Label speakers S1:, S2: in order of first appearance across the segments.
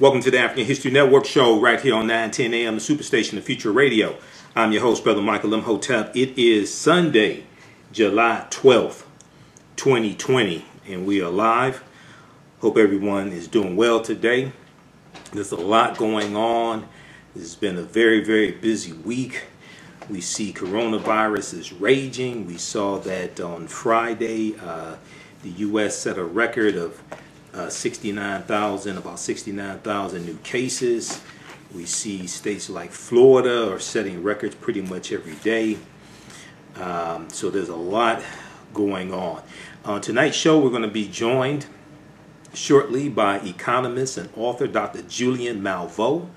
S1: Welcome to the African History Network show right here on 910 AM, the Superstation of Future Radio. I'm your host, Brother Michael Imhotep. It is Sunday, July 12th, 2020, and we are live. Hope everyone is doing well today. There's a lot going on. This has been a very, very busy week. We see coronavirus is raging. We saw that on Friday, uh, the U.S. set a record of uh, 69,000, about 69,000 new cases. We see states like Florida are setting records pretty much every day. Um, so there's a lot going on. On tonight's show, we're going to be joined shortly by economist and author Dr. Julianne Malveaux.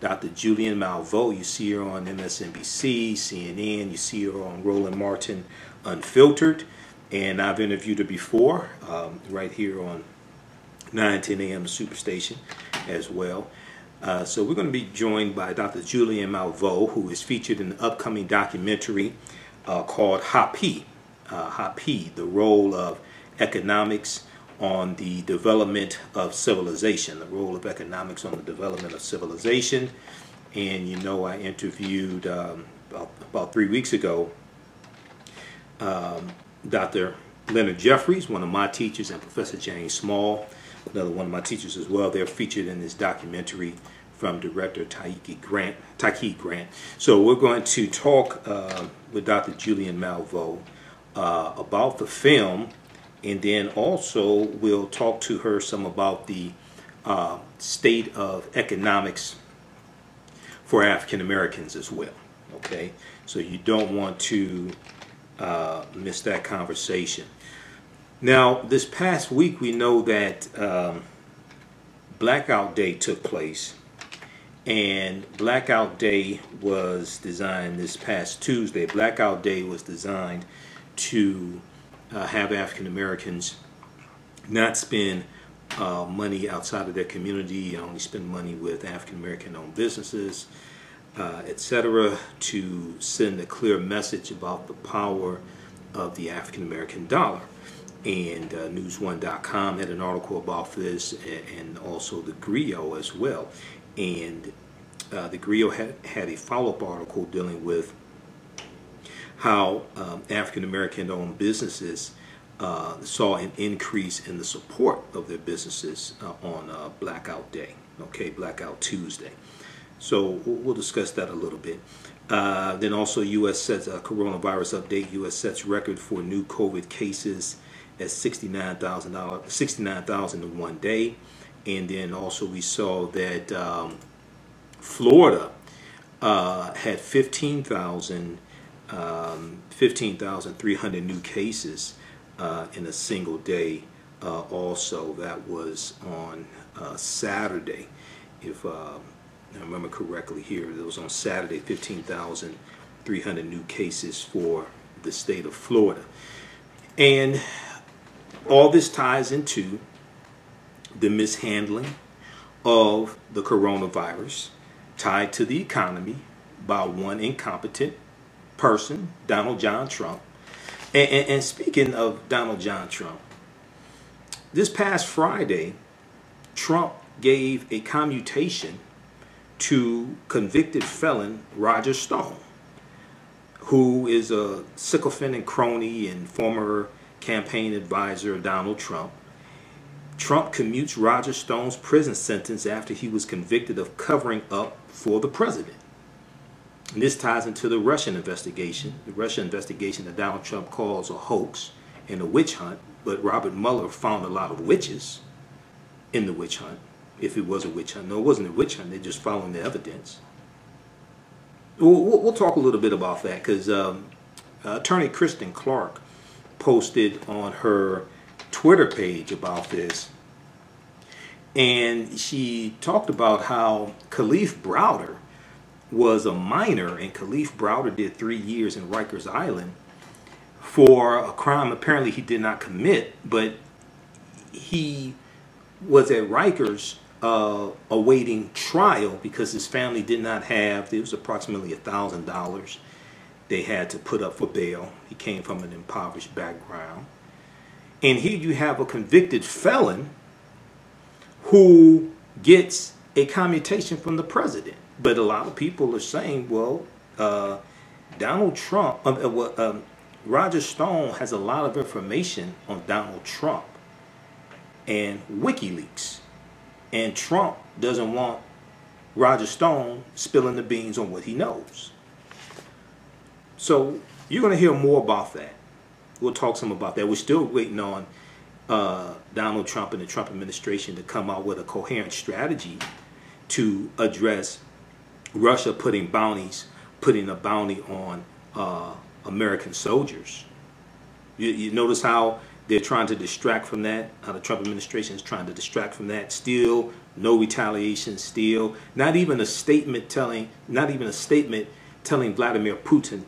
S1: Dr. Julianne Malveaux, you see her on MSNBC, CNN, you see her on Roland Martin Unfiltered, and I've interviewed her before um, right here on 9 10 a.m. Superstation as well. Uh, so we're going to be joined by Dr. Julianne Malveaux, who is featured in the upcoming documentary uh, called Hapi, uh, Hapi, the role of economics on the development of civilization, the role of economics on the development of civilization. And you know, I interviewed um, about, about, three weeks ago um, Dr. Leonard Jeffries, one of my teachers, and Professor James Small, another one of my teachers as well. They're featured in this documentary from director Tyke Grant. Tyke Grant. So we're going to talk uh, with Dr. Julianne Malveaux uh, about the film, and then also we'll talk to her some about the uh, state of economics for African Americans as well. Okay, so you don't want to uh, miss that conversation. Now, this past week, we know that um, Blackout Day took place, and Blackout Day was designed this past Tuesday. Blackout Day was designed to uh, have African Americans not spend uh, money outside of their community, only spend money with African American owned businesses, uh, etc., to send a clear message about the power of the African American dollar and uh, NewsOne.com had an article about this, and, also the Grio as well. And uh, the Grio had, had a follow up article dealing with how um, African American owned businesses uh, saw an increase in the support of their businesses uh, on uh, Blackout Day, okay, Blackout Tuesday. So we'll discuss that a little bit. Uh, then also, U.S. sets a coronavirus update. U.S. sets record for new COVID cases at $69,000, 69,000 in one day. And then also we saw that um, Florida uh, had 15,000, um, 15,300 new cases uh, in a single day. Uh, also, that was on uh, Saturday. If uh, I remember correctly here, it was on Saturday, 15,300 new cases for the state of Florida. And all this ties into the mishandling of the coronavirus tied to the economy by one incompetent person, Donald John Trump. And, and, and, speaking of Donald John Trump, this past Friday, Trump gave a commutation to convicted felon Roger Stone, who is a sycophant and crony and former campaign advisor of Donald Trump. Trump commutes Roger Stone's prison sentence after he was convicted of covering up for the president. And this ties into the Russian investigation, the Russian investigation that Donald Trump calls a hoax and a witch hunt, but Robert Mueller found a lot of witches in the witch hunt, if it was a witch hunt. No, it wasn't a witch hunt, they're just following the evidence. We'll, we'll talk a little bit about that because um, uh, Attorney Kristen Clarke posted on her Twitter page about this. And she talked about how Kalief Browder was a minor, and Kalief Browder did three years in Rikers Island for a crime apparently he did not commit, but he was at Rikers uh, awaiting trial because his family did not have, it was approximately a $1,000 they had to put up for bail. He came from an impoverished background. And here you have a convicted felon who gets a commutation from the president. But a lot of people are saying, well, uh, Donald Trump, uh, uh, um, Roger Stone has a lot of information on Donald Trump and WikiLeaks. And Trump doesn't want Roger Stone spilling the beans on what he knows. So you're going to hear more about that. We'll talk some about that. We're still waiting on uh, Donald Trump and the Trump administration to come out with a coherent strategy to address Russia putting bounties, putting a bounty on uh, American soldiers. You, you, notice how they're trying to distract from that, how the Trump administration is trying to distract from that. Still, no retaliation. Still, not even a statement telling, not even a statement telling Vladimir Putin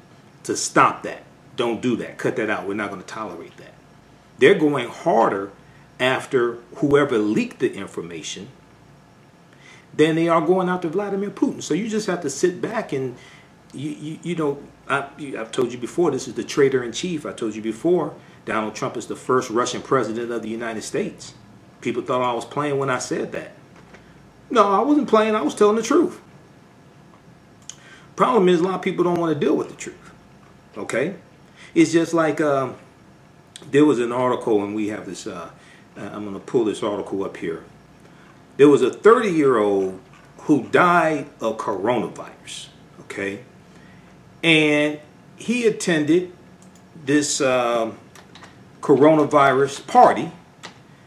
S1: to stop that. Don't do that. Cut that out. We're not going to tolerate that. They're going harder after whoever leaked the information than they are going after Vladimir Putin. So you just have to sit back and you you, you know I, have told you before this is the traitor in chief. I told you before Donald Trump is the first Russian president of the United States. People thought I was playing when I said that. No, I wasn't playing. I was telling the truth. Problem is, a lot of people don't want to deal with the truth. Okay, it's just like. Um, there was an article, and we have this. Uh, uh I'm going to pull this article up here. There was a 30 year old who died of coronavirus. Okay, and he attended this uh, coronavirus party.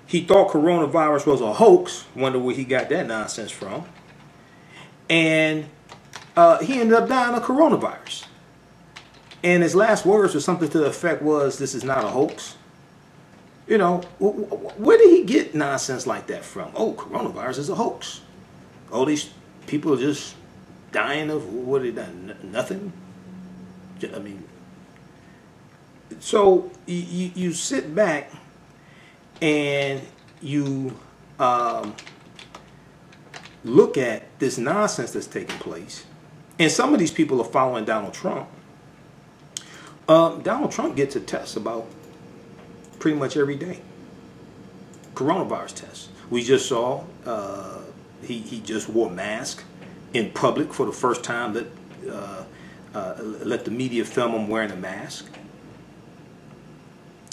S1: He thought coronavirus was a hoax. Wonder where he got that nonsense from. And uh, he ended up dying of coronavirus. And his last words were something to the effect was, this is not a hoax. You know, where did he get nonsense like that from? Oh, coronavirus is a hoax. All these people are just dying of, what they done? Nothing? I mean, so you, you sit back and you um, look at this nonsense that's taking place. And some of these people are following Donald Trump um, Donald Trump gets a test about pretty much every day. Coronavirus test. We just saw uh, he, he just wore a mask in public for the first time. Let, uh, uh, let the media film him wearing a mask.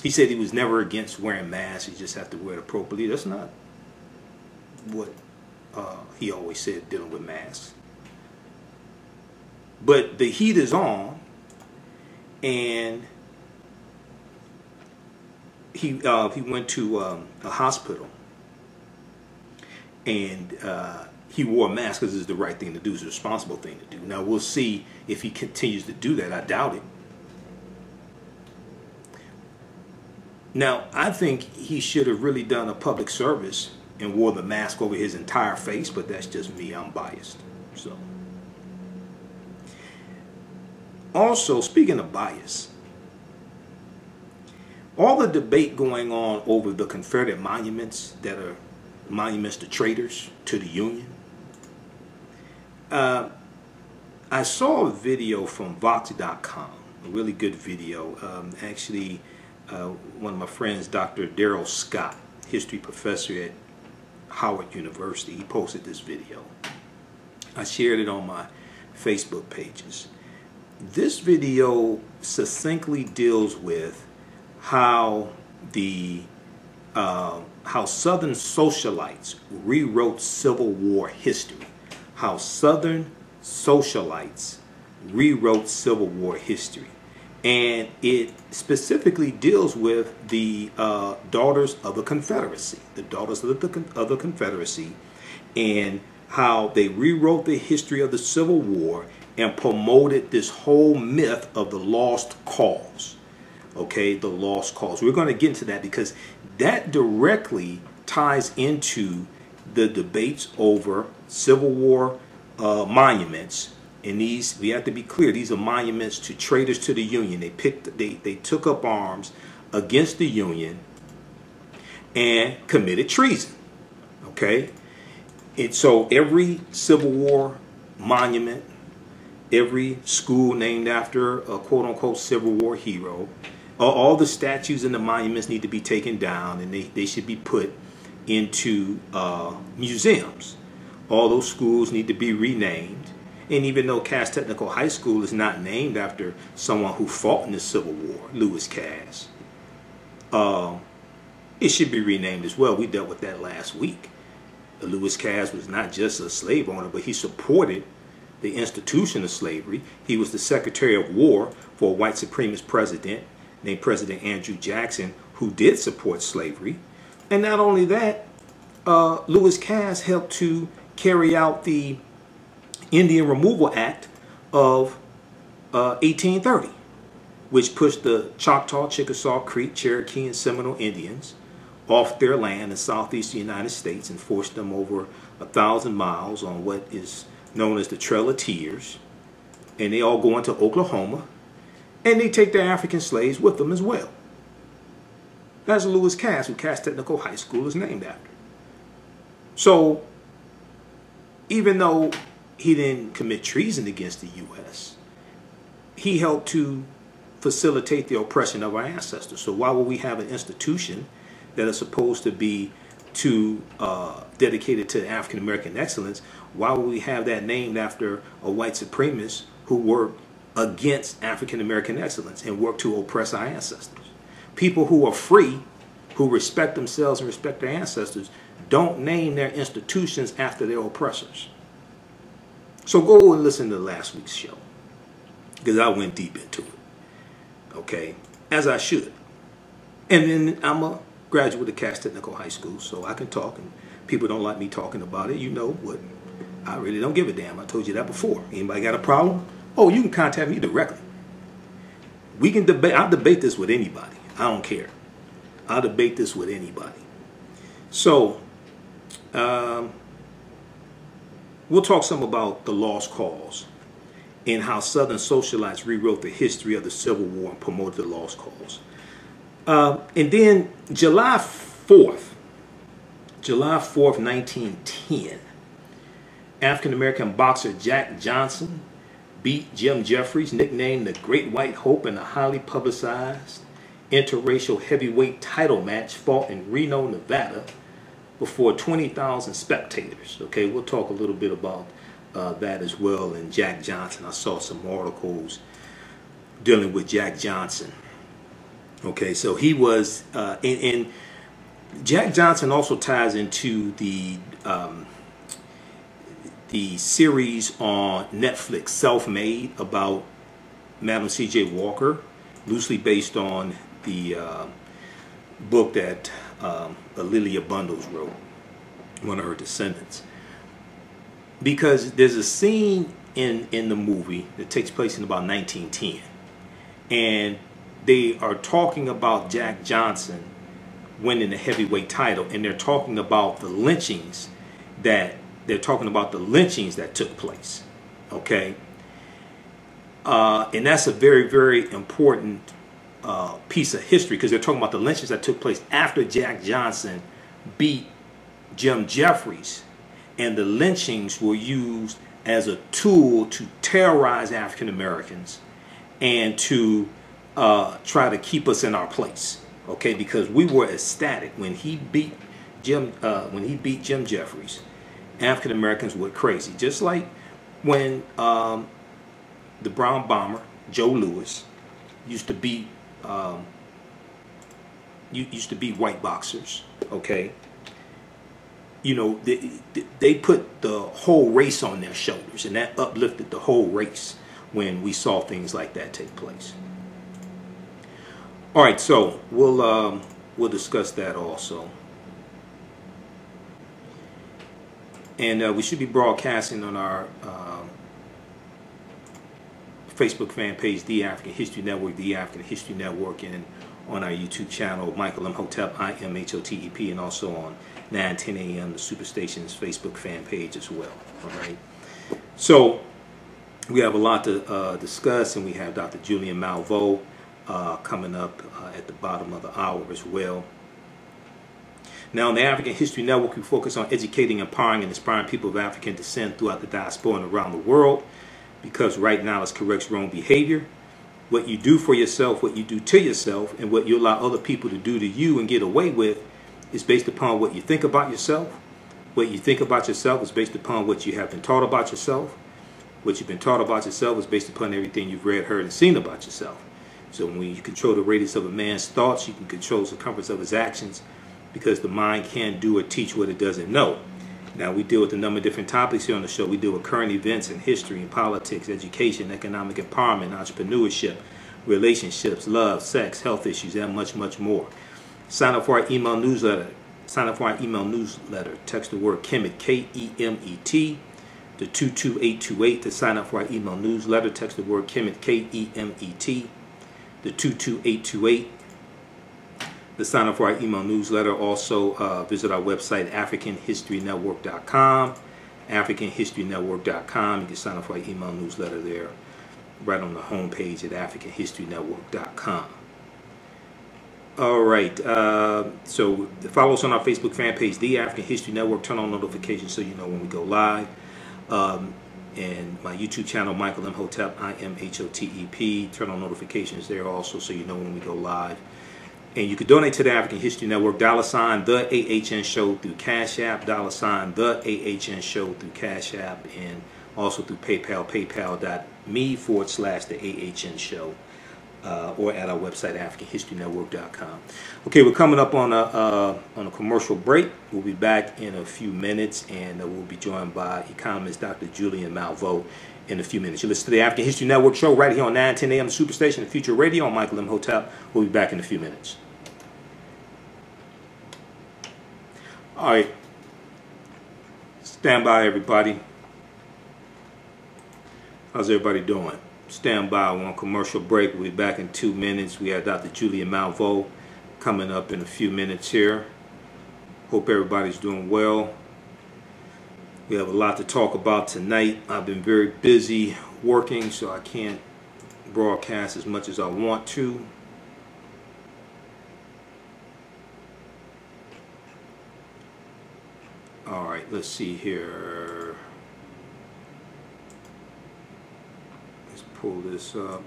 S1: He said he was never against wearing masks. He just have to wear it appropriately. That's not what uh, he always said dealing with masks. But the heat is on and he uh, he went to um, a hospital and uh, he wore a mask because it's the right thing to do, it's a responsible thing to do. Now we'll see if he continues to do that. I doubt it. Now I think he should have really done a public service and wore the mask over his entire face, but that's just me. I'm biased. So. Also, speaking of bias, all the debate going on over the Confederate monuments that are monuments to traitors to the Union. Uh, I saw a video from Vox.com, a really good video. Um, actually, uh, one of my friends, Dr. Daryl Scott, history professor at Howard University, he posted this video. I shared it on my Facebook pages this video succinctly deals with how the uh, how Southern socialites rewrote Civil War history. How Southern socialites rewrote Civil War history. And it specifically deals with the uh, daughters of the Confederacy, the daughters of the, of the Confederacy, and how they rewrote the history of the Civil War and promoted this whole myth of the lost cause. Okay, the lost cause. We're going to get into that because that directly ties into the debates over Civil War uh, monuments. And these, we have to be clear, these are monuments to traitors to the Union. They picked, they, they took up arms against the Union and committed treason. Okay, and so every Civil War monument every school named after a quote unquote Civil War hero. All the statues and the monuments need to be taken down and they, they should be put into uh, museums. All those schools need to be renamed. And even though Cass Technical High School is not named after someone who fought in the Civil War, Lewis Cass, uh, it should be renamed as well. We dealt with that last week. Lewis Cass was not just a slave owner, but he supported the institution of slavery. He was the Secretary of War for a white supremacist president named President Andrew Jackson, who did support slavery. And not only that, uh, Lewis Cass helped to carry out the Indian Removal Act of uh, 1830, which pushed the Choctaw, Chickasaw, Creek, Cherokee, and Seminole Indians off their land in southeast United States and forced them over a thousand miles on what is known as the Trail of Tears. And they all go into Oklahoma and they take their African slaves with them as well. That's Lewis Cass, who Cass Technical High School is named after. So, even though he didn't commit treason against the U.S., he helped to facilitate the oppression of our ancestors. So why would we have an institution that is supposed to be to uh, dedicated to African American excellence? Why would we have that named after a white supremacist who worked against African American excellence and worked to oppress our ancestors? People who are free, who respect themselves and respect their ancestors, don't name their institutions after their oppressors. So go and listen to last week's show because I went deep into it. Okay, as I should. And then I'm a graduate of Cass Technical High School, so I can talk, and people don't like me talking about it. You know what? I really don't give a damn. I told you that before. Anybody got a problem? Oh, you can contact me directly. We can debate. I'll debate this with anybody. I don't care. I'll debate this with anybody. So, um, we'll talk some about the lost cause and how Southern socialites rewrote the history of the Civil War and promoted the lost cause. Uh, and then July 4th, July 4th, 1910, African American boxer Jack Johnson beat Jim Jeffries, nicknamed the Great White Hope, in a highly publicized interracial heavyweight title match fought in Reno, Nevada, before 20,000 spectators. Okay, we'll talk a little bit about uh, that as well. And Jack Johnson, I saw some articles dealing with Jack Johnson. Okay, so he was, uh, and, and, Jack Johnson also ties into the um, the series on Netflix, Self Made, about Madam C.J. Walker, loosely based on the uh, book that um, A'Lelia Bundles wrote, one of her descendants. Because there's a scene in, in the movie that takes place in about 1910, and they are talking about Jack Johnson winning the heavyweight title, and they're talking about the lynchings that they're talking about the lynchings that took place. Okay, uh, and that's a very very important uh, piece of history because they're talking about the lynchings that took place after Jack Johnson beat Jim Jeffries, and the lynchings were used as a tool to terrorize African Americans and to uh, try to keep us in our place. Okay, because we were ecstatic when he beat Jim uh, when he beat Jim Jeffries. African Americans were crazy, just like when um, the Brown Bomber Joe Louis, used to beat um, used to be white boxers. Okay, you know they, they put the whole race on their shoulders, and that uplifted the whole race when we saw things like that take place. All right, so we'll um, we'll discuss that also. And uh, we should be broadcasting on our uh, Facebook fan page, The African History Network, The African History Network, and on our YouTube channel, Michael Imhotep, I-M-H-O-T-E-P, and also on 910 a.m., the Superstation's Facebook fan page as well. All right. So we have a lot to uh, discuss, and we have Dr. Julianne Malveaux uh, coming up uh, at the bottom of the hour as well. Now, on the African History Network, we focus on educating, empowering, and inspiring people of African descent throughout the diaspora and around the world because right now it corrects wrong behavior. What you do for yourself, what you do to yourself, and what you allow other people to do to you and get away with is based upon what you think about yourself, what you think about yourself is based upon what you have been taught about yourself. What you've been taught about yourself is based upon everything you've read, heard, and seen about yourself. So when you control the radius of a man's thoughts, you can control the circumference of his actions because the mind can't do or teach what it doesn't know. Now, we deal with a number of different topics here on the show. We deal with current events and history and politics, education, economic empowerment, entrepreneurship, relationships, love, sex, health issues, and much, much more. Sign up for our email newsletter. Sign up for our email newsletter. Text the word Kemet, K E M E T, to 22828 to sign up for our email newsletter. Text the word Kemet, K E M E T, to 22828 to sign up for our email newsletter. Also, uh, visit our website, AfricanHistoryNetwork.com. AfricanHistoryNetwork.com. You can sign up for our email newsletter there, right on the homepage at AfricanHistoryNetwork.com. All right. Uh, so follow us on our Facebook fan page, The African History Network. Turn on notifications so you know when we go live. Um, and my YouTube channel, Michael Imhotep, I M H O T E P. Turn on notifications there also so you know when we go live. And you can donate to the African History Network, dollar sign the AHN show through Cash App, dollar sign the AHN show through Cash App, and also through PayPal, paypal.me forward slash the AHN show, uh, or at our website, AfricanHistoryNetwork.com. Okay, we're coming up on a, uh, on a commercial break. We'll be back in a few minutes, and uh, we'll be joined by economist Dr. Julianne Malveaux in a few minutes. You listen to the African History Network show right here on 910 AM Superstation, the Future Radio. I'm Michael Imhotep. We'll be back in a few minutes. All right. Stand by, everybody. How's everybody doing? Stand by. We're on commercial break. We'll be back in two minutes. We have Dr. Julianne Malveaux coming up in a few minutes here. Hope everybody's doing well. We have a lot to talk about tonight. I've been very busy working, so I can't broadcast as much as I want to. All right, let's see here. Let's pull this up.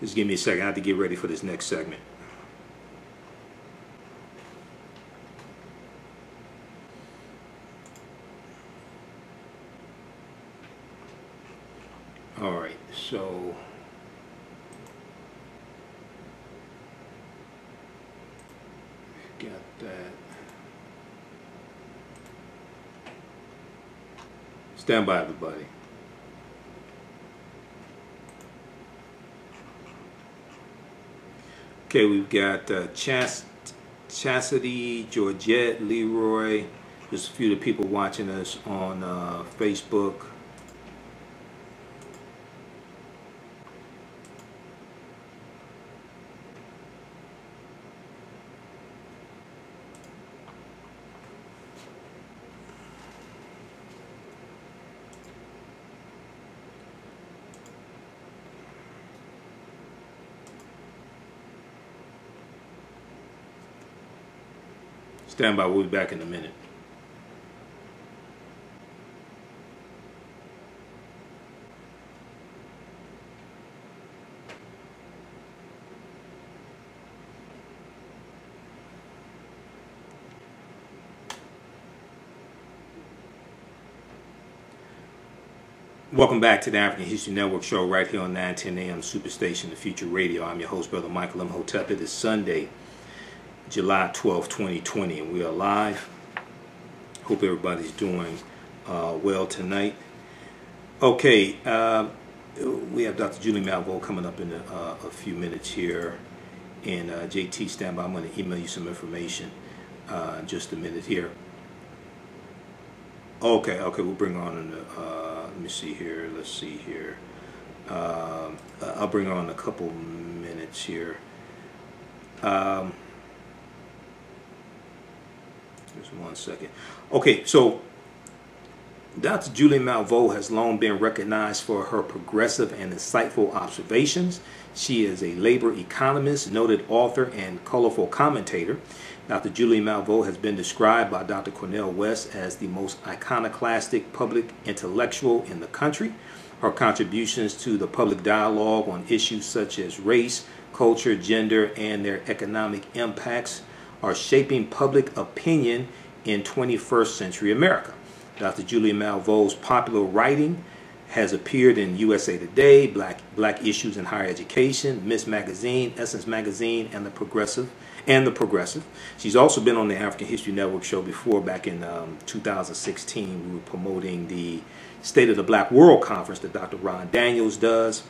S1: Just give me a second. I have to get ready for this next segment. All right, so. Got that. Stand by, everybody. Okay, we've got uh, Chast Chastity, Georgette, Leroy. There's a few of the people watching us on uh, Facebook. Stand by, we'll be back in a minute. Welcome back to the African History Network show right here on 910 AM Superstation, the Future Radio. I'm your host, Brother Michael Imhotep. It is Sunday, July 12, 2020, and we are live. Hope everybody's doing uh, well tonight. Okay, uh, we have Dr. Julie Malveaux coming up in a, uh, a few minutes here. And uh, JT, stand by. I'm going to email you some information uh, in just a minute here. Okay, okay, we'll bring on, uh, let me see here, let's see here. Um, I'll bring on a couple minutes here. Um, just one second. Okay, so Dr. Julie Malveaux has long been recognized for her progressive and insightful observations. She is a labor economist, noted author, and colorful commentator. Dr. Julie Malveaux has been described by Dr. Cornel West as the most iconoclastic public intellectual in the country. Her contributions to the public dialogue on issues such as race, culture, gender, and their economic impacts are shaping public opinion in 21st century America. Dr. Julia Malveaux's popular writing has appeared in USA Today, Black Black Issues in Higher Education, Miss Magazine, Essence Magazine, and the Progressive, and the Progressive. She's also been on the African History Network show before. Back in um, 2016, we were promoting the State of the Black World conference that Dr. Ron Daniels does,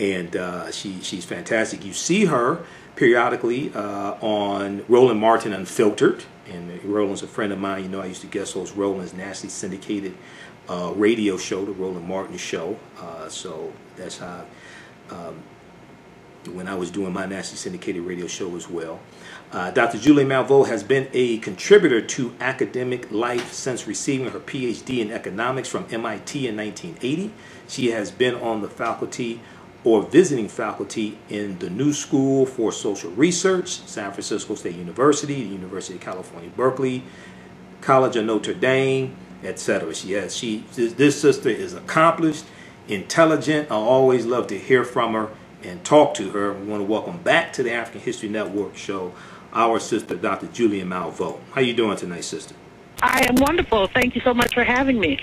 S1: and uh, she she's fantastic. You see her periodically uh, on Roland Martin Unfiltered, and Roland's a friend of mine. You know, I used to guest host Roland's nationally syndicated uh, radio show, the Roland Martin Show. Uh, so that's how, um, when I was doing my nationally syndicated radio show as well. Uh, Dr. Julie Malveaux has been a contributor to academic life since receiving her PhD in economics from MIT in 1980. She has been on the faculty or visiting faculty in the New School for Social Research, San Francisco State University, the University of California, Berkeley, College of Notre Dame, etc. She has she this sister is accomplished, intelligent. I always love to hear from her and talk to her. We want to welcome back to the African History Network show our sister, Dr. Julia Malveaux. How you doing tonight, sister?
S2: I am wonderful. Thank you so much for having me.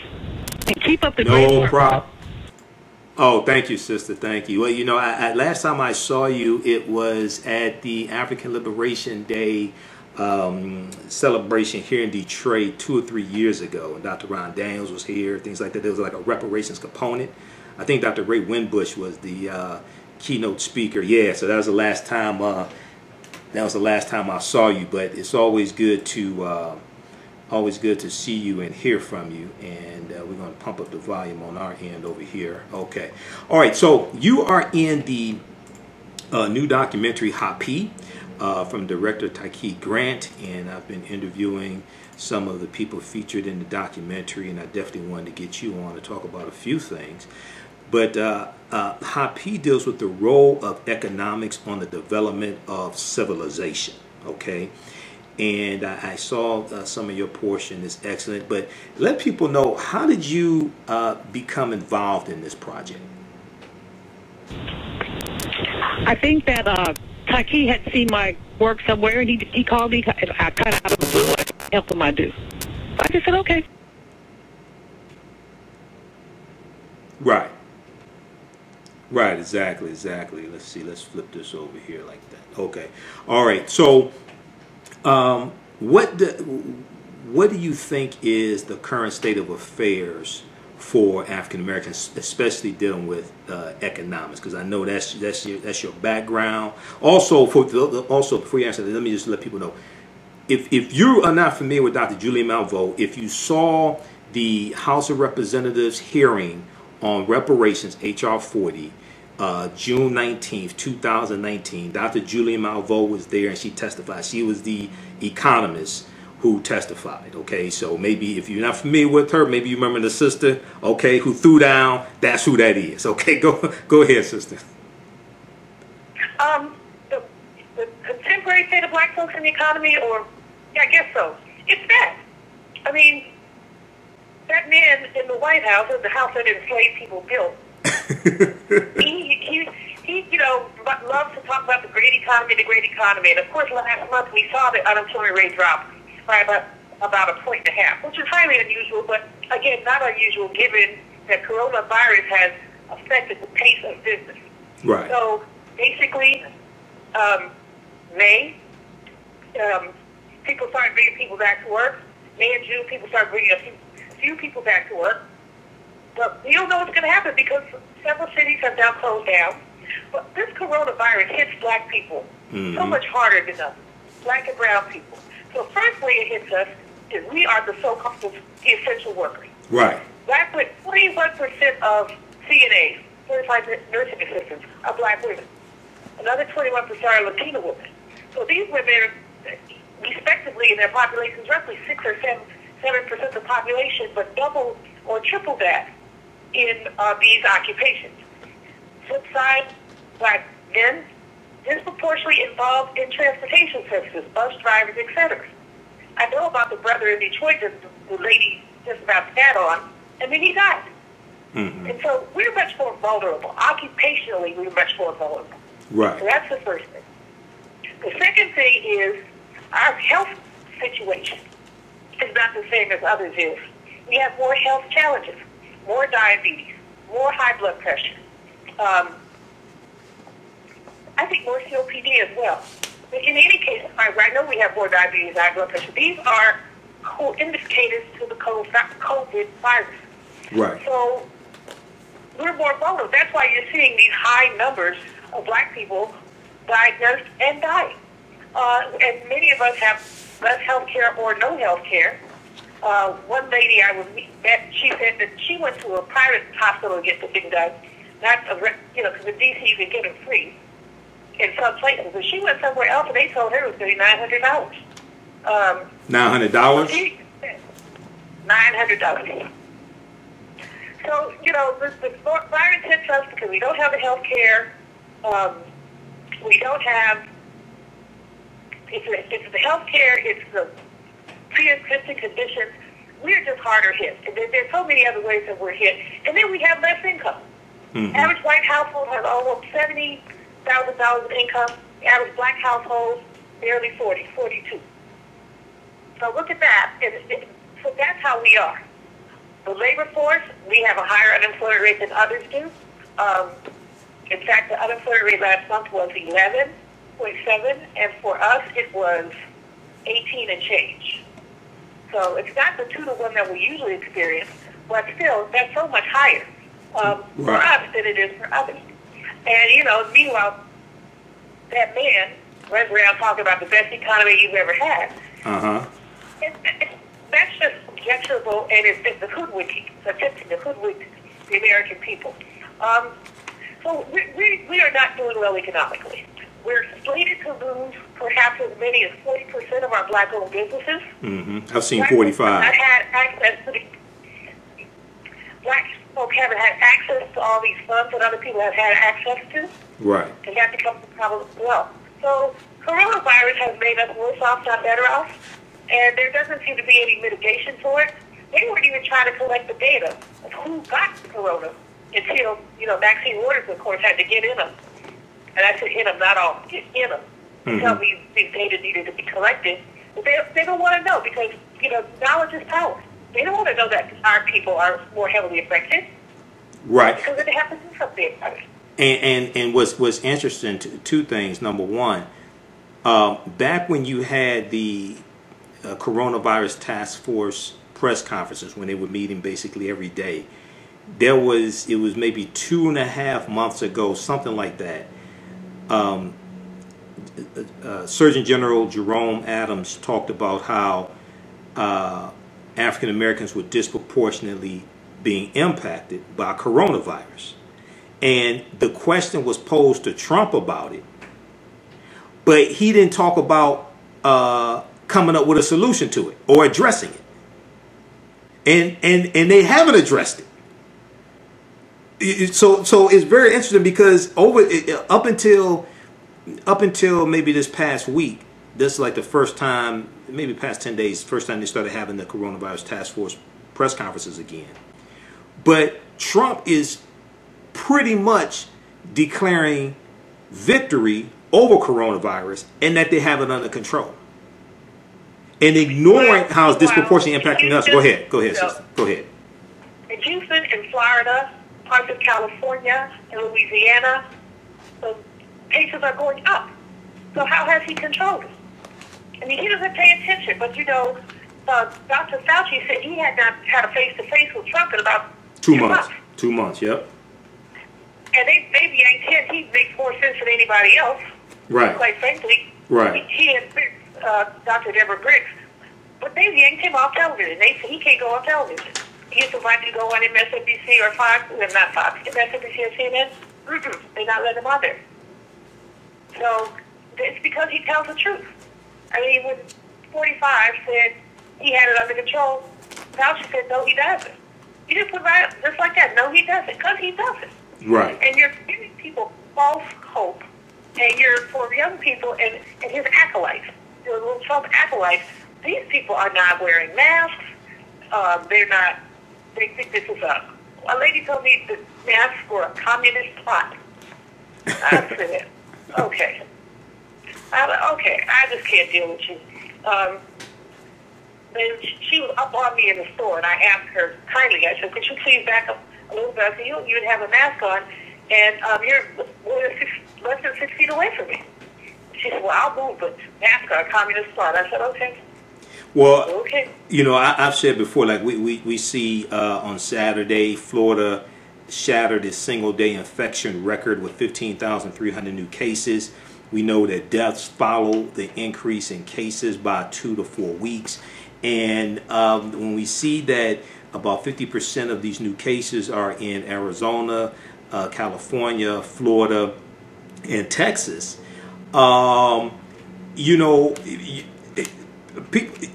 S2: And keep up the
S1: no
S2: great work.
S1: No problem. Oh, thank you, sister. Thank you. Well, you know, I, I, last time I saw you, it was at the African Liberation Day um, celebration here in Detroit two or three years ago, and Dr. Ron Daniels was here, things like that. There was like a reparations component. I think Dr. Ray Winbush was the uh, keynote speaker. Yeah, so that was the last time. Uh, that was the last time I saw you. But it's always good to uh, always good to see you and hear from you. And uh, we're going to pump up the volume on our end over here. Okay. All right. So you are in the uh, new documentary Hapi uh, from director Tyke Grant, and I've been interviewing some of the people featured in the documentary, and I definitely wanted to get you on to talk about a few things. But uh, uh, Hapi deals with the role of economics on the development of civilization. Okay, and I, I saw uh, some of your portion is excellent. But let people know how did you uh, become involved in this project?
S2: I think that uh, Taki had seen my work somewhere, and he he called me. I kind of out of the blue. I help him. I do. So I just said okay.
S1: Right. Right. Exactly. Exactly. Let's see. Let's flip this over here like that. Okay. All right. So, um, what do, what do you think is the current state of affairs for African Americans, especially dealing with uh, economics, because I know that's that's your that's your background. Also, for the, also before you answer that, let me just let people know if if you are not familiar with Dr. Julie Malveaux, if you saw the House of Representatives hearing on reparations HR 40. Uh, June 19th, 2019, Dr. Julie Malveaux was there and she testified. She was the economist who testified. Okay, so maybe if you're not familiar with her, maybe you remember the sister. Okay, who threw down. That's who that is. Okay, go go ahead, sister.
S3: Um, the, the contemporary state of black folks in the economy, or yeah, I guess so. It's bad. I mean, that man in the White House, the house that enslaved people built, he, he, he, you know, loves to talk about the great economy, the great economy. And of course, last month we saw the unemployment rate drop by about, about a point and a half, which is highly unusual, but again, not unusual given that coronavirus has affected the pace of business.
S1: Right.
S3: So basically, um, May, um, people started bringing people back to work. May and June, people started bringing a few, few people back to work. We don't know what's going to happen because several cities have now closed down. But this coronavirus hits black people
S1: Mhm.
S3: so much harder than others, black and brown people. So first way it hits us is we are the so-called essential workers.
S1: Right.
S3: Black women, 41% of CNAs, certified nursing assistants, are black women. Another 21% are Latina women. So these women, respectively, in their populations, roughly 6 or 7, 7% of the population, but double or triple that in uh, these occupations. Flip side, black men disproportionately involved in transportation services, bus drivers, etc. I know about the brother in Detroit that the lady just about sat on, and then he died.
S1: Mhm.
S3: And so we're much more vulnerable. Occupationally, we're much more vulnerable.
S1: Right.
S3: So that's the first thing. The second thing is our health situation is not the same as others is. We have more health challenges, more diabetes, more high blood pressure. Um, I think more COPD as well. But in any case, I, I know we have more diabetes, high blood pressure. These are co-indicators to the COVID virus.
S1: Right.
S3: So we're more vulnerable. That's why you're seeing these high numbers of black people diagnosed and dying. Uh, and many of us have less health care or no health care. Uh, one lady I was met, she said that she went to a private hospital to get the thing done. Not a, you know, because in D.C. you can get them free in some places. But she went somewhere else and they told her it was going to be $900. Um,
S1: $900?
S3: $900. So, you know, the, the virus hits us because we don't have the health care. Um, we don't have, it's, it's the health care, it's the pre-existing conditions. We're just harder hit. And there, there's so many other ways that we're hit. And then we have less income. Mm-hmm. Average white household has almost $70,000 of income. average black household, barely 40, 42. So look at that. And, and, so that's how we are. The labor force, we have a higher unemployment rate than others do. Um, in fact, the unemployment rate last month was 11.7, and for us, it was 18 and change. So it's not the two to one that we usually experience, but still, that's so much higher um, right. for us than it is for others. And, you know, meanwhile, that man runs around talking about the best economy you've ever had.
S1: Uh-huh.
S3: It, it, that's just conjecturable, and it's, it's the hoodwinking, it's attempting to hoodwink the American people. Um, so we, we, we are not doing well economically. We're slated to lose perhaps as many as 40% of our black-owned businesses.
S1: Mm-hmm. I've seen 45.
S3: I've had access to the, black folk haven't had access to all these funds that other people have had access to.
S1: Right.
S3: And that becomes a problem as well. So coronavirus has made us worse off, not better off and there doesn't seem to be any mitigation for it. They weren't even trying to collect the data of who got corona until, you know, vaccine orders, of course, had to get in them. And I said in them, not all, get in them. Mm-hmm. Until these, these data needed to be collected. But they, they don't want to know because, you know, knowledge is power. They don't want to know that our people are more heavily affected.
S1: Right.
S3: Because they have to do something about it.
S1: And, and, and what's, what's interesting, two things. Number one, um, back when you had the uh, coronavirus task force press conferences when they were meeting basically every day. There was it was maybe two and a half months ago, something like that. Um, uh, Surgeon General Jerome Adams talked about how uh, African Americans were disproportionately being impacted by coronavirus. And the question was posed to Trump about it, but he didn't talk about uh, coming up with a solution to it or addressing it. And and and they haven't addressed it. So so it's very interesting because over up until up until maybe this past week, this is like the first time, maybe past 10 days, first time they started having the coronavirus task force press conferences again. But Trump is pretty much declaring victory over coronavirus and that they have it under control and ignoring how it's disproportionately impacting us. Go ahead. Go ahead, sister. Go ahead.
S3: In Houston, Florida, parts of California, and Louisiana, the cases are going up. So how has he controlled it? I mean, he doesn't pay attention. But, you know, uh, Dr. Fauci said he had not had a face-to-face with Trump in about
S1: two, two months. months. Two months, yep.
S3: And they, they yanked him. He makes more sense than anybody else.
S1: Right.
S3: Quite frankly.
S1: Right.
S3: He and uh, Dr. Deborah Birx, but they yanked him off television. They said he can't go on television. Used to want to go on MSNBC or Fox, well, not Fox, MSNBC or CNN. Mm-mm, they not let him on there. So it's because he tells the truth. I mean, when 45 said he had it under control, Fauci said, no, he doesn't. You just put right just like that. No, he doesn't, because he doesn't.
S1: Right.
S3: And you're giving people false hope, and you're for young people and, and his acolytes the little Trump acolytes, these people are not wearing masks. Um, they're not, they think this is a, a lady told me the masks were a communist plot. I said, okay. I, okay, I just can't deal with you. um, then she was up on me in the store, and I asked her kindly, I said, could you please back up a little bit? I said, you don't even have a mask on, and um, you're six, less than six feet away from me. She said, well, I'll move, but mask on, communist spot. I said, okay.
S1: Well,
S3: Okay.
S1: you know, I, I've said before, like we, we, we see uh, on Saturday, Florida shattered its single day infection record with 15,300 new cases. We know that deaths follow the increase in cases by two to four weeks. And um, when we see that about 50% of these new cases are in Arizona, uh, California, Florida, and Texas, um, you know, people,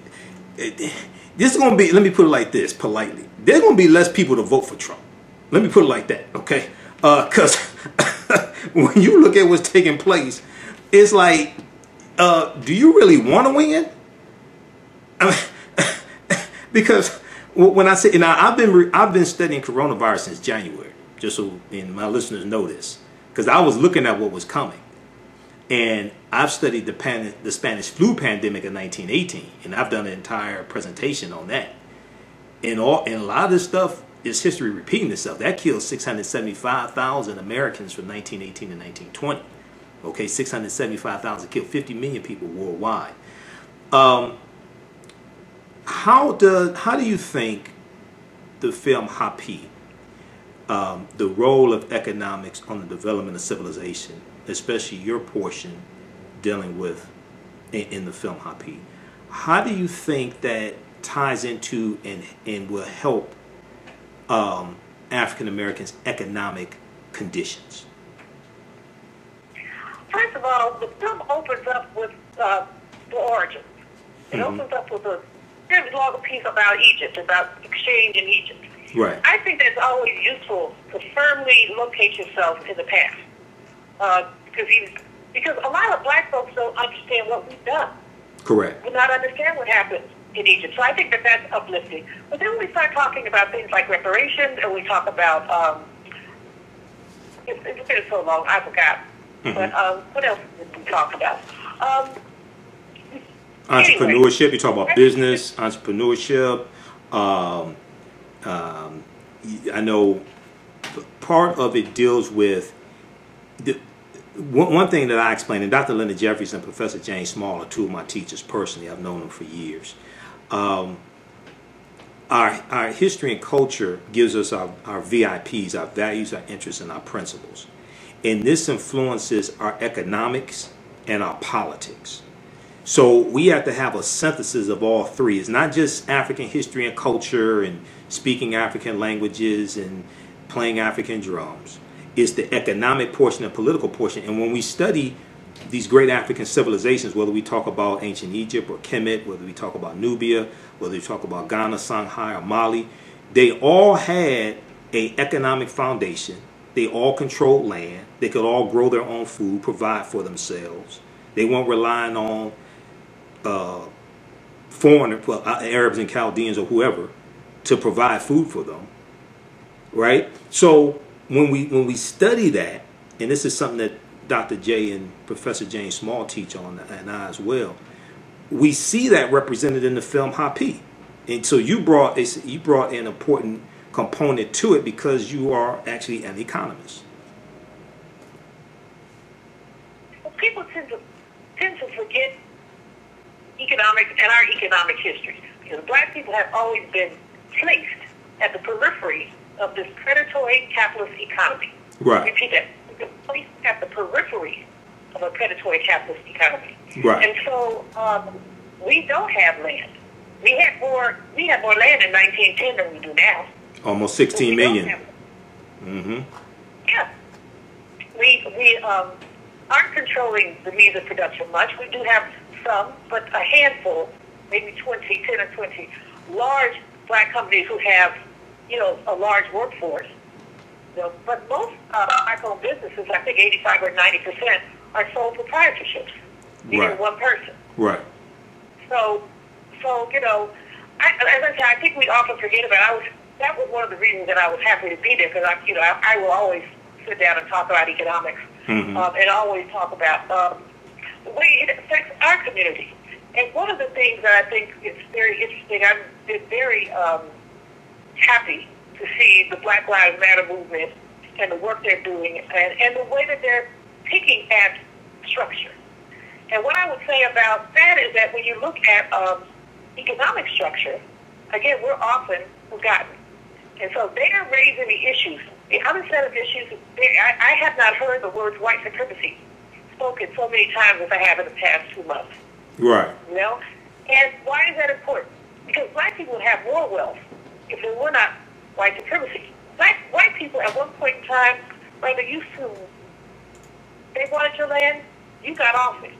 S1: this is to be, let me put it like this politely. There's to be less people to vote for Trump. Let me put it like that, okay? Because when you look at what's taking place, it's like, uh, do you really want to win? I mean, because when I say, and I, I've been I've been studying coronavirus since January, just so and my listeners know this, because I was looking at what was coming, and I've studied the pan, the Spanish flu pandemic of 1918, and I've done an entire presentation on that. And all and a lot of this stuff is history repeating itself. That killed 675,000 Americans from 1918 to 1920. Okay, 675,000 killed 50 million people worldwide. Um, how does how do you think the film Hapi, um, the role of economics on the development of civilization, especially your portion dealing with in, in the film Hapi, how do you think that ties into and and will help um, African Americans' economic conditions?
S3: First of all, the film opens up with uh, the origins. It
S1: Mhm.
S3: opens up with a very long piece about Egypt, about exchange in Egypt.
S1: Right.
S3: I think that's always useful to firmly locate yourself in the past, uh, because you, because a lot of black folks don't understand what we've done,
S1: Correct.
S3: do not understand what happened in Egypt. So I think that that's uplifting. But then we start talking about things like reparations, and we talk about um, it's, it's been so long, I forgot. But um, what else did we talk about? Um,
S1: Entrepreneurship. You talk about business, entrepreneurship. Um, um, I know part of it deals with one, thing that I explained, and Dr. Leonard Jeffries and Professor James Small are two of my teachers personally. I've known them for years. Um, our, our history and culture gives us our, our VIPs, our values, our interests, and our principles. And this influences our economics and our politics. So we have to have a synthesis of all three. It's not just African history and culture and speaking African languages and playing African drums. It's the economic portion and political portion. And when we study these great African civilizations, whether we talk about ancient Egypt or Kemet, whether we talk about Nubia, whether we talk about Ghana, Songhai, or Mali, they all had a economic foundation. They all controlled land. They could all grow their own food, provide for themselves. They weren't relying on uh, foreign well, uh, Arabs and Chaldeans or whoever to provide food for them, right? So when we when we study that, and this is something that Dr. J and Professor James Small teach on, and I as well, we see that represented in the film Hapi, and so you brought you brought an important component to it because you are actually an economist.
S3: well, people tend to tend to forget economic and our economic history because black people have always been placed at the periphery of this predatory capitalist economy.
S1: Right.
S3: Repeat that. Been placed at the periphery of a predatory capitalist economy.
S1: Right.
S3: And so um, we don't have land. We had more. We had more land in 1910 than we do now.
S1: Almost
S3: But
S1: 16
S3: we
S1: million. Mm-hmm.
S3: yeah. We we um, aren't controlling the means of production much. We do have some, but a handful, maybe 20, 10 or 20 large black companies who have, you know, a large workforce. You know, but most uh, black-owned businesses, I think 85 or 90 percent, are sole proprietorships. Meaning
S1: Right.
S3: one person.
S1: Right.
S3: So, so you know, I, as I said, I think we often forget about. I was that was one of the reasons that I was happy to be there because I, you know, I, I will always sit down and talk about economics
S1: Mhm.
S3: um, and always talk about um, the way it affects our community. And one of the things that I think is very interesting, I've been very um, happy to see the Black Lives Matter movement and the work they're doing and, and the way that they're picking at structure. And what I would say about that is that when you look at um, economic structure, again, we're often forgotten. And so they are raising the issues. The other set of issues, they, I, I have not heard the words white supremacy spoken so many times as I have in the past two months.
S1: Right.
S3: You know? And why is that important? Because black people have more wealth if there were not white supremacy. Black, white people at one point in time, whether used to, they wanted your land, you got off it.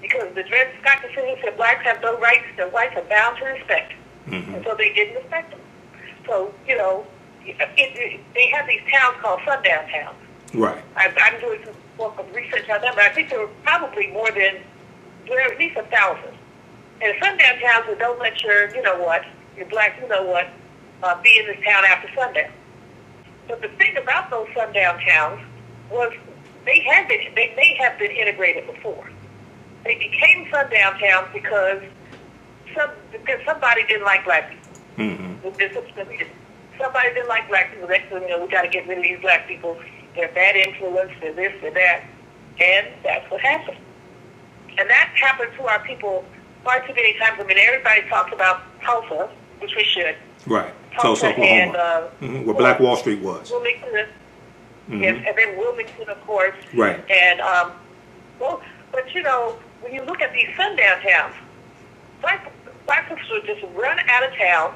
S3: Because the Dred Scott decision said blacks have no rights that whites are bound to respect.
S1: Mm-hmm.
S3: And so they didn't respect them. So, you know, it, it, they have these towns called sundown towns.
S1: Right.
S3: I, I'm doing some work of research on them, but I think there were probably more than, there are at least a thousand. And sundown towns that don't let your, you know what, your black, you know what, uh, be in this town after sundown. But the thing about those sundown towns was they had been, they may have been integrated before. They became sundown towns because some because somebody didn't like black people.
S1: Mm-hmm.
S3: Somebody didn't like black people. They said, you know, we got to get rid of these black people. They're bad influence. They're this, they're that, and that's what happened. And that happened to our people far too many times. I mean, everybody talks about Tulsa, which we should.
S1: Right.
S3: Tulsa
S1: Tulsa, Oklahoma.
S3: and uh,
S1: hmm Where Black Wall Street was.
S3: Wilmington,
S1: Mhm.
S3: yes, and then Wilmington, of course.
S1: Right.
S3: And um, well, but you know, when you look at these sundown towns, black black folks would just run out of town.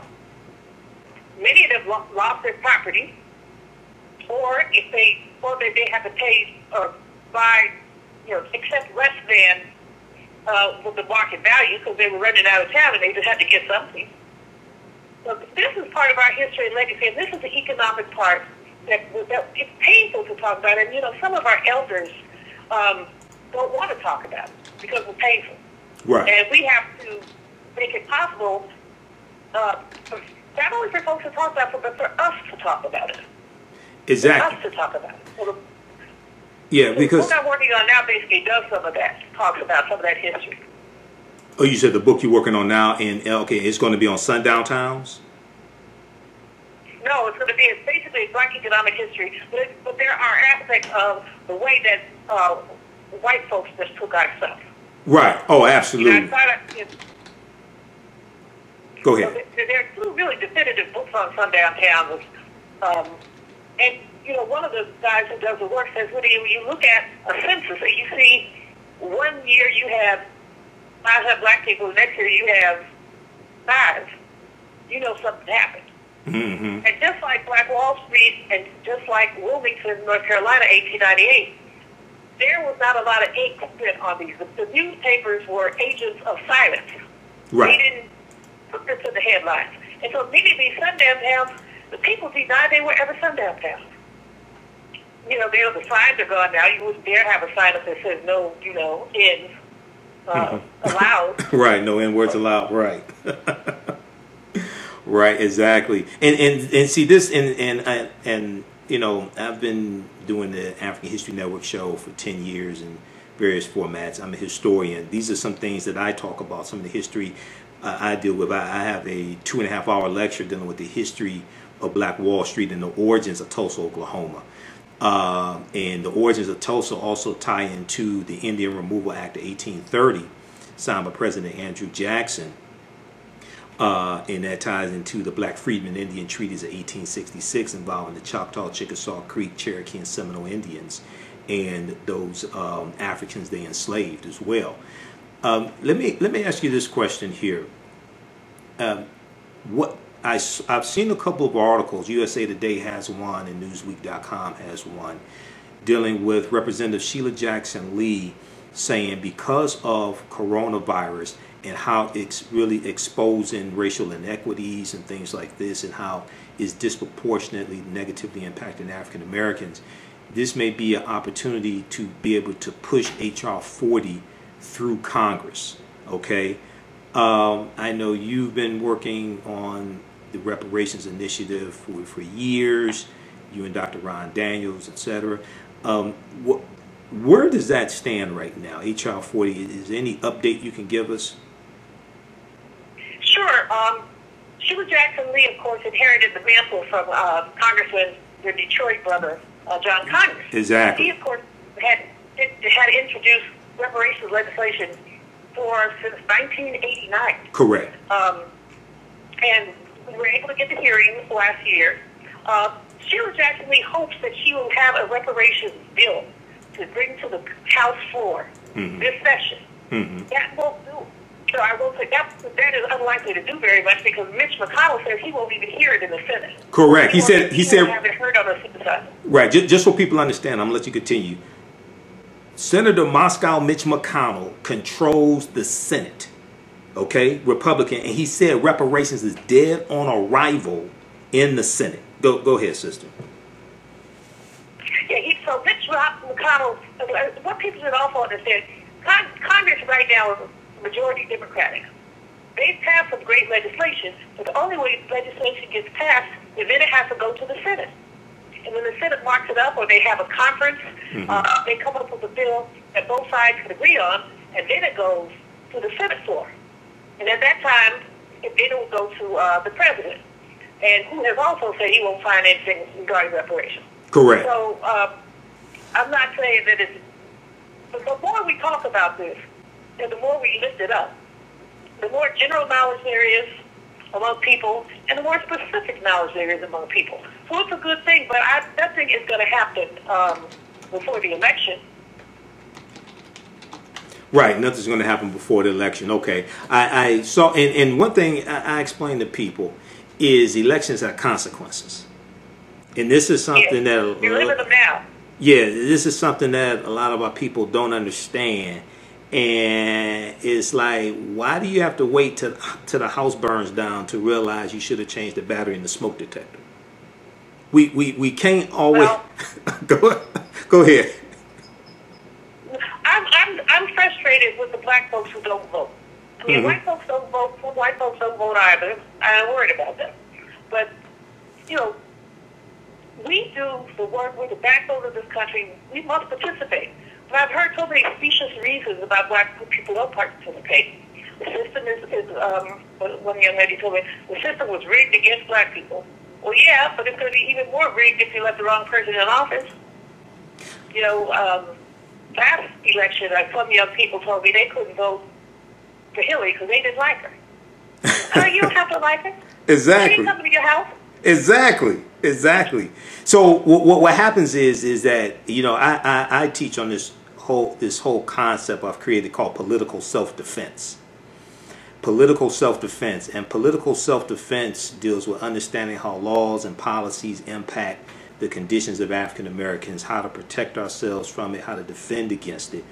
S3: Many of them lost their property, or if they, or they, they have to pay or buy, you know, accept less than uh, what the market value because they were running out of town and they just had to get something. So this is part of our history and legacy, and this is the economic part that, that it's painful to talk about. And you know, some of our elders um, don't want to talk about it because it's painful.
S1: Right.
S3: And we have to make it possible, uh, for, not only for folks to talk about it, but for us to talk about it.
S1: Exactly.
S3: Us to talk about it. So the,
S1: Yeah, because
S3: what I'm working on now basically does some of that, talks about some of that history.
S1: Oh, you said the book you're working on now, in okay, it's going to be on sundown towns.
S3: No, it's going to be it's basically black economic history, but, it, but there are aspects of the way that uh, white folks just took our stuff.
S1: Right. Oh,
S3: You know, I
S1: absolutely. Go
S3: So
S1: ahead.
S3: there, there are two really definitive books on sundown towns. Um, and, you know, one of the guys who does the work says, when you, you look at a census and you see one year you have 500 black people, next year you have five, you know something happened.
S1: Mm-hmm.
S3: And just like Black Wall Street and just like Wilmington, North Carolina, 1898, there was not a lot of ink spent on these. The, the newspapers were agents of silence.
S1: Right.
S3: They didn't put this in the headlines. And so many of these sundown towns, the people denied they were ever sundown towns. You know, there the signs are gone now. You wouldn't dare have a sign up that says no, you know, ends uh, allowed.
S1: Right. No N words allowed. Right. right. Exactly. And and and see this and and and, and you know I've been doing the African History Network show for ten years in various formats. I'm a historian. These are some things that I talk about. Some of the history uh, I deal with. I, I have a two and a half hour lecture dealing with the history of Black Wall Street and the origins of Tulsa, Oklahoma. Uh, and the origins of Tulsa also tie into the Indian Removal Act of 1830, signed by President Andrew Jackson. Uh, and that ties into the Black Freedmen Indian Treaties of 1866 involving the Choctaw, Chickasaw Creek, Cherokee, and Seminole Indians and those um, Africans they enslaved as well. Um, let me let me ask you this question here. Um, what I, have seen a couple of articles. USA Today has one, and Newsweek.com has one, dealing with Representative Sheila Jackson Lee saying because of coronavirus and how it's really exposing racial inequities and things like this, and how it's disproportionately negatively impacting African Americans, this may be an opportunity to be able to push HR 40 through Congress. Okay. Um, I know you've been working on the reparations initiative for, for years, you and Dr. Ron Daniels, et cetera. Um, wh- where does that stand right now? HR 40, is there any update you can give us? Sure.
S3: Um, Sheila Jackson Lee, of course, inherited the mantle from uh, Congressman, the Detroit brother, uh, John Conyers.
S1: Exactly.
S3: He, of course, had had introduced reparations legislation for since 1989.
S1: Correct.
S3: Um, and we were able to get the hearing last year. Uh, Sheila Jackson Lee hopes that she will have a reparations bill to bring to the House floor
S1: Mhm.
S3: this session.
S1: Mhm.
S3: That won't do. So I will say that that is unlikely to do very much because Mitch McConnell says he won't even hear it in the Senate.
S1: Correct. He
S3: won't-
S1: said- he said-
S3: have it heard on the Senate.
S1: Right. Just, just so people understand, I'm gonna let you continue. Senator Moscow Mitch McConnell controls the Senate. Okay, Republican, and he said reparations is dead on arrival in the Senate. Go, go ahead, sister.
S3: Yeah, he, so Mitch McConnell, uh, what people should also understand, Con- Congress right now is majority Democratic. They've passed some great legislation, but the only way legislation gets passed is then it has to go to the Senate. And when the Senate marks it up or they have a conference, uh, they come up with a bill that both sides can agree on, and then it goes to the Senate floor. And at that time, it, will go to uh, the president, and who has also said he won't find anything regarding reparations.
S1: Correct.
S3: So uh, I'm not saying that it's. But the more we talk about this, and the more we lift it up, the more general knowledge there is among people, and the more specific knowledge there is among people. So it's a good thing, but I, nothing is going to happen um, before the election.
S1: Right, nothing's going to happen before the election. Okay, I, I saw, and, and one thing I, I explained to people is elections have consequences, and this is something
S3: Yeah.
S1: that
S3: You're living them now.
S1: yeah, this is something that a lot of our people don't understand, and it's like, why do you have to wait till till the house burns down to realize you should have changed the battery in the smoke detector? We we, we can't always
S3: Well-
S1: go go ahead.
S3: I'm, I'm, I'm frustrated with the black folks who don't vote. I mean,
S1: Mhm.
S3: white folks don't vote. White folks don't vote either. I'm worried about them. But, you know, we do the work. We're the backbone of this country. We must participate. But I've heard so many specious reasons about black people don't participate. The system is, is um, one young lady told me, the system was rigged against black people. Well, yeah, but it's going to be even more rigged if you let the wrong person in office. You know, um, last election, uh, some young people told me they couldn't vote for Hillary because they didn't like her. uh, you don't have to like her.
S1: Exactly.
S3: didn't come to your house.
S1: Exactly. Exactly. So what, what what happens is is that you know I, I I teach on this whole this whole concept I've created called political self defense. Political self defense and political self defense deals with understanding how laws and policies impact the conditions of African Americans, how to protect ourselves from it, how to defend against it,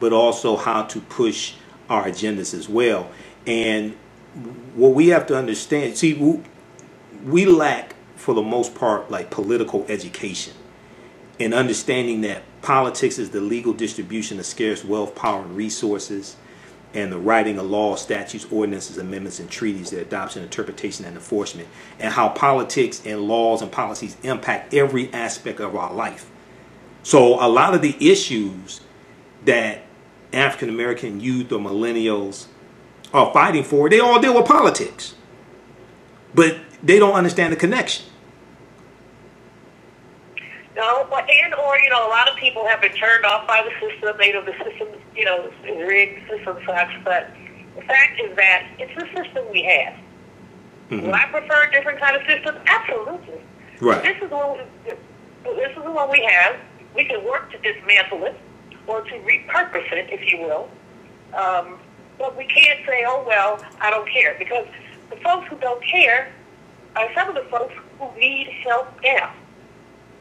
S1: but also how to push our agendas as well. And what we have to understand, see, we, lack for the most part like political education and understanding that politics is the legal distribution of scarce wealth power and resources and the writing of laws statutes ordinances amendments and treaties their adoption interpretation and enforcement and how politics and laws and policies impact every aspect of our life so a lot of the issues that african american youth or millennials are fighting for they all deal with politics but they don't understand the connection.
S3: No, but and or you know, a lot of people have been turned off by the system. They know the system, you know, is rigged. The system sucks. But the fact is that it's the system we have.
S1: Mhm.
S3: Would I prefer a different kind of system? Absolutely.
S1: Right.
S3: This is what we, this is what we have. We can work to dismantle it or to repurpose it, if you will. Um, but we can't say, "Oh well, I don't care," because the folks who don't care are some of the folks who need help now.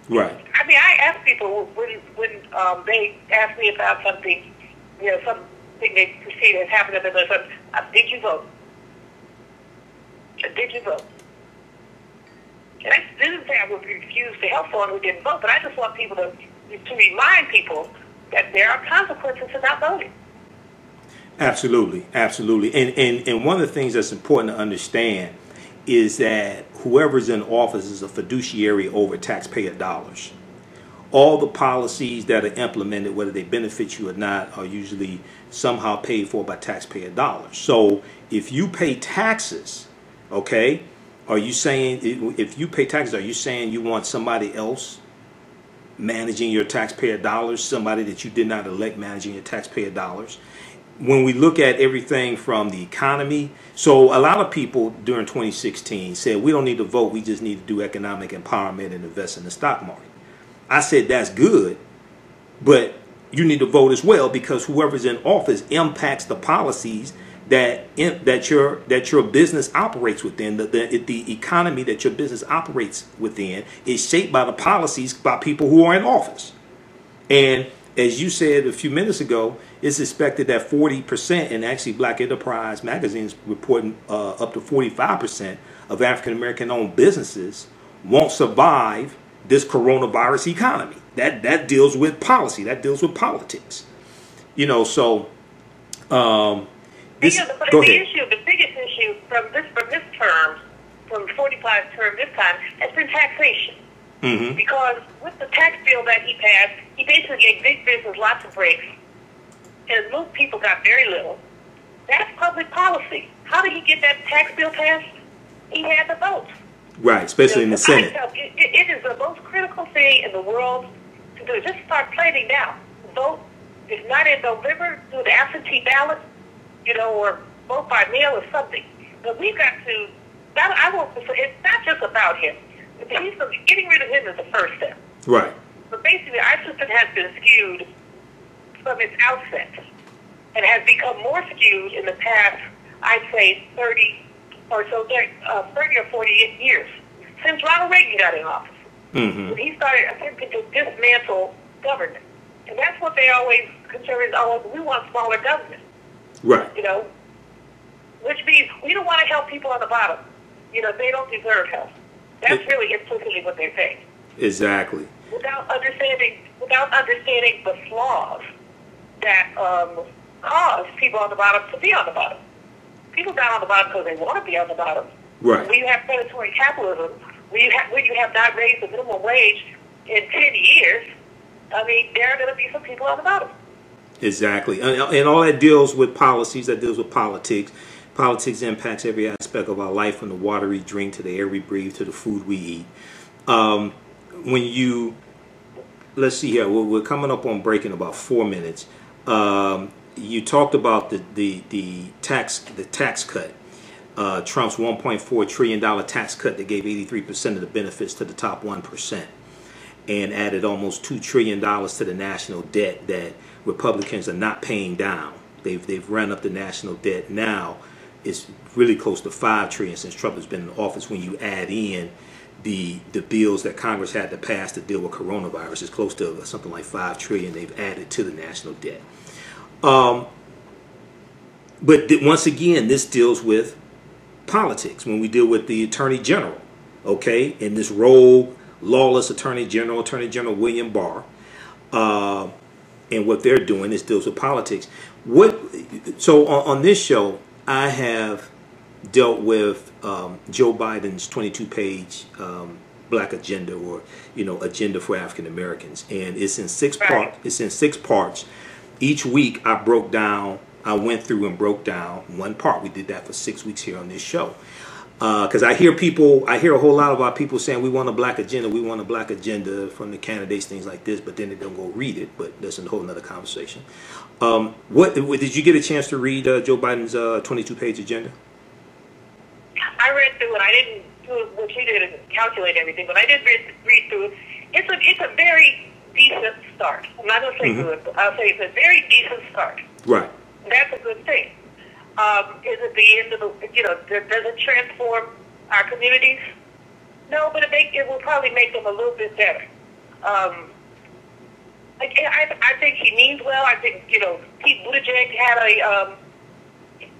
S1: Right.
S3: I mean, I ask people when when um, they ask me about something, you know, something they perceive has happened to them. They say, uh, "Did you vote? Did you vote?" And I didn't say I would refuse to help someone who didn't vote, but I just want people to to remind people that there are consequences to not voting.
S1: Absolutely, absolutely. And, and and one of the things that's important to understand is that whoever's in office is a fiduciary over taxpayer dollars. All the policies that are implemented, whether they benefit you or not, are usually somehow paid for by taxpayer dollars. So if you pay taxes Okay, are you saying if you pay taxes, are you saying you want somebody else managing your taxpayer dollars, somebody that you did not elect managing your taxpayer dollars? When we look at everything from the economy, so a lot of people during 2016 said we don't need to vote, we just need to do economic empowerment and invest in the stock market. I said that's good, but you need to vote as well because whoever's in office impacts the policies that that your that your business operates within the, the the economy that your business operates within is shaped by the policies by people who are in office and as you said a few minutes ago it's expected that 40% and actually black enterprise magazines reporting uh, up to 45% of african american owned businesses won't survive this coronavirus economy that that deals with policy that deals with politics you know so um,
S3: this, know, the, go the ahead. issue, the biggest issue from this from this term, from 45 term this time, has been taxation. Mm-hmm. Because with the tax bill that he passed, he basically gave big business lots of breaks, and most people got very little. That's public policy. How did he get that tax bill passed? He had the votes.
S1: Right, especially in the Senate.
S3: it, it is the most critical thing in the world to do. Just start planning now. Vote. If not in November, do the absentee ballot you know, or vote by mail or something. But we've got to. That, I won't. It's not just about him. He's getting rid of him is the first step.
S1: Right.
S3: But basically, our system has been skewed from its outset, and has become more skewed in the past, I'd say, 30 or so, uh, 30 or 40 years since Ronald Reagan got in office. Mm-hmm. When he started attempting to dismantle government, and that's what they always conservatives. Oh, we want smaller government.
S1: Right.
S3: You know, which means we don't want to help people on the bottom. You know, they don't deserve help. That's it, really implicitly what they're saying.
S1: Exactly.
S3: Without understanding, without understanding the flaws that um, cause people on the bottom to be on the bottom. People down on the bottom because they want to be on the bottom.
S1: Right.
S3: When you have predatory capitalism, when you have, when you have not raised the minimum wage in 10 years, I mean, there are going to be some people on the bottom.
S1: Exactly, and, all that deals with policies, that deals with politics. Politics impacts every aspect of our life, from the water we drink to the air we breathe to the food we eat. Um, when you, let's see here, we're, we're, coming up on break in about four minutes. Um, you talked about the, the, the tax the tax cut, uh, Trump's 1.4 trillion dollar tax cut that gave 83 percent of the benefits to the top one percent, and added almost two trillion dollars to the national debt that Republicans are not paying down. They've they've run up the national debt now. It's really close to five trillion since Trump has been in office. When you add in the the bills that Congress had to pass to deal with coronavirus, it's close to something like five trillion they've added to the national debt. Um, but th- once again, this deals with politics. When we deal with the attorney general, okay, in this role, lawless attorney general, Attorney General William Barr. Uh, and what they're doing is deals with politics. What so on, on this show, I have dealt with um, Joe Biden's 22-page um, Black Agenda, or you know, agenda for African Americans, and it's in six parts. It's in six parts. Each week, I broke down. I went through and broke down one part. We did that for six weeks here on this show because uh, I hear people, I hear a whole lot about people saying we want a black agenda, we want a black agenda from the candidates, things like this, but then they don't go read it. But that's a whole other conversation. Um, what did you get a chance to read uh, Joe Biden's uh, 22-page agenda?
S3: I read through it. I didn't do what you did and calculate everything, but I did read, read through it. It's a it's a very decent start. I'm not going to say mm-hmm. good, but I'll say it's a very decent start.
S1: Right.
S3: That's a good thing. Um, is it the end of the, you know, does it transform our communities? No, but it, make, it will probably make them a little bit better. Um, I, I, I think he means well. I think, you know, Pete Buttigieg had a um,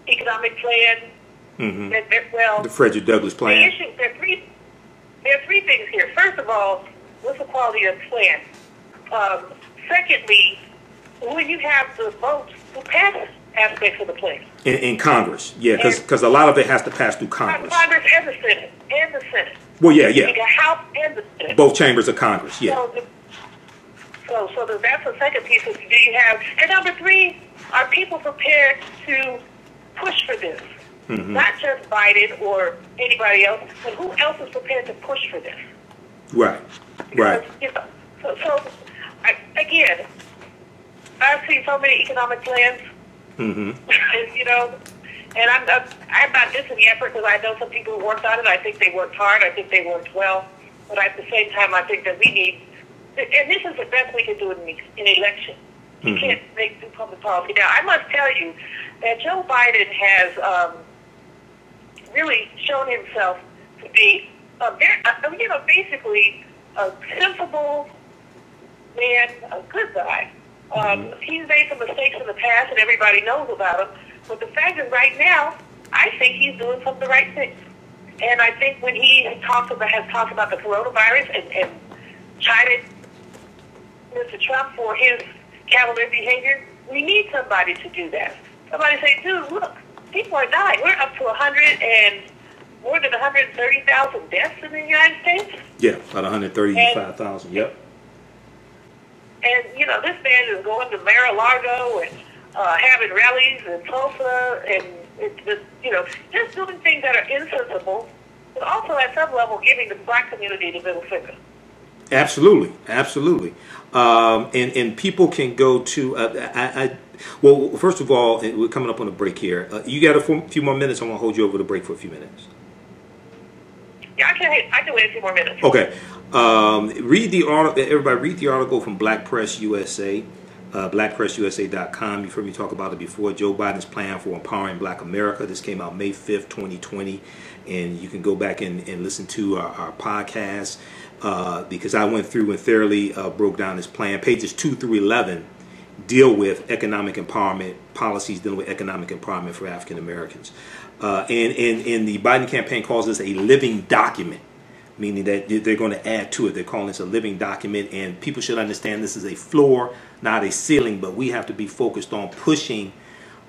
S3: economic plan
S1: mm-hmm.
S3: that, that, well.
S1: The Frederick Douglass plan.
S3: The issue, there, are three, there are three things here. First of all, what's the quality of the plan? Um, secondly, when you have the votes who pass aspects of the plan.
S1: In, in Congress, yeah, because a lot of it has to pass through Congress.
S3: Congress and the Senate, and the Senate.
S1: Well, yeah, yeah.
S3: The House and the Senate.
S1: Both chambers of Congress, yeah.
S3: So, the, so, so that's the second piece. Of, do you have, and number three, are people prepared to push for this? Mm-hmm. Not just Biden or anybody else, but who else is prepared to push for this?
S1: Right. Right.
S3: Because, you know, so, so I, again, I've seen so many economic plans.
S1: Mm-hmm.
S3: you know, and I'm not, I'm not dissing the effort because I know some people who worked on it. I think they worked hard. I think they worked well. But at the same time, I think that we need, and this is the best we can do in an election. You
S1: Mm-hmm.
S3: can't make do public policy now. I must tell you that Joe Biden has um, really shown himself to be a very, uh, you know, basically a sensible man, a good guy. Um, he's made some mistakes in the past, and everybody knows about him. But the fact is, right now, I think he's doing some of the right things. And I think when he talks about, has talked about the coronavirus and, and chided Mr. Trump for his cavalier behavior, we need somebody to do that. Somebody say, dude, look, people are dying. We're up to 100 and more than 130,000 deaths in the United States.
S1: Yeah, about 135,000. Yep.
S3: And, you know, this man is going to Mar-a-Lago and uh, having rallies in Tulsa and, it's just, you know, just doing things that are insensible, but also at some level giving the black community the middle finger.
S1: Absolutely, absolutely. Um, and and people can go to. Uh, I, I well, first of all, we're coming up on a break here. Uh, you got a few more minutes. I'm gonna hold you over the break for a few minutes.
S3: Yeah, I can. I can wait a few more minutes.
S1: Okay. Um, read the article. Everybody, read the article from Black Press USA. Uh, blackpressusa.com. You've heard me talk about it before. Joe Biden's plan for empowering Black America. This came out May 5th, 2020. And you can go back and, and listen to our, our podcast uh, because I went through and thoroughly uh, broke down his plan. Pages 2 through 11 deal with economic empowerment, policies dealing with economic empowerment for African Americans. Uh, and, and, and the Biden campaign calls this a living document meaning that they're going to add to it. They're calling this a living document, and people should understand this is a floor, not a ceiling, but we have to be focused on pushing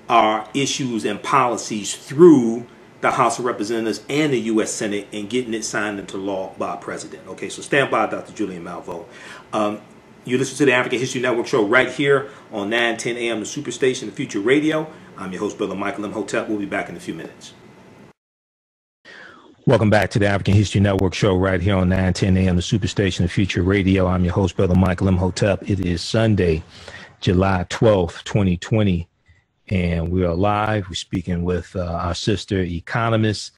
S1: our issues and policies through the House of Representatives and the U.S. Senate and getting it signed into law by a president. Okay, so stand by, Dr. Julianne Malveaux. Um, you listen to the African History Network show right here on 9 10 a.m. the Superstation, the Future Radio. I'm your host, Brother Michael Imhotep. We'll be back in a few minutes. Welcome back to the African History Network show right here on 910 AM, the Superstation of Future Radio. I'm your host, Brother Michael Imhotep. It is Sunday, July 12th, 2020, and we are live. We're speaking with uh, our sister economist,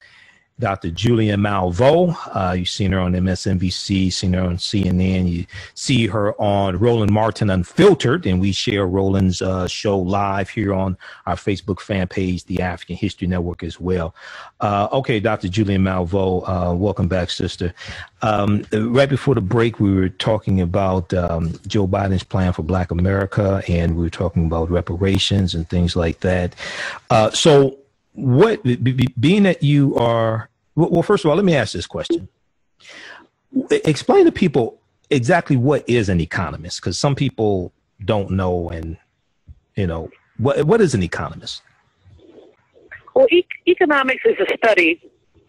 S1: Dr. Julianne Malveaux. Uh, you've seen her on MSNBC, seen her on CNN. You see her on Roland Martin Unfiltered, and we share Roland's uh, show live here on our Facebook fan page, the African History Network, as well. Uh, okay, Dr. Julianne Malveaux, uh, welcome back, sister. Um, right before the break, we were talking about um, Joe Biden's plan for Black America, and we were talking about reparations and things like that. Uh, so, what being that you are well first of all let me ask this question. Explain to people exactly what is an economist because some people don't know and you know what what is an economist?
S2: Well e- economics is a study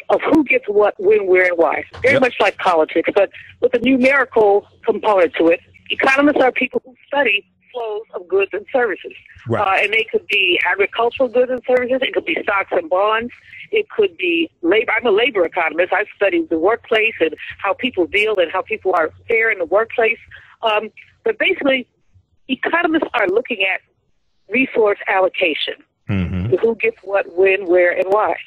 S2: of who gets what when where and why. Very
S1: Yep.
S2: much like politics but with a numerical component to it. Economists are people who study flows of goods and services.
S1: Right.
S2: uh, and they could be agricultural goods and services. It could be stocks and bonds. It could be labor. I'm a labor economist. I study the workplace and how people deal and how people are fair in the workplace. Um, but basically economists are looking at resource allocation.
S1: Mm-hmm.
S2: who gets what when where and why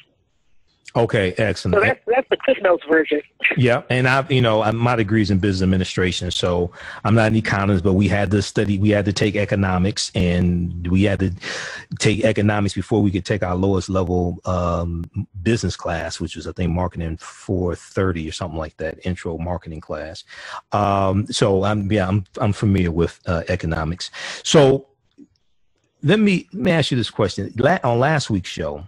S1: okay
S2: so
S1: excellent
S2: that's that's the cliff notes version
S1: Yeah, and I've you know my degree's in business administration, so I'm not an economist, but we had to study, we had to take economics, and we had to take economics before we could take our lowest level um, business class, which was I think marketing 430 or something like that, intro marketing class. Um, so I'm yeah I'm I'm familiar with uh, economics. So let me let me ask you this question. La- on last week's show.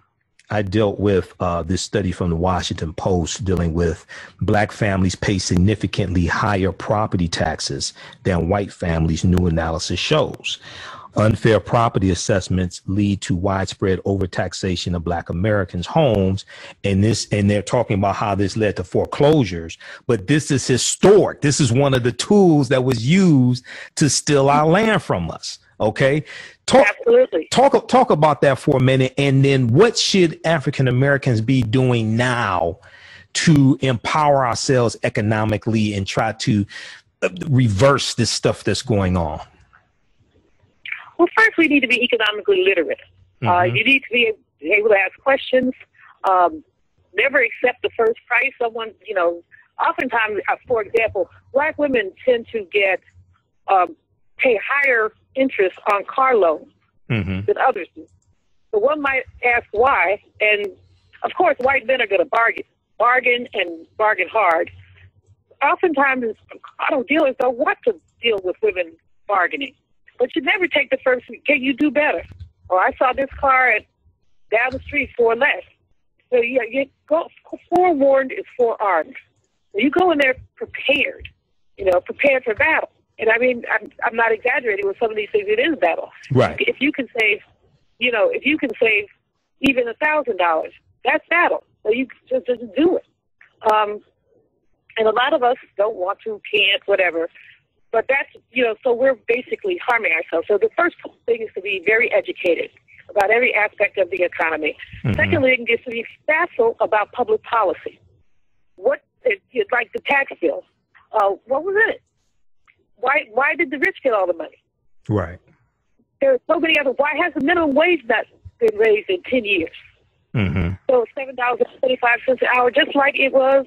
S1: I dealt with uh, this study from the Washington Post dealing with black families pay significantly higher property taxes than white families, new analysis shows. Unfair property assessments lead to widespread overtaxation of black Americans' homes. And this, and they're talking about how this led to foreclosures. But this is historic. This is one of the tools that was used to steal our land from us. Okay.
S3: Talk, Absolutely.
S1: Talk, talk about that for a minute. And then what should African Americans be doing now to empower ourselves economically and try to uh, reverse this stuff that's going on?
S3: Well, first, we need to be economically literate. Uh, mm-hmm. Uh, you need to be able to ask questions. Um, never accept the first price. Someone, you know, oftentimes, uh, for example, black women tend to get um, pay higher interest on car loans mm-hmm. than others do. So one might ask why, and of course, white men are going to bargain, bargain and bargain hard. Oftentimes, auto dealers don't want to deal with women bargaining, but you never take the first. Can you do better? Or I saw this car at down the street for less. So yeah, you go forewarned is forearmed. You go in there prepared, you know, prepared for battle. And I mean, I'm, I'm not exaggerating with some of these things. It is battle.
S1: Right.
S3: If you can save, you know, if you can save even a thousand dollars, that's battle. So you just, just do it. Um, and a lot of us don't want to, can't, whatever. But that's, you know, so we're basically harming ourselves. So the first thing is to be very educated about every aspect of the economy. Mm-hmm. Secondly, is to be facile about public policy. What, it, it, like the tax bill, uh, what was it? Why why did the rich get all the money?
S1: Right.
S3: There are so many other. Why has the minimum wage not been raised in ten years?
S1: Mm-hmm.
S3: So seven dollars and twenty five cents an hour, just like it was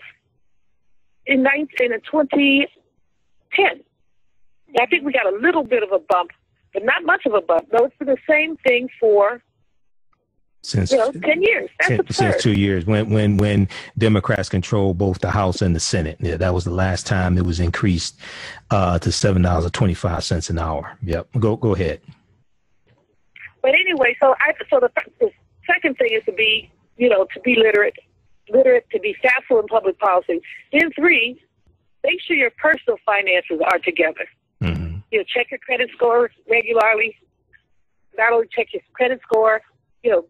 S3: in nineteen in twenty ten. I think we got a little bit of a bump, but not much of a bump. No, it's been the same thing for since you know, ten years. That's
S1: since two years when when when Democrats control both the House and the Senate. Yeah, that was the last time it was increased uh, to seven dollars and twenty five cents an hour. Yep. Go go ahead.
S3: But anyway, so I so the, the second thing is to be you know to be literate, literate to be facile in public policy. Then three, make sure your personal finances are together. Mm-hmm. You know, check your credit score regularly. Not only check your credit score, you know,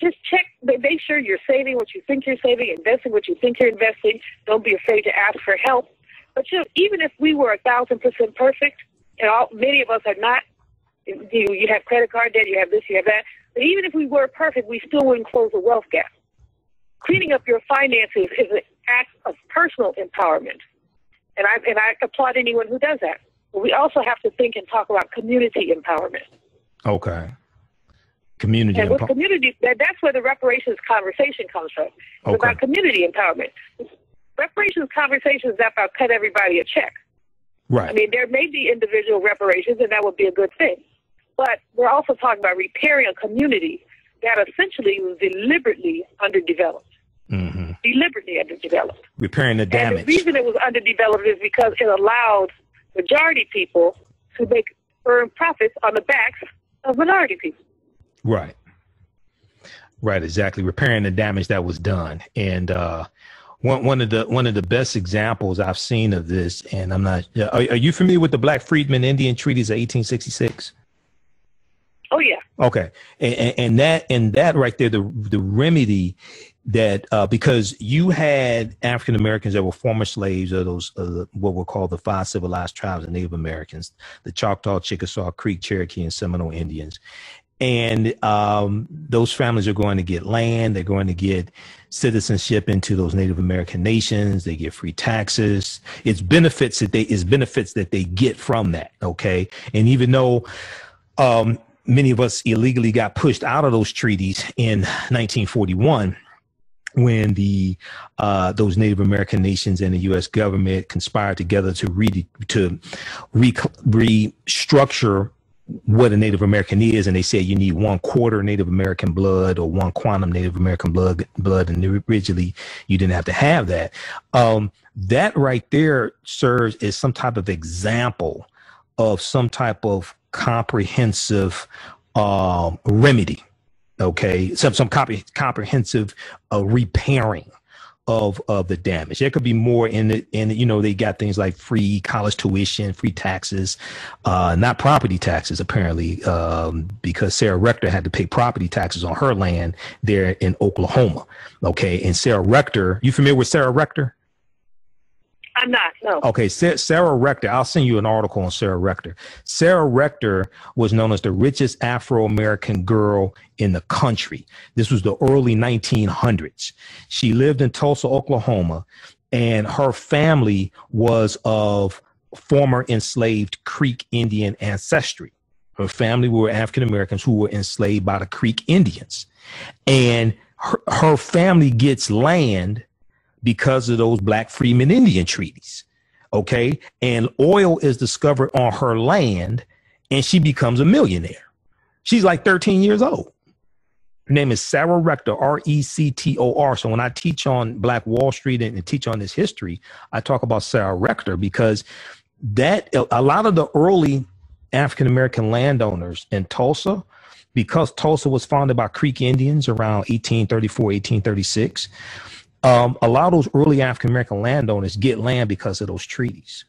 S3: just check, make sure you're saving what you think you're saving, investing what you think you're investing. Don't be afraid to ask for help. But you know, even if we were a thousand percent perfect, and all, many of us are not, you you have credit card debt, you have this, you have that. But even if we were perfect, we still wouldn't close the wealth gap. Cleaning up your finances is an act of personal empowerment, and I and I applaud anyone who does that. But we also have to think and talk about community empowerment.
S1: Okay. Community
S3: and with community, that, that's where the reparations conversation comes from. It's okay. about community empowerment. Reparations conversation is about cut everybody a check.
S1: Right. I
S3: mean, there may be individual reparations, and that would be a good thing. But we're also talking about repairing a community that essentially was deliberately underdeveloped. Mm-hmm. Deliberately underdeveloped.
S1: Repairing the damage.
S3: And the reason it was underdeveloped is because it allowed majority people to make earn profits on the backs of minority people.
S1: Right. Right, exactly. Repairing the damage that was done. And uh one one of the one of the best examples I've seen of this, and I'm not are, are you familiar with the Black Freedmen Indian Treaties of 1866?
S3: Oh yeah.
S1: Okay, and, and, that and that right there, the the remedy that uh, because you had African Americans that were former slaves of those uh, what were called the five civilized tribes of Native Americans, the Choctaw, Chickasaw, Creek, Cherokee, and Seminole Indians, and um, those families are going to get land. They're going to get citizenship into those native american nations. They get free taxes. It's benefits that they it's benefits that they get from that okay? And even though um, many of us illegally got pushed out of those treaties in 1941 when the uh, those Native American nations and the U.S. government conspired together to re to re- restructure what a Native American is, and they said you need one quarter Native American blood or one quantum Native American blood. Blood, and originally you didn't have to have that. Um, that right there serves as some type of example of some type of comprehensive um, remedy. Okay, some some comp- comprehensive uh, repairing of of the damage. There could be more in it, and you know they got things like free college tuition, free taxes, uh, not property taxes apparently, um, because Sarah Rector had to pay property taxes on her land there in Oklahoma. Okay, and Sarah Rector, you familiar with Sarah Rector?
S2: I'm not. No.
S1: Okay, Sarah Rector. I'll send you an article on Sarah Rector. Sarah Rector was known as the richest Afro American girl in the country. This was the early 1900s. She lived in Tulsa, Oklahoma, and her family was of former enslaved Creek Indian ancestry. Her family were African Americans who were enslaved by the Creek Indians. And her, her family gets land because of those black freeman Indian treaties. Okay. And oil is discovered on her land and she becomes a millionaire. She's like 13 years old. Her name is Sarah Rector, R E C T O R. So when I teach on Black Wall Street and, and teach on this history, I talk about Sarah Rector because that a lot of the early African American landowners in Tulsa, because Tulsa was founded by Creek Indians around 1834, 1836, um, a lot of those early African American landowners get land because of those treaties.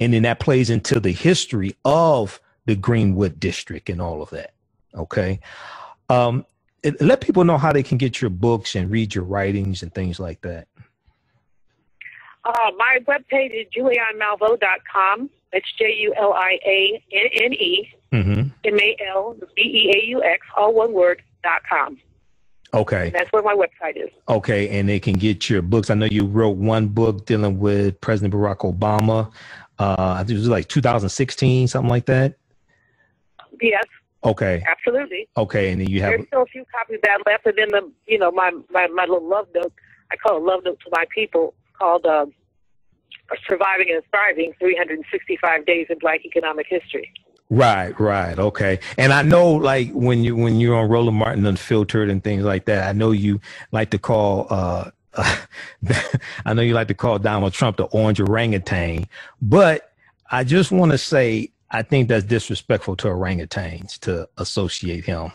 S1: And then that plays into the history of the Greenwood district and all of that. Okay. Um, it, let people know how they can get your books and read your writings and things like that.
S2: Uh, my webpage is juliannemalveaux.com. It's J U L I A N N E M A L V E A U X, all one word, dot com.
S1: Okay.
S2: That's where my website is.
S1: Okay, and they can get your books. I know you wrote one book dealing with President Barack Obama. Uh, I think it was like 2016, something like that.
S2: Yes.
S1: Okay.
S2: Absolutely.
S1: Okay, and then you have.
S2: There's still a few copies that left, and then the you know my my my little love note. I call it love note to my people called uh, "Surviving and Thriving: 365 Days in Black Economic History."
S1: Right, right, okay. And I know, like when you when you're on Roland Martin Unfiltered and things like that, I know you like to call. uh I know you like to call Donald Trump the orange orangutan, but I just want to say I think that's disrespectful to orangutans to associate him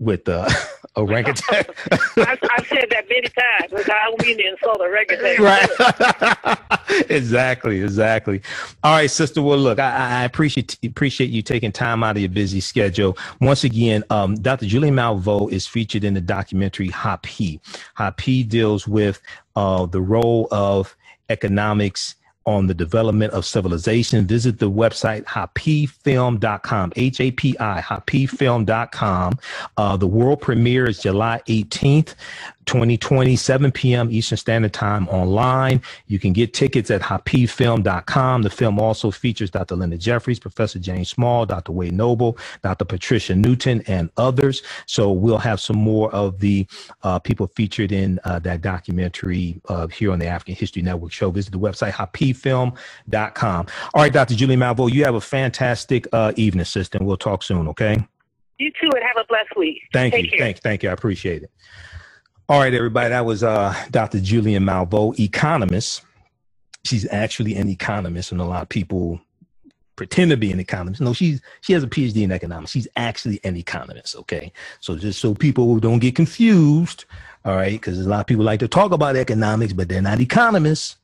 S1: with uh, orangutan.
S2: I've, I've, said that many times. I don't mean to insult orangutan.
S1: Right. exactly. Exactly. All right, sister. Well, look, I, I, appreciate appreciate you taking time out of your busy schedule. Once again, um, Dr. Julie Malveaux is featured in the documentary Hapi. Hapi deals with uh, the role of economics on the development of civilization, visit the website hapifilm.com, H A P I, hapifilm.com. Uh, the world premiere is July 18th. 2020, 7 p.m. Eastern Standard Time online. You can get tickets at hapifilm.com. The film also features Dr. Leonard Jeffries, Professor James Small, Dr. Wade Noble, Dr. Patricia Newton, and others. So we'll have some more of the uh, people featured in uh, that documentary uh, here on the African History Network show. Visit the website hapifilm.com. All right, Dr. Julie Malveaux, you have a fantastic uh, evening, sister. We'll talk soon, okay?
S2: You too, and have a blessed week.
S1: Thank Take you. Care. Thank, thank you. I appreciate it. All right, everybody. That was uh, Dr. Julianne Malveaux, economist. She's actually an economist, and a lot of people pretend to be an economist. No, she's she has a PhD in economics. She's actually an economist. Okay, so just so people don't get confused, all right, because a lot of people like to talk about economics, but they're not economists.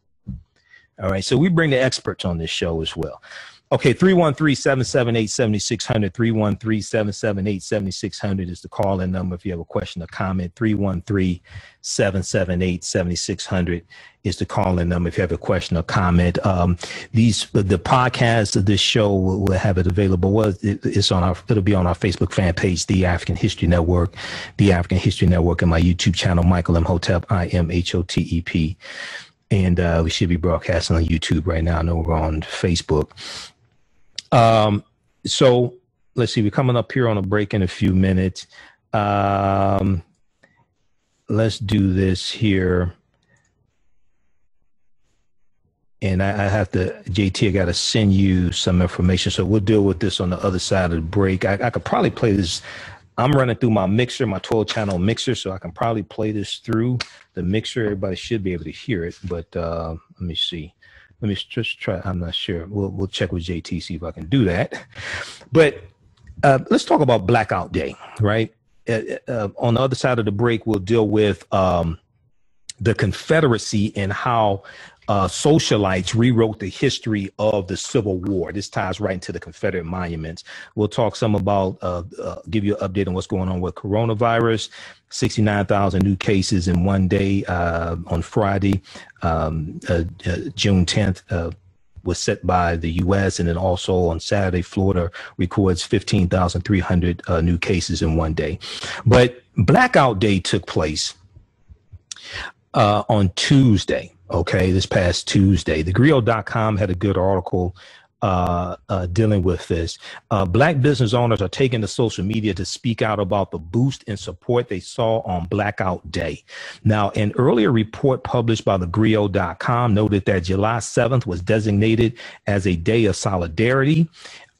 S1: All right, so we bring the experts on this show as well. Okay, 313-778-7600, 313-778-7600 is the call-in number if you have a question or comment. 313-778-7600 is the call-in number if you have a question or comment. Um, these the podcast of this show will, will have it available. Well, it, it's on our it'll be on our Facebook fan page, the African History Network, the African History Network, and my YouTube channel, Michael Imhotep, I M H O T E P and uh, we should be broadcasting on YouTube right now. I know we're on Facebook. Um, so let's see, we're coming up here on a break in a few minutes. Um, let's do this here. And I, I have to, JT, I got to send you some information. So we'll deal with this on the other side of the break. I, I could probably play this. I'm running through my mixer, my 12 channel mixer, so I can probably play this through the mixer. Everybody should be able to hear it, but uh, let me see. Let me just try. I'm not sure. We'll we'll check with JT see if I can do that. But uh, let's talk about Blackout Day, right? Uh, uh, on the other side of the break, we'll deal with um, the Confederacy and how uh, socialites rewrote the history of the Civil War. This ties right into the Confederate monuments. We'll talk some about, uh, uh, give you an update on what's going on with coronavirus. 69,000 new cases in one day uh, on Friday, um, uh, uh, June 10th. was set by the U.S. and then also on Saturday, Florida records 15,300 new cases in one day. But Blackout Day took place on Tuesday okay, this past Tuesday. TheGrio.com had a good article uh, uh, dealing with this. Uh, black business owners are taking to social media to speak out about the boost in support they saw on Blackout Day. Now, an earlier report published by TheGrio.com noted that July 7th was designated as a day of solidarity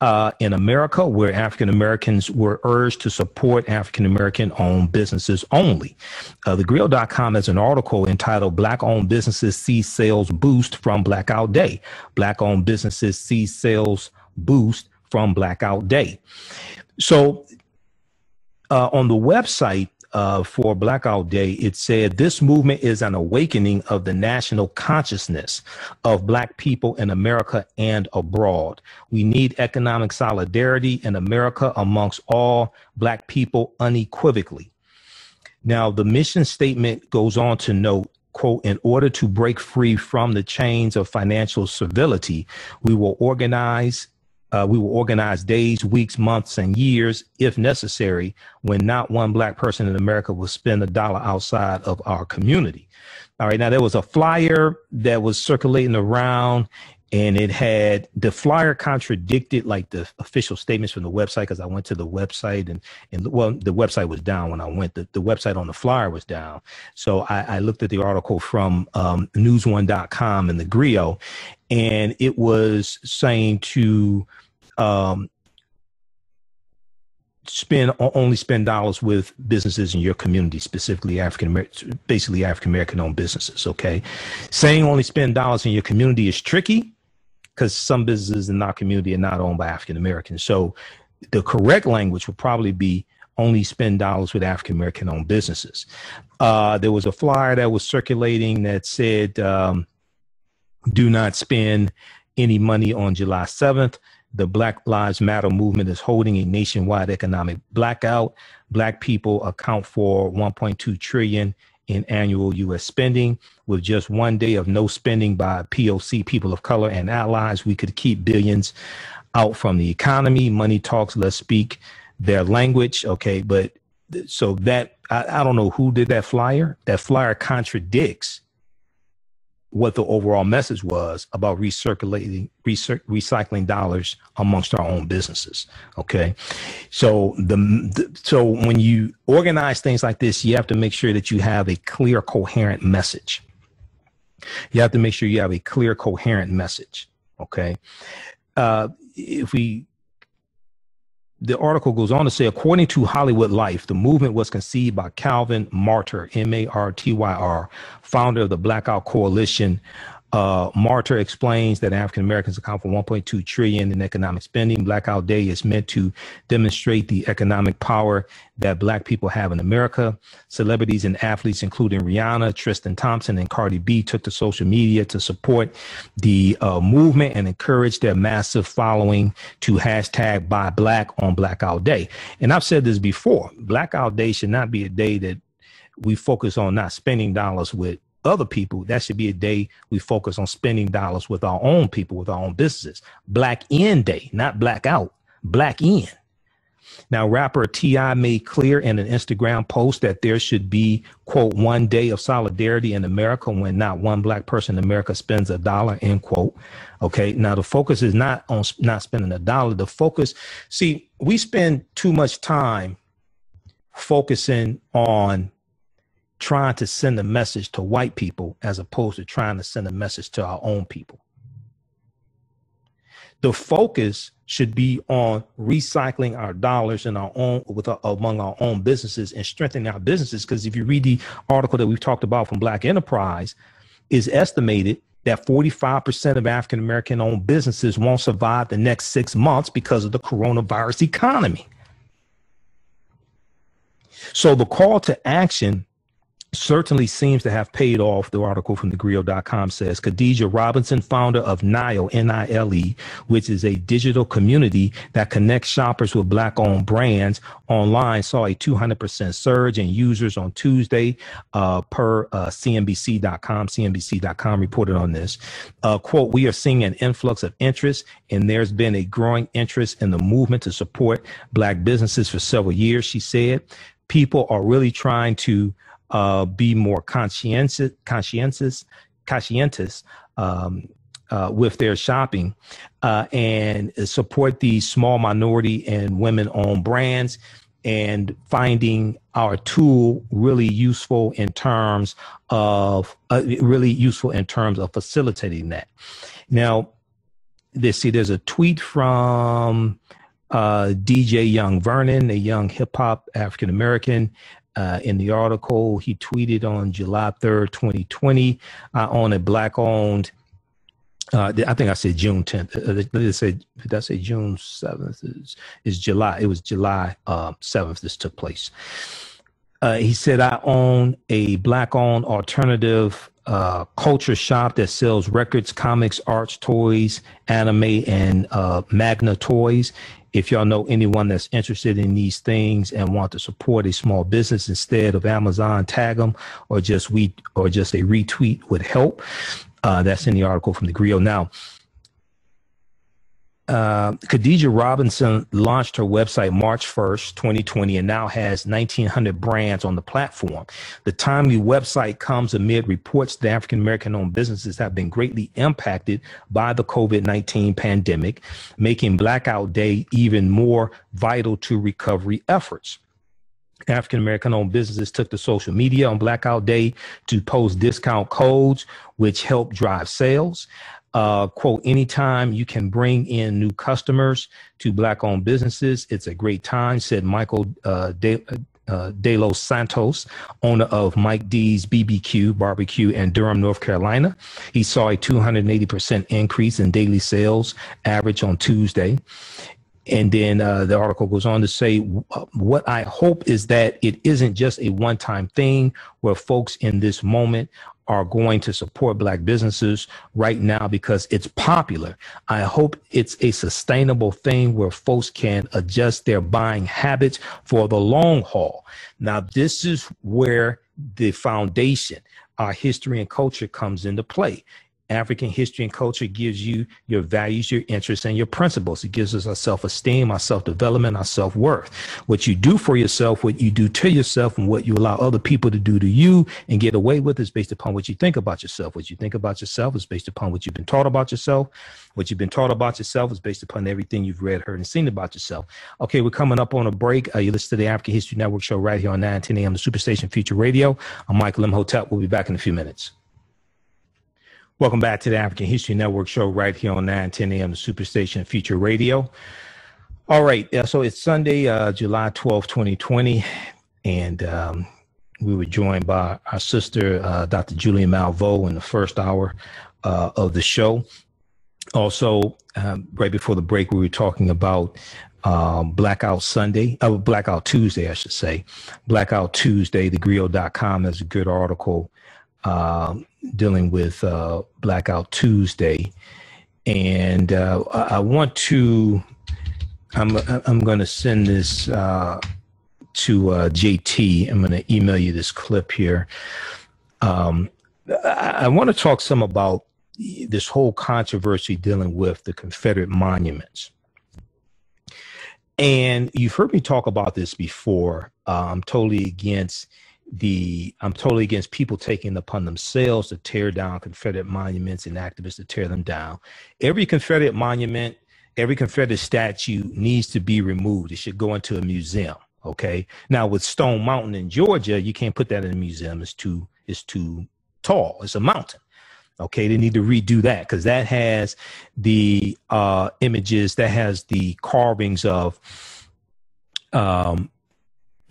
S1: uh, in America where African Americans were urged to support African American owned businesses only. Uh, TheGrio.com has an article entitled Black Owned Businesses See Sales Boost from Blackout Day. Black owned businesses see sales boost from Blackout Day. So uh, on the website, uh, for Blackout Day, it said this movement is an awakening of the national consciousness of Black people in America and abroad. We need economic solidarity in America amongst all Black people unequivocally. Now, the mission statement goes on to note quote, in order to break free from the chains of financial servility, we will organize uh, we will organize days, weeks, months, and years, if necessary, when not one black person in America will spend a dollar outside of our community. All right. Now, there was a flyer that was circulating around, and it had the flyer contradicted like the official statements from the website because I went to the website and and well the website was down when I went the, the website on the flyer was down so I, I looked at the article from um, NewsOne.com and the Grio and it was saying to um, spend only spend dollars with businesses in your community, specifically African American, basically African American owned businesses. Okay, saying only spend dollars in your community is tricky because some businesses in our community are not owned by African Americans. So the correct language would probably be only spend dollars with African American owned businesses. Uh, there was a flyer that was circulating that said, um, "Do not spend any money on July 7th." the Black Lives Matter movement is holding a nationwide economic blackout. Black people account for 1.2 trillion in annual U.S. spending. With just one day of no spending by POC, people of color, and allies, we could keep billions out from the economy. Money talks, let's speak their language. Okay, but so that I, I don't know who did that flyer. That flyer contradicts what the overall message was about recirculating recycling dollars amongst our own businesses okay? So the, the, so when you organize things like this you have to make sure that you have a clear coherent message. You have to make sure you have a clear coherent message okay? Uh, if we the article goes on to say, according to Hollywood Life, the movement was conceived by Calvin Martyr, M A R T Y R, founder of the Blackout Coalition, uh, Martyr explains that African Americans account for 1.2 trillion in economic spending. Blackout Day is meant to demonstrate the economic power that Black people have in America. Celebrities and athletes, including Rihanna, Tristan Thompson, and Cardi B, took to social media to support the uh, movement and encourage their massive following to hashtag Buy Black on Blackout Day. And I've said this before: Blackout Day should not be a day that we focus on not spending dollars with other people, that should be a day we focus on spending dollars with our own people, with our own businesses. Black in day, not black out, black in. Now, rapper T.I. made clear in an Instagram post that there should be, quote, one day of solidarity in America when not one black person in America spends a dollar, end quote. Okay. Now, the focus is not on not spending a dollar. The focus, see, we spend too much time focusing on trying to send a message to white people as opposed to trying to send a message to our own people. The focus should be on recycling our dollars in our own with our, among our own businesses and strengthening our businesses. Because if you read the article that we've talked about from Black Enterprise, is estimated that 45% of African American owned businesses won't survive the next six months because of the coronavirus economy. So the call to action certainly seems to have paid off. The article from thegrio.com says Khadija Robinson, founder of Nile, N-I-L-E, which is a digital community that connects shoppers with black owned brands online, saw a 200% surge in users on Tuesday uh, per uh, CNBC.com. CNBC.com reported on this. Uh, quote, we are seeing an influx of interest and there's been a growing interest in the movement to support black businesses for several years, she said. People are really trying to uh, be more conscientious, conscientious, conscientious um, uh, with their shopping uh, and support these small minority and women-owned brands and finding our tool really useful in terms of uh, really useful in terms of facilitating that. Now, let's see. There's a tweet from uh, DJ Young Vernon, a young hip hop African American, uh, in the article. He tweeted on July 3rd, 2020, I own a black owned, uh, I think I said June 10th. Uh, say, did I say June 7th? Is, July. It was July uh, 7th this took place. Uh, he said, I own a black owned alternative uh, culture shop that sells records, comics, arts, toys, anime, and uh, manga toys. If y'all know anyone that's interested in these things and want to support a small business instead of Amazon, tag them or just we or just a retweet would help. Uh, that's in the article from the Grio. Now, uh, Khadija Robinson launched her website March 1st, 2020, and now has 1,900 brands on the platform. The timely website comes amid reports that African American owned businesses have been greatly impacted by the COVID 19 pandemic, making Blackout Day even more vital to recovery efforts. African American owned businesses took to social media on Blackout Day to post discount codes, which helped drive sales uh, quote, anytime you can bring in new customers to black owned businesses, it's a great time, said Michael uh, De, uh, De Los Santos, owner of Mike D's BBQ Barbecue in Durham, North Carolina. He saw a 280% increase in daily sales average on Tuesday. And then uh, the article goes on to say, what I hope is that it isn't just a one time thing where folks in this moment are going to support black businesses right now because it's popular. I hope it's a sustainable thing where folks can adjust their buying habits for the long haul. Now, this is where the foundation, our history and culture comes into play. African history and culture gives you your values, your interests, and your principles. It gives us our self esteem, our self development, our self worth. What you do for yourself, what you do to yourself, and what you allow other people to do to you and get away with is based upon what you think about yourself. What you think about yourself is based upon what you've been taught about yourself. What you've been taught about yourself is based upon everything you've read, heard, and seen about yourself. Okay, we're coming up on a break. Uh, you listen to the African History Network show right here on 9 10 a.m. the Superstation Future Radio. I'm Michael Imhotep. We'll be back in a few minutes. Welcome back to the African History Network show right here on 9 10 a.m. Superstation Future Radio. All right, uh, so it's Sunday, uh, July 12, 2020, and um, we were joined by our sister, uh, Dr. Julianne Malveaux, in the first hour uh, of the show. Also, um, right before the break, we were talking about um, Blackout Sunday, uh, Blackout Tuesday, I should say. Blackout Tuesday, thegrio.com has a good article um, dealing with uh, Blackout Tuesday, and uh, I, want to. I'm I'm going to send this uh, to uh, JT. I'm going to email you this clip here. Um, I, I want to talk some about this whole controversy dealing with the Confederate monuments. And you've heard me talk about this before. Uh, I'm totally against the I'm totally against people taking upon themselves to tear down Confederate monuments and activists to tear them down. Every Confederate monument, every Confederate statue needs to be removed. It should go into a museum. Okay. Now with Stone Mountain in Georgia, you can't put that in a museum. It's too it's too tall. It's a mountain. Okay, they need to redo that because that has the uh, images, that has the carvings of um,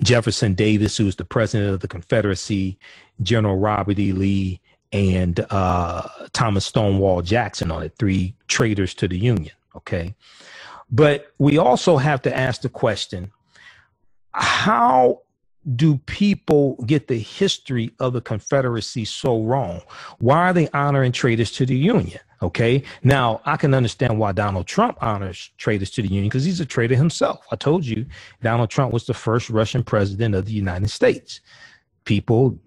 S1: Jefferson Davis, who was the president of the Confederacy, General Robert E. Lee, and uh, Thomas Stonewall Jackson on it, three traitors to the Union. Okay. But we also have to ask the question how do people get the history of the Confederacy so wrong? Why are they honoring traitors to the Union? Okay. Now, I can understand why Donald Trump honors traitors to the Union because he's a traitor himself. I told you Donald Trump was the first Russian president of the United States. People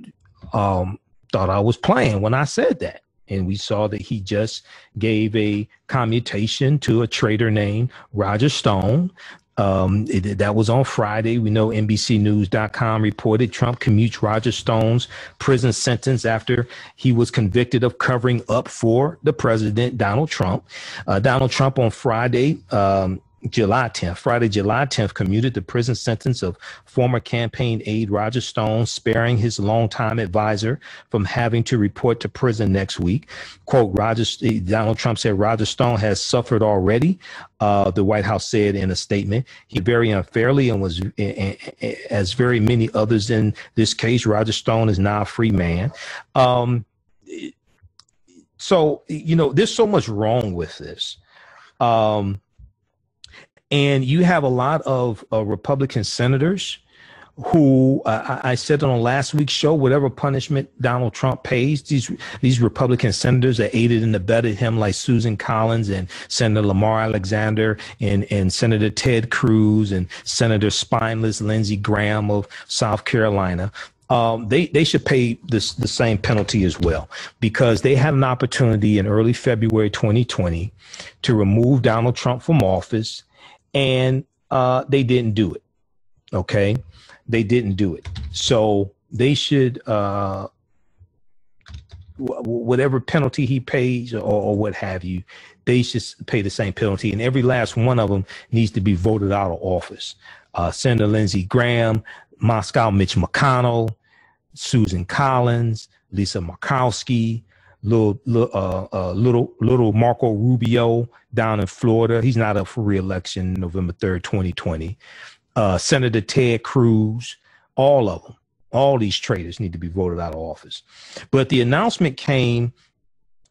S1: um, thought I was playing when I said that. And we saw that he just gave a commutation to a traitor named Roger Stone. Um, it, that was on Friday. We know NBCNews.com reported Trump commutes Roger Stone's prison sentence after he was convicted of covering up for the president, Donald Trump. Uh, Donald Trump on Friday um, July 10th, Friday, July 10th, commuted the prison sentence of former campaign aide Roger Stone, sparing his longtime advisor from having to report to prison next week. Quote, Roger, Donald Trump said Roger Stone has suffered already. Uh, the White House said in a statement, he very unfairly and was, as very many others in this case, Roger Stone is now a free man. Um, so, you know, there's so much wrong with this. Um, and you have a lot of uh, Republican senators who uh, I said on last week's show, whatever punishment Donald Trump pays, these these Republican senators that aided and abetted him, like Susan Collins and Senator Lamar Alexander and, and Senator Ted Cruz and Senator Spineless Lindsey Graham of South Carolina. Um, they they should pay this the same penalty as well because they had an opportunity in early February 2020 to remove Donald Trump from office and uh, they didn't do it. Okay, they didn't do it. So they should uh, w- whatever penalty he pays or, or, what have you, they should pay the same penalty, and every last one of them needs to be voted out of office. Uh, Senator Lindsey Graham, Moscow Mitch McConnell, Susan Collins, Lisa Murkowski, little little uh, uh, little little Marco Rubio down in Florida. He's not up for reelection November third, twenty twenty. Uh, Senator Ted Cruz, all of them, all these traitors need to be voted out of office. But the announcement came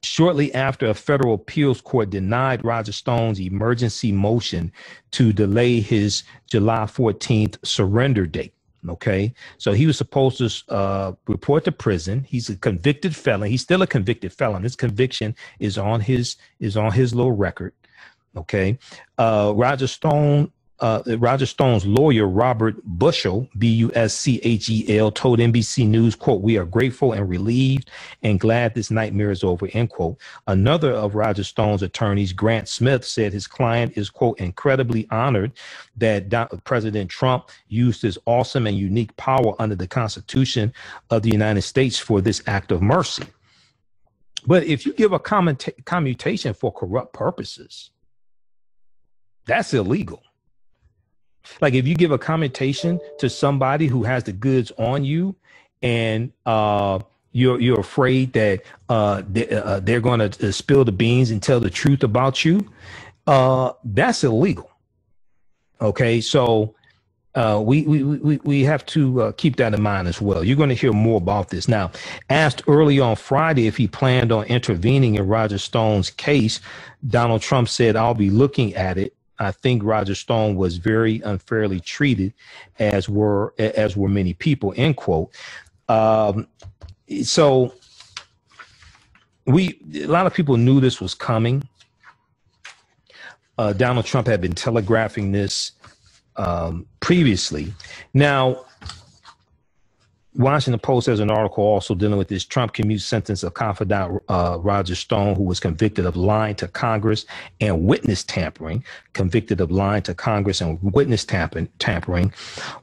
S1: shortly after a federal appeals court denied Roger Stone's emergency motion to delay his July 14th surrender date. Okay. So he was supposed to uh, report to prison. He's a convicted felon. He's still a convicted felon. His conviction is on his is on his little record. Okay. Uh, Roger Stone uh, Roger Stone's lawyer, Robert Buschel, B-U-S-C-H-E-L, told NBC News, quote, we are grateful and relieved and glad this nightmare is over, end quote. Another of Roger Stone's attorneys, Grant Smith, said his client is, quote, incredibly honored that President Trump used his awesome and unique power under the Constitution of the United States for this act of mercy. But if you give a commutation for corrupt purposes, that's illegal. Like if you give a commutation to somebody who has the goods on you and uh you're you're afraid that uh, they, uh they're going to uh, spill the beans and tell the truth about you, uh that's illegal. Okay? So uh, we, we, we, we have to uh, keep that in mind as well. You're going to hear more about this. Now, asked early on Friday if he planned on intervening in Roger Stone's case, Donald Trump said, I'll be looking at it. I think Roger Stone was very unfairly treated, as were as were many people. End quote. Um, so we a lot of people knew this was coming. Uh, Donald Trump had been telegraphing this um, previously. Now, Washington Post has an article also dealing with this Trump commute sentence of confidant uh, Roger Stone, who was convicted of lying to Congress and witness tampering, convicted of lying to Congress and witness tampering.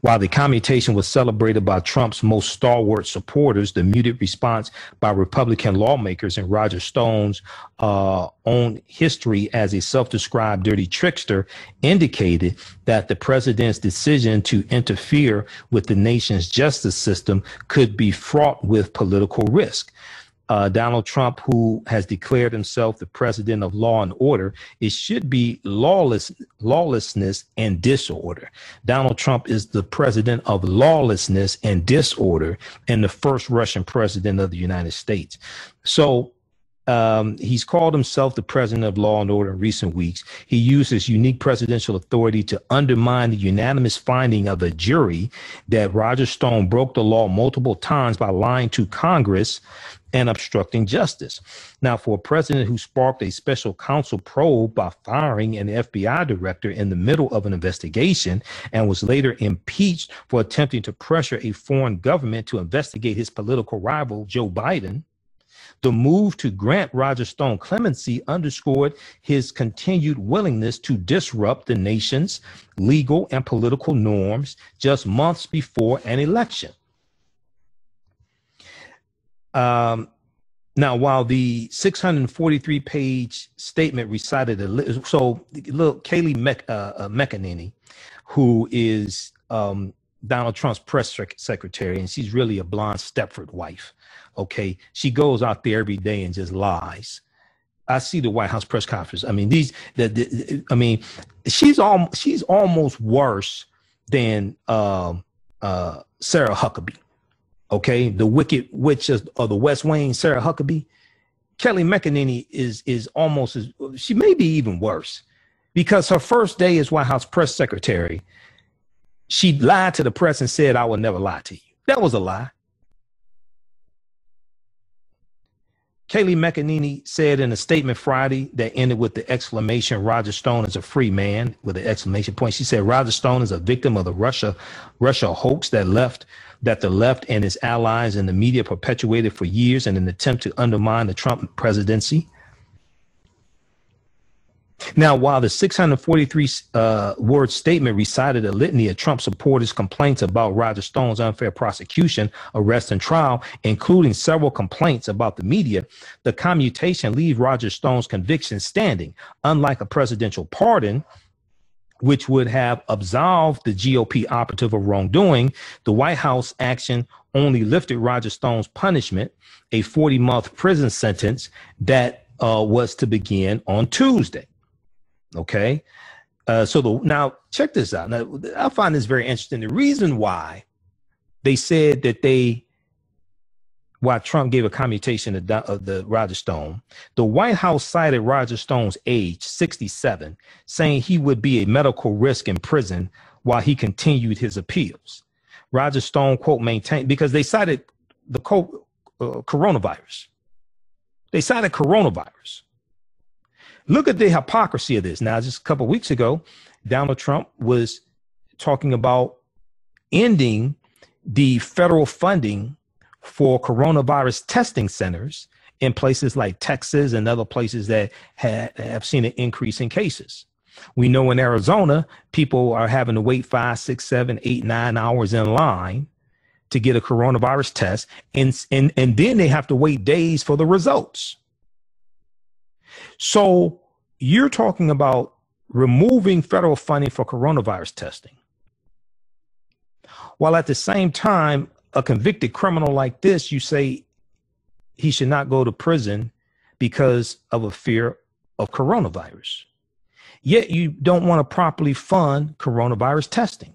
S1: While the commutation was celebrated by Trump's most stalwart supporters, the muted response by Republican lawmakers and Roger Stone's uh, own history as a self-described dirty trickster indicated that the president's decision to interfere with the nation's justice system could be fraught with political risk. Uh, Donald Trump, who has declared himself the president of law and order, it should be lawless, lawlessness and disorder. Donald Trump is the president of lawlessness and disorder and the first Russian president of the United States. So Um, he's called himself the president of law and order in recent weeks. He used his unique presidential authority to undermine the unanimous finding of a jury that Roger Stone broke the law multiple times by lying to Congress and obstructing justice. Now, for a president who sparked a special counsel probe by firing an FBI director in the middle of an investigation and was later impeached for attempting to pressure a foreign government to investigate his political rival, Joe Biden, the move to grant Roger Stone clemency underscored his continued willingness to disrupt the nation's legal and political norms just months before an election. Um, now, while the 643 page statement recited, a, so little Kayleigh Mc, uh, uh, McEnany, who is um, Donald Trump's press secretary, and she's really a blonde Stepford wife. Okay, she goes out there every day and just lies. I see the White House press conference. I mean, these. The, the, I mean, she's all she's almost worse than um, uh, Sarah Huckabee. Okay, the Wicked Witch of, the West Wing, Sarah Huckabee. Kelly McEnany is is almost as she may be even worse because her first day as White House press secretary, she lied to the press and said, "I will never lie to you." That was a lie. Kayleigh McEnany said in a statement Friday that ended with the exclamation, Roger Stone is a free man, with an exclamation point. She said, Roger Stone is a victim of the Russia, Russia hoax that left that the left and its allies in the media perpetuated for years in an attempt to undermine the Trump presidency. Now, while the 643 uh, word statement recited a litany of Trump supporters' complaints about Roger Stone's unfair prosecution, arrest, and trial, including several complaints about the media, the commutation leaves Roger Stone's conviction standing. Unlike a presidential pardon, which would have absolved the GOP operative of wrongdoing, the White House action only lifted Roger Stone's punishment, a 40 month prison sentence that uh, was to begin on Tuesday. Okay. Uh, so the, now check this out. Now I find this very interesting. The reason why they said that they, why Trump gave a commutation of, of the Roger Stone, the White House cited Roger Stone's age, 67, saying he would be a medical risk in prison while he continued his appeals. Roger Stone, quote, maintained, because they cited the co- uh, coronavirus. They cited coronavirus. Look at the hypocrisy of this. Now, just a couple weeks ago, Donald Trump was talking about ending the federal funding for coronavirus testing centers in places like Texas and other places that have seen an increase in cases. We know in Arizona, people are having to wait five, six, seven, eight, nine hours in line to get a coronavirus test, and and and then they have to wait days for the results. So you're talking about removing federal funding for coronavirus testing. While at the same time, a convicted criminal like this, you say he should not go to prison because of a fear of coronavirus. Yet you don't want to properly fund coronavirus testing.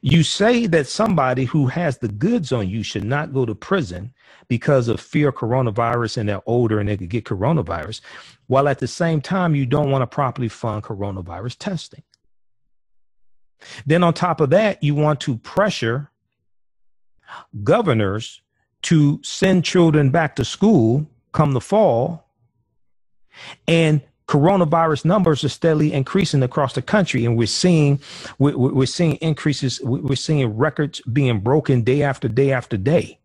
S1: You say that somebody who has the goods on you should not go to prison because of fear of coronavirus and they're older and they could get coronavirus, while at the same time, you don't want to properly fund coronavirus testing. Then, on top of that, you want to pressure governors to send children back to school come the fall and coronavirus numbers are steadily increasing across the country and we're seeing we're, we're seeing increases we're seeing records being broken day after day after day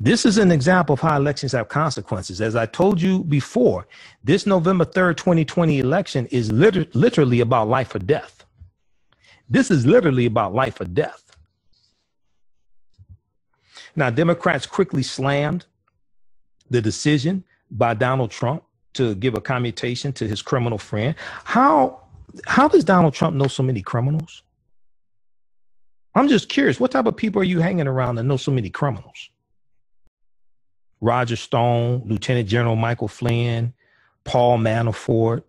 S1: This is an example of how elections have consequences. As I told you before, this November 3rd, 2020 election is liter- literally about life or death. This is literally about life or death. Now, Democrats quickly slammed the decision by Donald Trump to give a commutation to his criminal friend. How how does Donald Trump know so many criminals? I'm just curious. What type of people are you hanging around that know so many criminals? Roger Stone, Lieutenant General Michael Flynn, Paul Manafort.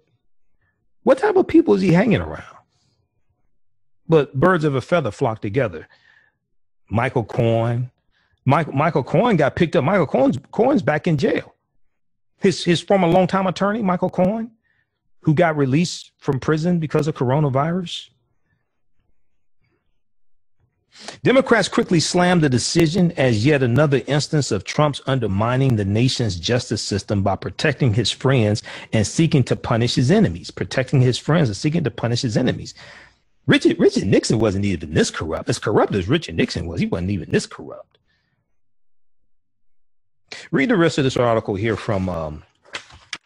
S1: What type of people is he hanging around? But birds of a feather flock together. Michael Cohen. Michael Michael Cohen got picked up. Michael Cohen's Cohen's back in jail. His his former longtime attorney, Michael Cohen, who got released from prison because of coronavirus. Democrats quickly slammed the decision as yet another instance of Trump's undermining the nation's justice system by protecting his friends and seeking to punish his enemies. Protecting his friends and seeking to punish his enemies. Richard Richard Nixon wasn't even this corrupt. As corrupt as Richard Nixon was, he wasn't even this corrupt. Read the rest of this article here from um,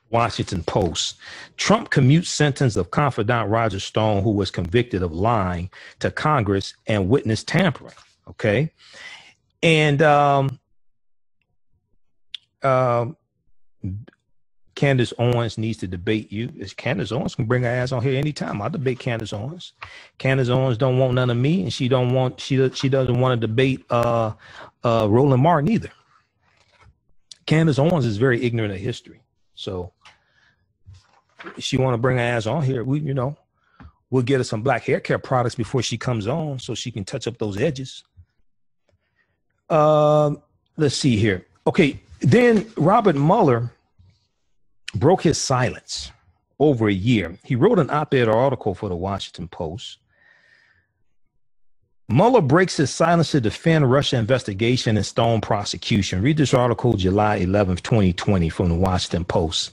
S1: Washington Post. Trump commutes sentence of confidant Roger Stone, who was convicted of lying to Congress and witness tampering. Okay. And um, uh, Candace Owens needs to debate you. Is Candace Owens can bring her ass on here anytime. I'll debate Candace Owens. Candace Owens don't want none of me, and she don't want she she doesn't want to debate uh, uh, Roland Martin either. Candace Owens is very ignorant of history, so she want to bring her ass on here. We you know we'll get her some black hair care products before she comes on, so she can touch up those edges. Um, let's see here. Okay, then Robert Mueller broke his silence over a year. He wrote an op ed article for the Washington Post. Mueller breaks his silence to defend Russia investigation and Stone prosecution. Read this article, July 11th, 2020, from the Washington Post.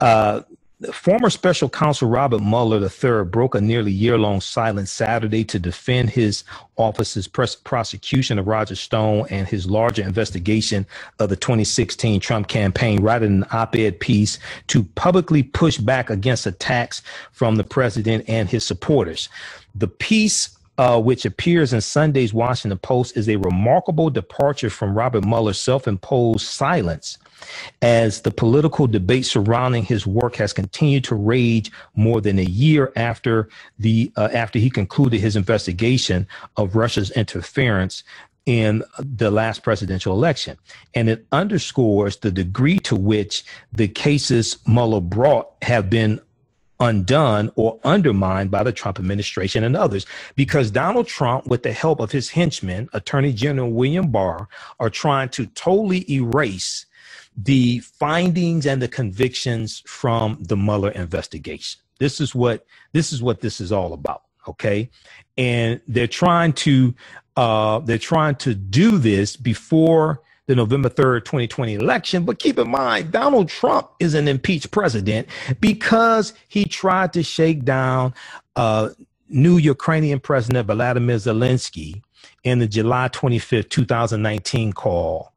S1: Uh, Former special counsel Robert Mueller III broke a nearly year long silence Saturday to defend his office's prosecution of Roger Stone and his larger investigation of the 2016 Trump campaign, writing an op ed piece to publicly push back against attacks from the president and his supporters. The piece uh, which appears in Sunday's Washington Post, is a remarkable departure from Robert Mueller's self imposed silence as the political debate surrounding his work has continued to rage more than a year after the uh, after he concluded his investigation of Russia's interference in the last presidential election. And it underscores the degree to which the cases Mueller brought have been undone or undermined by the Trump administration and others because Donald Trump, with the help of his henchmen, Attorney General William Barr, are trying to totally erase the findings and the convictions from the Mueller investigation. This is what this is what this is all about. Okay. And they're trying to uh, they're trying to do this before the November 3rd, 2020 election. But keep in mind, Donald Trump is an impeached president because he tried to shake down uh, new Ukrainian President Vladimir Zelensky in the July 25th, 2019 call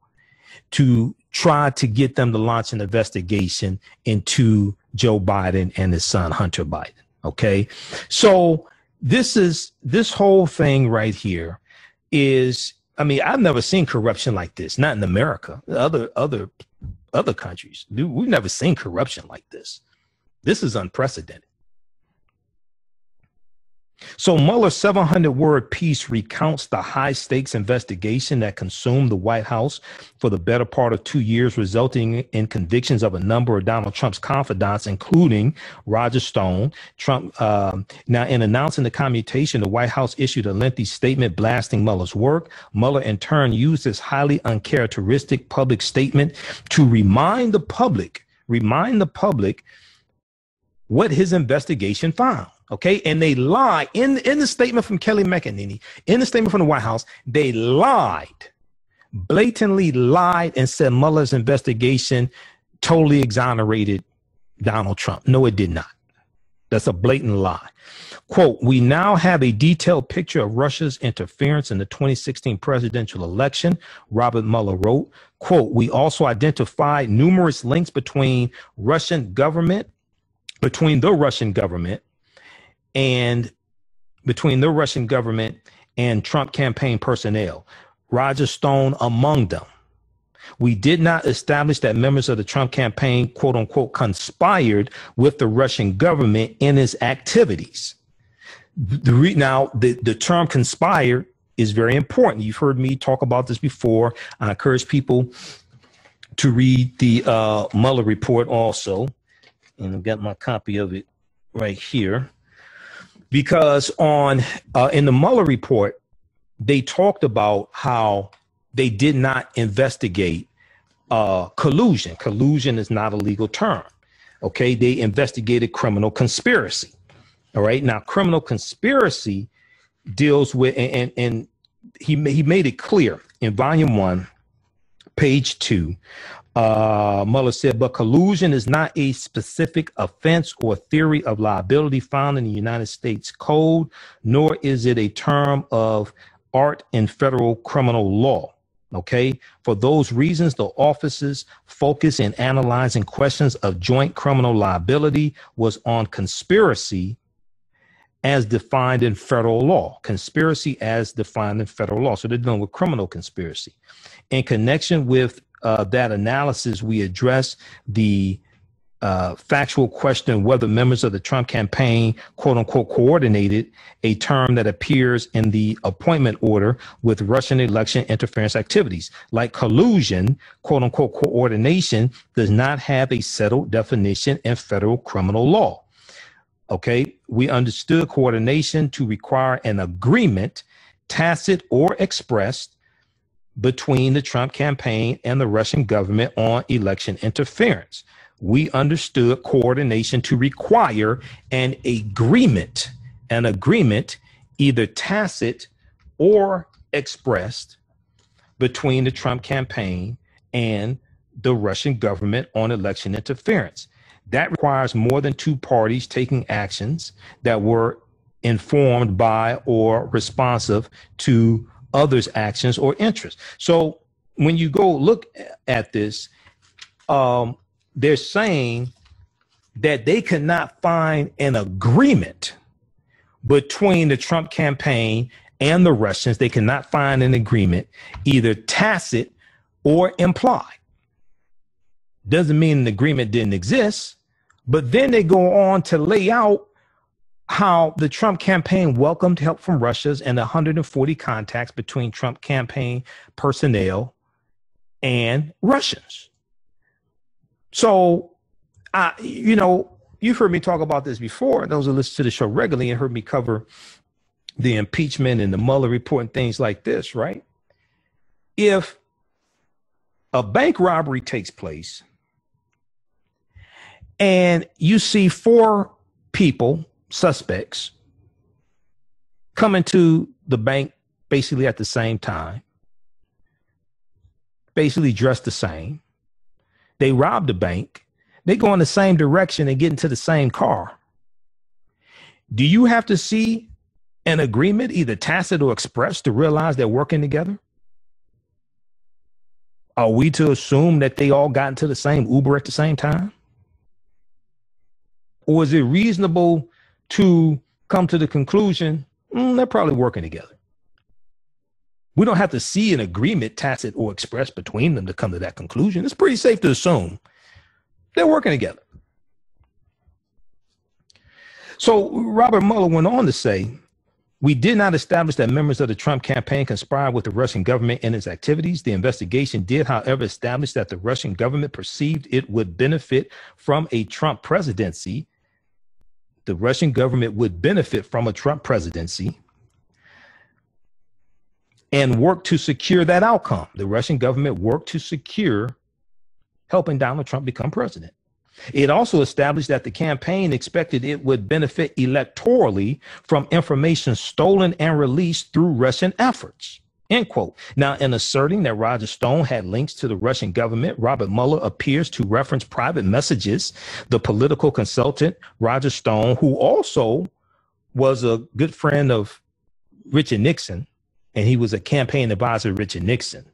S1: to try to get them to launch an investigation into Joe Biden and his son Hunter Biden. Okay. So this is this whole thing right here is I mean, I've never seen corruption like this, not in America. Other other other countries. We've never seen corruption like this. This is unprecedented. So Mueller's 700 word piece recounts the high stakes investigation that consumed the White House for the better part of two years, resulting in convictions of a number of Donald Trump's confidants, including Roger Stone. Trump uh, now, in announcing the commutation, the White House issued a lengthy statement blasting Mueller's work. Mueller, in turn, used this highly uncharacteristic public statement to remind the public, remind the public what his investigation found. Okay. And they lie in, in the statement from Kelly McEnany, in the statement from the White House, they lied, blatantly lied and said Mueller's investigation totally exonerated Donald Trump. No, it did not. That's a blatant lie. Quote, we now have a detailed picture of Russia's interference in the 2016 presidential election, Robert Mueller wrote. Quote, we also identified numerous links between Russian government, between the Russian government and between the Russian government and Trump campaign personnel, Roger Stone among them. We did not establish that members of the Trump campaign, quote unquote, conspired with the Russian government in its activities. The re- now, the, the term conspired is very important. You've heard me talk about this before. I encourage people to read the uh, Mueller report also. And I've got my copy of it right here because on uh, in the Mueller report, they talked about how they did not investigate uh, collusion. Collusion is not a legal term. Okay, they investigated criminal conspiracy. All right, now criminal conspiracy deals with and and, and he he made it clear in volume one, page two. Uh, Mueller said, but collusion is not a specific offense or theory of liability found in the United States Code, nor is it a term of art in federal criminal law. Okay. For those reasons, the office's focus in analyzing questions of joint criminal liability was on conspiracy as defined in federal law. Conspiracy as defined in federal law. So they're dealing with criminal conspiracy. In connection with uh, that analysis, we address the uh, factual question whether members of the Trump campaign, quote unquote, coordinated a term that appears in the appointment order with Russian election interference activities. Like collusion, quote unquote, coordination does not have a settled definition in federal criminal law. Okay, we understood coordination to require an agreement, tacit or expressed, between the Trump campaign and the Russian government on election interference we understood coordination to require an agreement, an agreement either tacit or expressed between the Trump campaign and the Russian government on election interference. That requires more than two parties taking actions that were informed by or responsive to others' actions or interests. So when you go look at this, um, they're saying that they could not find an agreement between the Trump campaign and the Russians. They cannot find an agreement, either tacit or implied. Doesn't mean an agreement didn't exist, but then they go on to lay out how the Trump campaign welcomed help from Russia's and 140 contacts between Trump campaign personnel and Russians. So, I, you know, you've heard me talk about this before. Those who listen to the show regularly and heard me cover the impeachment and the Mueller report and things like this, right? If a bank robbery takes place and you see four people, suspects, coming to the bank basically at the same time, basically dressed the same, they rob the bank, they go in the same direction and get into the same car. Do you have to see an agreement, either tacit or express, to realize they're working together? Are we to assume that they all got into the same Uber at the same time? Or is it reasonable to come to the conclusion mm, they're probably working together? We don't have to see an agreement, tacit or expressed, between them to come to that conclusion. It's pretty safe to assume they're working together. So Robert Mueller went on to say, we did not establish that members of the Trump campaign conspired with the Russian government in its activities. The investigation did, however, establish that the Russian government perceived it would benefit from a Trump presidency. The Russian government would benefit from a Trump presidency and work to secure that outcome. The Russian government worked to secure helping Donald Trump become president. It also established that the campaign expected it would benefit electorally from information stolen and released through Russian efforts. End quote. Now, in asserting that Roger Stone had links to the Russian government, Robert Mueller appears to reference private messages. The political consultant, Roger Stone, who also was a good friend of Richard Nixon, and he was a campaign advisor to Richard Nixon.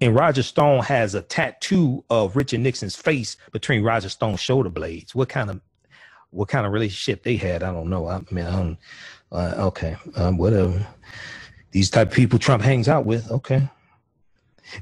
S1: And Roger Stone has a tattoo of Richard Nixon's face between Roger Stone's shoulder blades. What kind of what kind of relationship they had? I don't know. I mean, I don't, uh, okay, um, whatever. These type of people Trump hangs out with. Okay.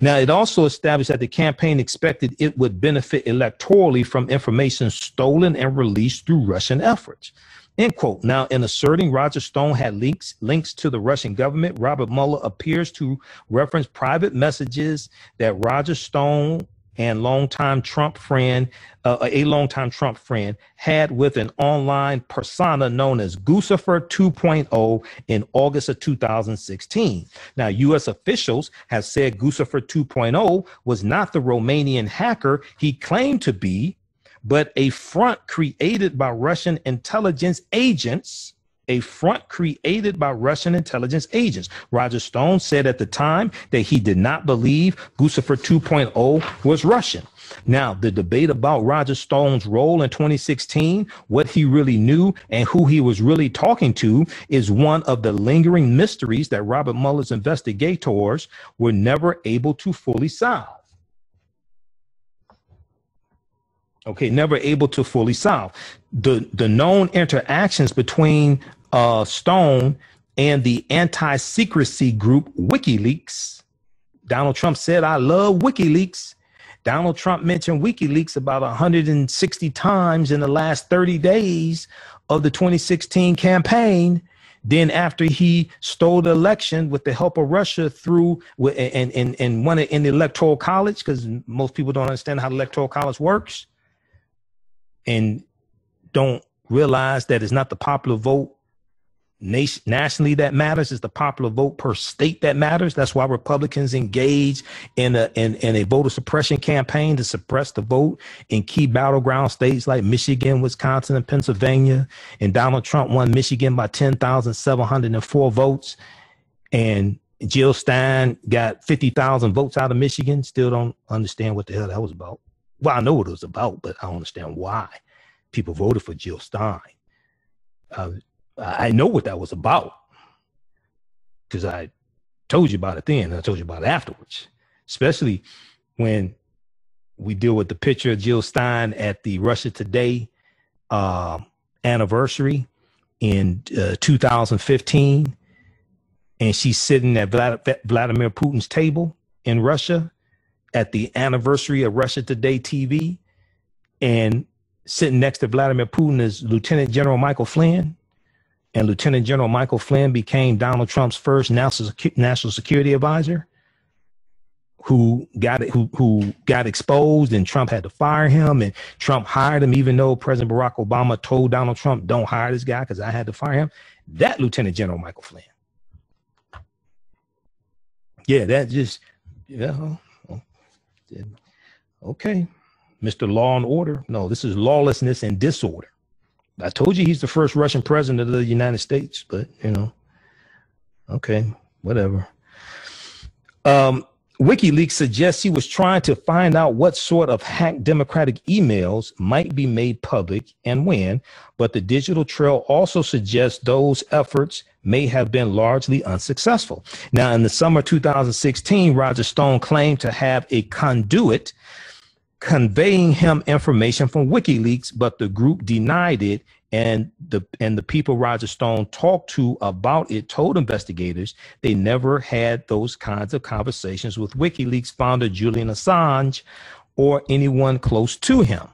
S1: Now, it also established that the campaign expected it would benefit electorally from information stolen and released through Russian efforts. End quote. Now, in asserting Roger Stone had links links to the Russian government, Robert Mueller appears to reference private messages that Roger Stone and longtime Trump friend, uh, a longtime Trump friend, had with an online persona known as Guccifer 2.0 in August of 2016. Now, U.S. officials have said Guccifer 2.0 was not the Romanian hacker he claimed to be, but a front created by Russian intelligence agents a front created by Russian intelligence agents. Roger Stone said at the time that he did not believe Guccifer 2.0 was Russian. Now, the debate about Roger Stone's role in 2016, what he really knew, and who he was really talking to is one of the lingering mysteries that Robert Mueller's investigators were never able to fully solve. Okay, never able to fully solve. The, the known interactions between uh, Stone and the anti secrecy group WikiLeaks. Donald Trump said, I love WikiLeaks. Donald Trump mentioned WikiLeaks about 160 times in the last 30 days of the 2016 campaign. Then, after he stole the election with the help of Russia through and, and, and won it in the electoral college, because most people don't understand how the electoral college works and don't realize that it's not the popular vote nation, nationally that matters is the popular vote per state that matters. That's why Republicans engage in a in, in a voter suppression campaign to suppress the vote in key battleground states like Michigan, Wisconsin, and Pennsylvania. And Donald Trump won Michigan by ten thousand seven hundred and four votes, and Jill Stein got fifty thousand votes out of Michigan. Still don't understand what the hell that was about. Well, I know what it was about, but I don't understand why people voted for Jill Stein. Uh, I know what that was about because I told you about it then and I told you about it afterwards, especially when we deal with the picture of Jill Stein at the Russia Today uh, anniversary in uh, 2015. And she's sitting at Vladimir Putin's table in Russia at the anniversary of Russia Today TV. And sitting next to Vladimir Putin is Lieutenant General Michael Flynn and Lieutenant General Michael Flynn became Donald Trump's first national security advisor, who got who who got exposed, and Trump had to fire him, and Trump hired him, even though President Barack Obama told Donald Trump, "Don't hire this guy because I had to fire him." That Lieutenant General Michael Flynn. Yeah, that just yeah. Okay, Mr. Law and Order. No, this is lawlessness and disorder. I told you he's the first Russian president of the United States, but you know, okay, whatever. Um, WikiLeaks suggests he was trying to find out what sort of hacked Democratic emails might be made public and when, but the digital trail also suggests those efforts may have been largely unsuccessful. Now, in the summer 2016, Roger Stone claimed to have a conduit conveying him information from WikiLeaks, but the group denied it. And the and the people Roger Stone talked to about it told investigators they never had those kinds of conversations with WikiLeaks founder Julian Assange or anyone close to him.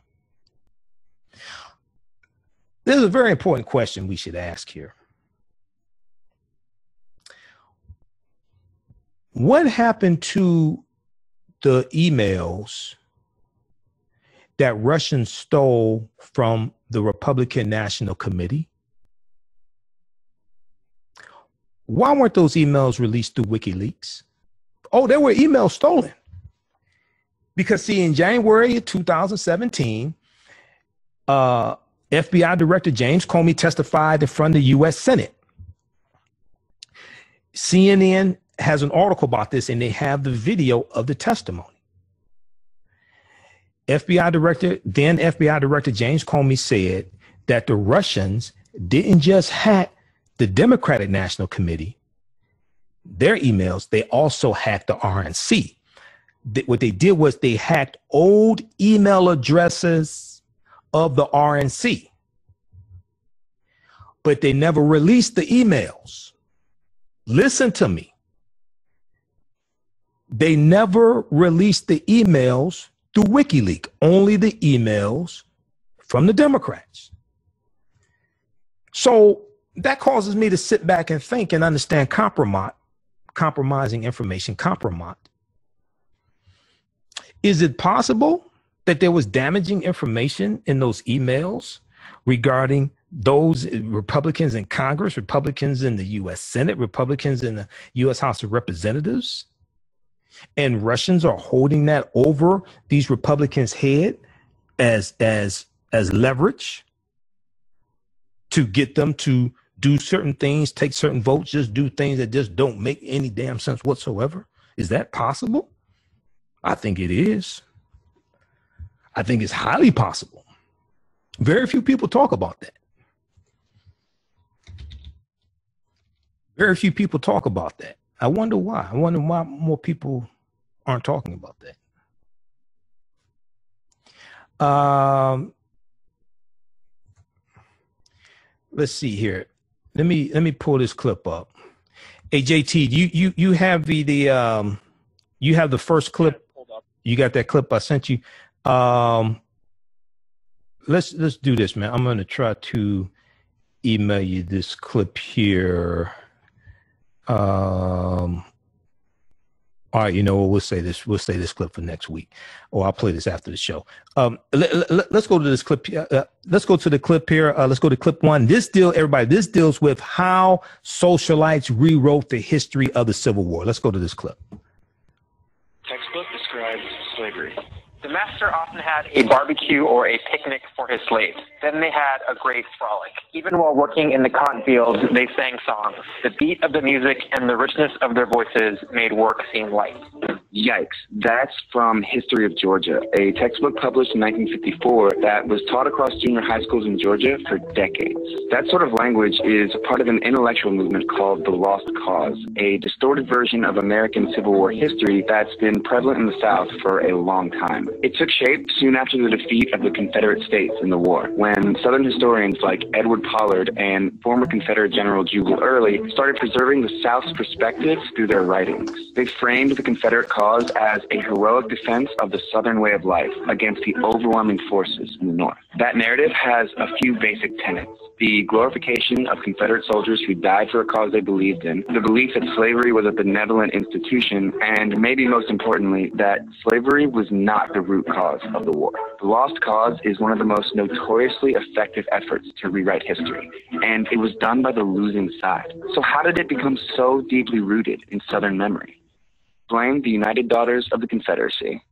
S1: There's a very important question we should ask here. What happened to the emails that Russians stole from the Republican National Committee? Why weren't those emails released through WikiLeaks? Oh, there were emails stolen. Because, see, in January of 2017, uh, FBI Director James Comey testified in front of the U.S. Senate. CNN has an article about this, and they have the video of the testimony. FBI director, then FBI director James Comey said that the Russians didn't just hack the Democratic National Committee, their emails, they also hacked the RNC. What they did was they hacked old email addresses of the RNC, but they never released the emails. Listen to me. They never released the emails through WikiLeaks, only the emails from the Democrats. So that causes me to sit back and think and understand compromise, compromising information, compromise. Is it possible that there was damaging information in those emails regarding those Republicans in Congress, Republicans in the US Senate, Republicans in the US House of Representatives? And Russians are holding that over these Republicans' head as as as leverage to get them to do certain things, take certain votes, just do things that just don't make any damn sense whatsoever? Is that possible? I think it is. I think it's highly possible. Very few people talk about that. Very few people talk about that. I wonder why. I wonder why more people aren't talking about that. Um, let's see here. Let me let me pull this clip up. Hey JT, you you you have the the um you have the first clip. You got that clip I sent you. Um let's let's do this, man. I'm gonna try to email you this clip here. Um all right, you know what? We'll say this. We'll say this clip for next week, or I'll play this after the show. Um, let, us go to this clip. Uh, uh, let's go to the clip here. Uh, let's go to clip one. This deal, everybody. This deals with how socialites rewrote the history of the Civil War. Let's go to this clip.
S4: Textbook describes slavery. The master often had a barbecue or a picnic for his slaves. Then they had a great frolic. Even while working in the cotton fields, they sang songs. The beat of the music and the richness of their voices made work seem light.
S5: Yikes. That's from History of Georgia, a textbook published in 1954 that was taught across junior high schools in Georgia for decades. That sort of language is part of an intellectual movement called the Lost Cause, a distorted version of American Civil War history that's been prevalent in the South for a long time. It took shape soon after the defeat of the Confederate States in the war, when Southern historians like Edward Pollard and former Confederate General Jubal Early started preserving the South's perspectives through their writings. They framed the Confederate cause as a heroic defense of the Southern way of life against the overwhelming forces in the North. That narrative has a few basic tenets the glorification of Confederate soldiers who died for a cause they believed in, the belief that slavery was a benevolent institution, and maybe most importantly, that slavery was not the root cause of the war. The Lost Cause is one of the most notoriously effective efforts to rewrite history, and it was done by the losing side. So, how did it become so deeply rooted in Southern memory? Blame the United Daughters of the Confederacy.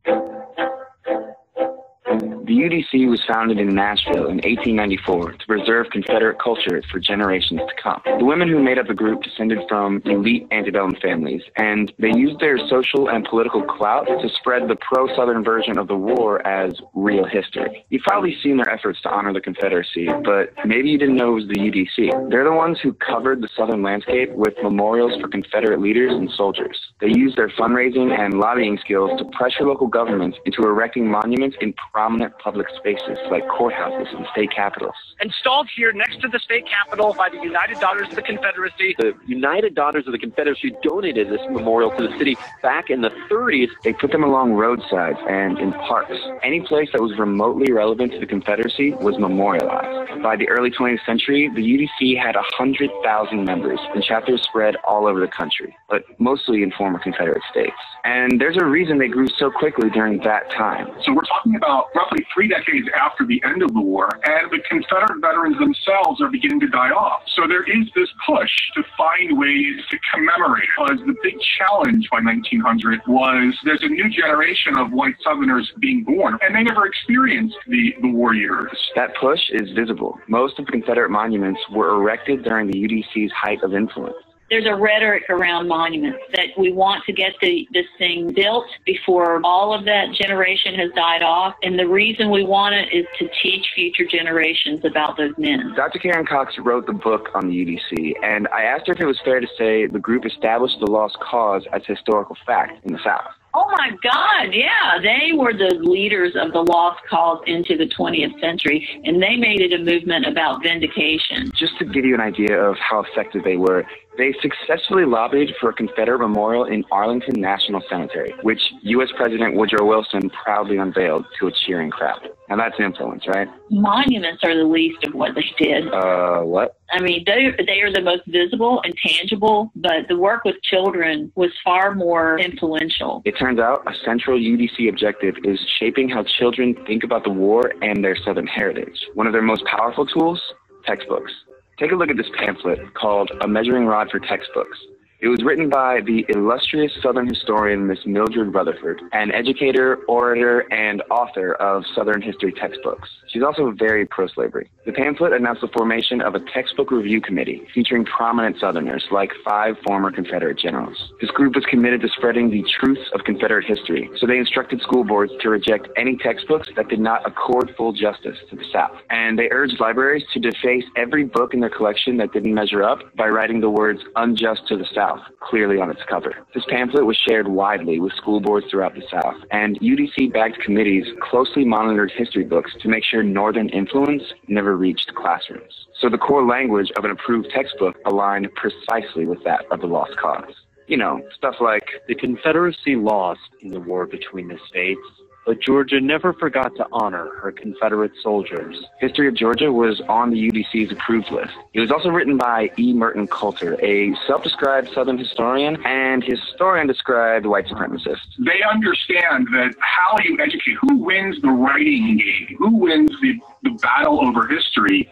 S5: The UDC was founded in Nashville in 1894 to preserve Confederate culture for generations to come. The women who made up the group descended from elite antebellum families, and they used their social and political clout to spread the pro-Southern version of the war as real history. You've probably seen their efforts to honor the Confederacy, but maybe you didn't know it was the UDC. They're the ones who covered the Southern landscape with memorials for Confederate leaders and soldiers. They used their fundraising and lobbying skills to pressure local governments into erecting monuments in prominent public spaces like courthouses and state capitals.
S6: Installed here next to the state capitol by the United Daughters of the Confederacy.
S7: The United Daughters of the Confederacy donated this memorial to the city back in the 30s.
S5: They put them along roadsides and in parks. Any place that was remotely relevant to the Confederacy was memorialized. By the early 20th century, the UDC had 100,000 members and chapters spread all over the country, but mostly in former Confederate states. And there's a reason they grew so quickly during that time.
S8: So we're talking about roughly three decades after the end of the war, and the Confederate veterans themselves are beginning to die off. So there is this push to find ways to commemorate. Because the big challenge by 1900 was there's a new generation of white Southerners being born, and they never experienced the, the war years.
S5: That push is visible. Most of the Confederate monuments were erected during the UDC's height of influence
S9: there's a rhetoric around monuments that we want to get the, this thing built before all of that generation has died off. And the reason we want it is to teach future generations about those men.
S5: Dr. Karen Cox wrote the book on the UDC, and I asked her if it was fair to say the group established the lost cause as historical fact in the South.
S9: Oh my God, yeah. They were the leaders of the lost cause into the 20th century, and they made it a movement about vindication.
S5: Just to give you an idea of how effective they were, they successfully lobbied for a Confederate memorial in Arlington National Cemetery, which U.S. President Woodrow Wilson proudly unveiled to a cheering crowd. And that's influence, right?
S9: Monuments are the least of what they did.
S5: Uh, what?
S9: I mean, they, they are the most visible and tangible, but the work with children was far more influential.
S5: It turns out a central UDC objective is shaping how children think about the war and their Southern heritage. One of their most powerful tools? Textbooks. Take a look at this pamphlet called A Measuring Rod for Textbooks. It was written by the illustrious Southern historian Miss Mildred Rutherford, an educator, orator, and author of Southern history textbooks. She's also very pro-slavery. The pamphlet announced the formation of a textbook review committee featuring prominent Southerners like five former Confederate generals. This group was committed to spreading the truths of Confederate history, so they instructed school boards to reject any textbooks that did not accord full justice to the South. And they urged libraries to deface every book in their collection that didn't measure up by writing the words unjust to the South clearly on its cover. This pamphlet was shared widely with school boards throughout the South, and UDC-backed committees closely monitored history books to make sure Northern influence never reached classrooms. So the core language of an approved textbook aligned precisely with that of the Lost Cause. You know, stuff like
S10: the Confederacy lost in the war between the states but Georgia never forgot to honor her Confederate soldiers.
S5: History of Georgia was on the UDC's approved list. It was also written by E. Merton Coulter, a self-described Southern historian and historian described white supremacist.
S8: They understand that how you educate, who wins the writing game, who wins the the battle over history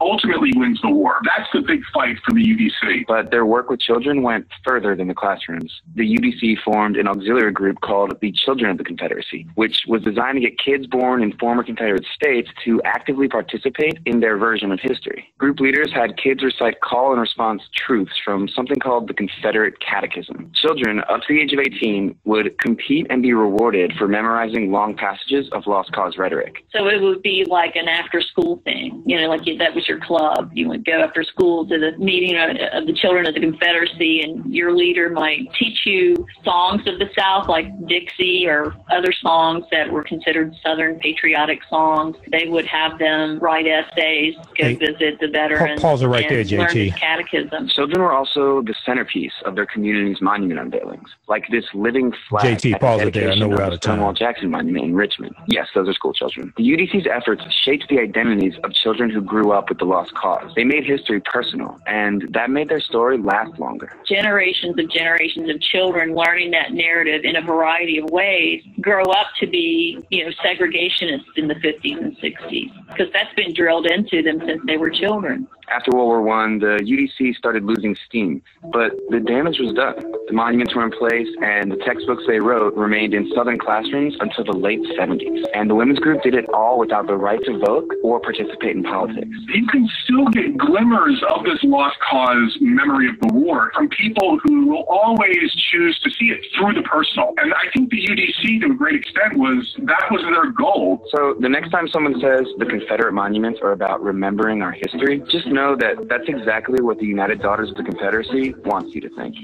S8: ultimately wins the war. That's the big fight for the UDC.
S5: But their work with children went further than the classrooms. The UDC formed an auxiliary group called the Children of the Confederacy, which was designed to get kids born in former Confederate states to actively participate in their version of history. Group leaders had kids recite call and response truths from something called the Confederate Catechism. Children up to the age of 18 would compete and be rewarded for memorizing long passages of lost cause rhetoric.
S9: So it would be like an after school thing. You know, like that was your club. You would go after school to the meeting of the children of the Confederacy, and your leader might teach you songs of the South, like Dixie or other songs that were considered Southern patriotic songs. They would have them write essays, go hey, visit the veterans.
S1: Pause it right there, JT.
S9: Learn the catechism.
S5: Children were also the centerpiece of their community's monument unveilings, like this living flag.
S1: JT, pause it there. I know we're out of time.
S5: Stonewall Jackson Monument in Richmond. Yes, those are school children. The UDC's efforts shaped the identities of children who grew up with the lost cause. They made history personal, and that made their story last longer.
S9: Generations of generations of children learning that narrative in a variety of ways grow up to be, you know, segregationists in the 50s and 60s because that's been drilled into them since they were children.
S5: After World War One, the UDC started losing steam, but the damage was done. The monuments were in place, and the textbooks they wrote remained in Southern classrooms until the late 70s. And the women's group did it all without the right to vote or participate in politics.
S8: You can still get glimmers of this lost cause memory of the war from people who will always choose to see it through the personal. And I think the UDC, to a great extent, was that was their goal.
S5: So the next time someone says the Confederate monuments are about remembering our history, just know that that's exactly what the United Daughters of the Confederacy wants you to think.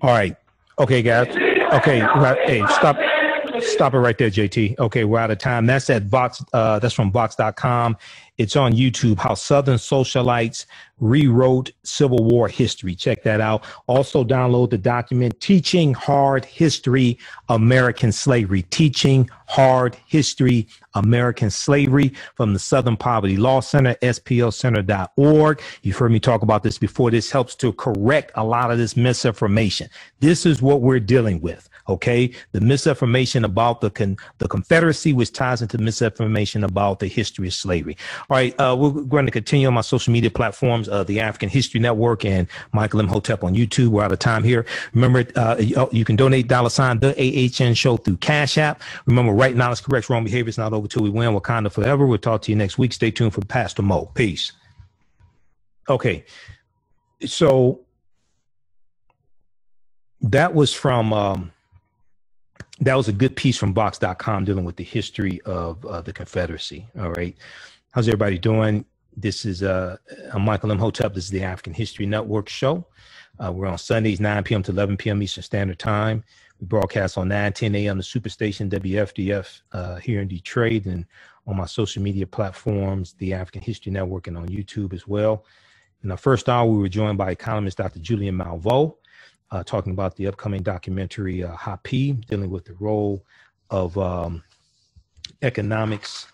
S1: All right. Okay, guys. Okay. Hey, stop. Stop it right there, JT. Okay, we're out of time. That's at Vox. Uh, that's from Vox.com. It's on YouTube. How Southern socialites rewrote Civil War history. Check that out. Also, download the document "Teaching Hard History: American Slavery." Teaching Hard History: American Slavery from the Southern Poverty Law Center, SPLCenter.org. You've heard me talk about this before. This helps to correct a lot of this misinformation. This is what we're dealing with. Okay, the misinformation about the con- the Confederacy, which ties into misinformation about the history of slavery. All right, uh, we're going to continue on my social media platforms, uh, the African History Network and Michael Imhotep on YouTube. We're out of time here. Remember, uh, you can donate dollar sign the AHN show through Cash App. Remember, right knowledge corrects wrong behavior. It's not over till we win. Wakanda forever. We'll talk to you next week. Stay tuned for Pastor Mo. Peace. Okay, so that was from. Um, that was a good piece from Vox.com dealing with the history of uh, the Confederacy. All right. How's everybody doing? This is uh, I'm Michael Imhotep. This is the African History Network show. Uh, we're on Sundays, 9 p.m. to 11 p.m. Eastern Standard Time. We broadcast on 9, 10 a.m. the Superstation WFDF uh, here in Detroit and on my social media platforms, the African History Network, and on YouTube as well. In our first hour, we were joined by economist Dr. Julianne Malveaux uh, talking about the upcoming documentary uh, Hapi, dealing with the role of um, economics,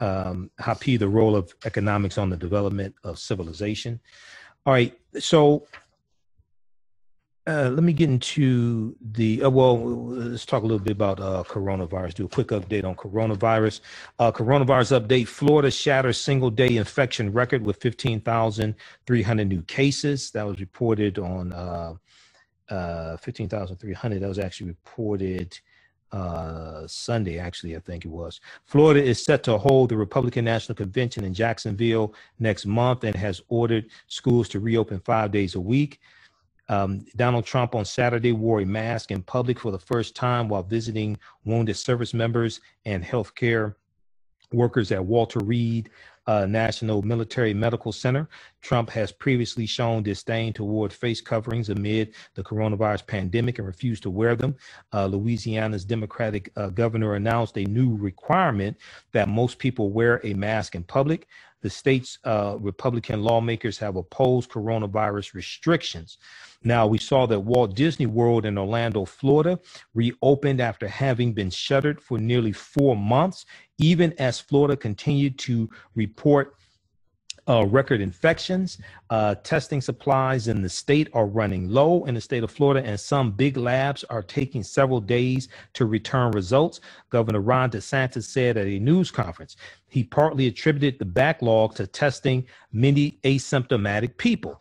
S1: um, P, the role of economics on the development of civilization. All right, so uh, let me get into the uh, well. Let's talk a little bit about uh, coronavirus. Do a quick update on coronavirus. Uh, coronavirus update: Florida shatters single-day infection record with 15,300 new cases. That was reported on uh, uh, 15,300. That was actually reported Sunday. Actually, I think it was. Florida is set to hold the Republican National Convention in Jacksonville next month and has ordered schools to reopen five days a week. Um, Donald Trump on Saturday wore a mask in public for the first time while visiting wounded service members and healthcare workers at Walter Reed uh, National Military Medical Center. Trump has previously shown disdain toward face coverings amid the coronavirus pandemic and refused to wear them. Uh, Louisiana's Democratic uh, governor announced a new requirement that most people wear a mask in public. The state's uh, Republican lawmakers have opposed coronavirus restrictions. Now, we saw that Walt Disney World in Orlando, Florida, reopened after having been shuttered for nearly four months, even as Florida continued to report uh, record infections. Uh, testing supplies in the state are running low in the state of Florida, and some big labs are taking several days to return results. Governor Ron DeSantis said at a news conference he partly attributed the backlog to testing many asymptomatic people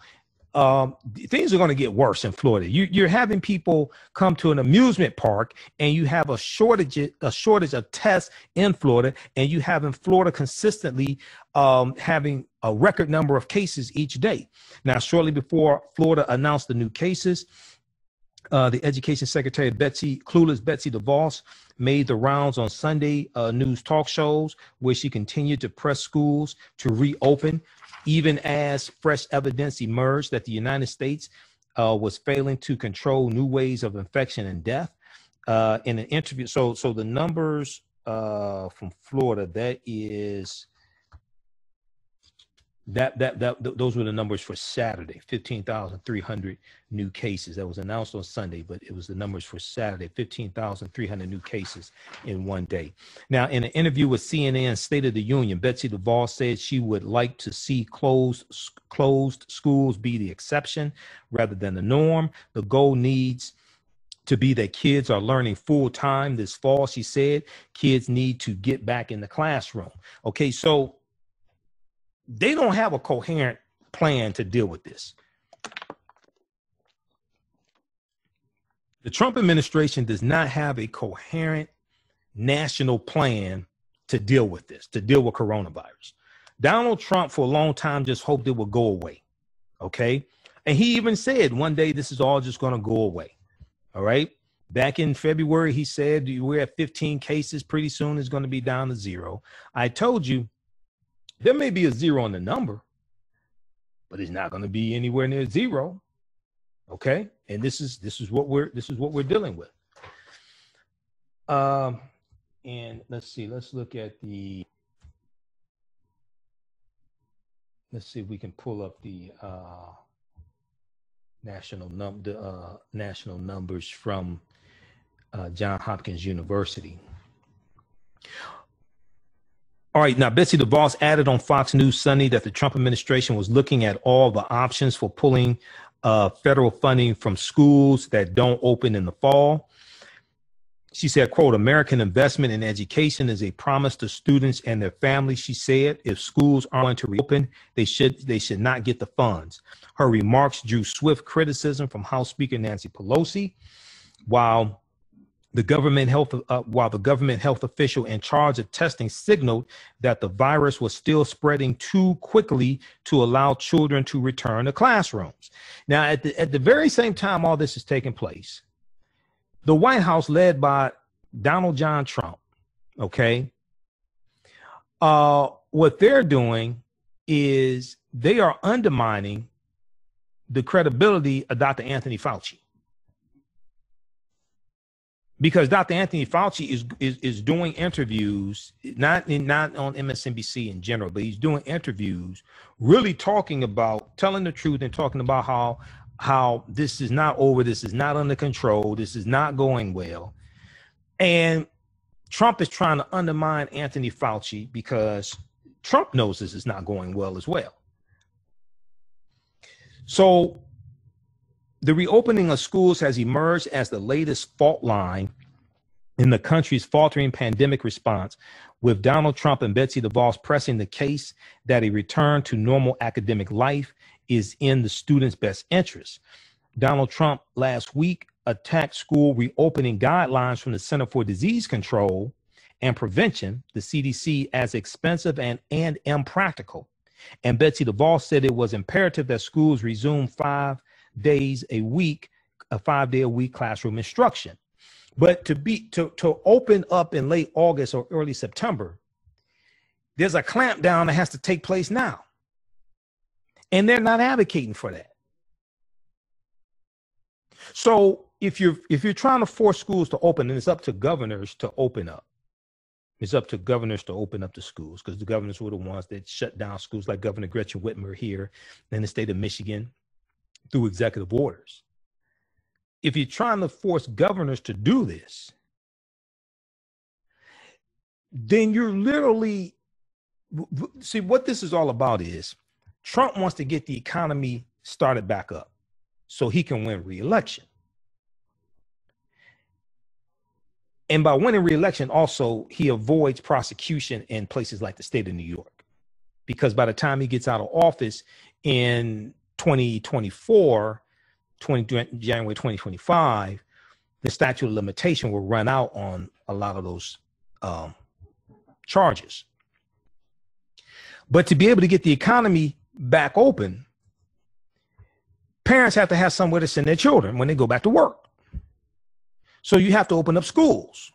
S1: um, things are going to get worse in Florida. You, are having people come to an amusement park, and you have a shortage a shortage of tests in Florida, and you have in Florida consistently um, having a record number of cases each day. Now, shortly before Florida announced the new cases, uh, the Education Secretary Betsy Clueless Betsy DeVos made the rounds on Sunday uh, news talk shows where she continued to press schools to reopen even as fresh evidence emerged that the United States uh, was failing to control new ways of infection and death. Uh, in an interview, so so the numbers uh, from Florida that is that, that that th- those were the numbers for Saturday. Fifteen thousand three hundred new cases. That was announced on Sunday, but it was the numbers for Saturday. Fifteen thousand three hundred new cases in one day. Now, in an interview with CNN State of the Union, Betsy DeVos said she would like to see closed closed schools be the exception rather than the norm. The goal needs to be that kids are learning full time this fall. She said kids need to get back in the classroom. Okay, so they don't have a coherent plan to deal with this. The Trump administration does not have a coherent national plan to deal with this, to deal with coronavirus. Donald Trump, for a long time, just hoped it would go away. Okay. And he even said one day this is all just going to go away. All right. Back in February, he said we're at 15 cases. Pretty soon it's going to be down to zero. I told you there may be a zero on the number, but it's not going to be anywhere near zero. Okay, and this is this is what we're this is what we're dealing with. Um, and let's see, let's look at the. Let's see if we can pull up the uh, national num the uh, national numbers from uh, John Hopkins University. All right, now Betsy DeVos added on Fox News Sunday that the Trump administration was looking at all the options for pulling uh, federal funding from schools that don't open in the fall. She said, quote, American investment in education is a promise to students and their families. She said, if schools are going to reopen, they should they should not get the funds. Her remarks drew swift criticism from House Speaker Nancy Pelosi, while the government health, uh, while the government health official in charge of testing signaled that the virus was still spreading too quickly to allow children to return to classrooms. Now, at the, at the very same time all this is taking place, the White House, led by Donald John Trump, okay, uh, what they're doing is they are undermining the credibility of Dr. Anthony Fauci because Dr. Anthony Fauci is, is is doing interviews, not in, not on MSNBC in general, but he's doing interviews, really talking about telling the truth and talking about how how this is not over, this is not under control, this is not going well, and Trump is trying to undermine Anthony Fauci because Trump knows this is not going well as well. So the reopening of schools has emerged as the latest fault line in the country's faltering pandemic response, with Donald Trump and Betsy DeVos pressing the case that a return to normal academic life is in the students' best interest. Donald Trump last week attacked school reopening guidelines from the Center for Disease Control and Prevention, the CDC, as expensive and, and impractical. And Betsy DeVos said it was imperative that schools resume five days a week, a five day a week classroom instruction. But to be to, to open up in late August or early September, there's a clampdown that has to take place now. And they're not advocating for that. So if you're if you're trying to force schools to open, and it's up to governors to open up. It's up to governors to open up the schools because the governors were the ones that shut down schools, like Governor Gretchen Whitmer here in the state of Michigan through executive orders. If you're trying to force governors to do this, then you're literally see what this is all about is Trump wants to get the economy started back up so he can win re-election. And by winning re-election, also he avoids prosecution in places like the state of New York. Because by the time he gets out of office in 2024, 20, January 2025, the statute of limitation will run out on a lot of those um, charges. But to be able to get the economy back open, parents have to have somewhere to send their children when they go back to work. So you have to open up schools.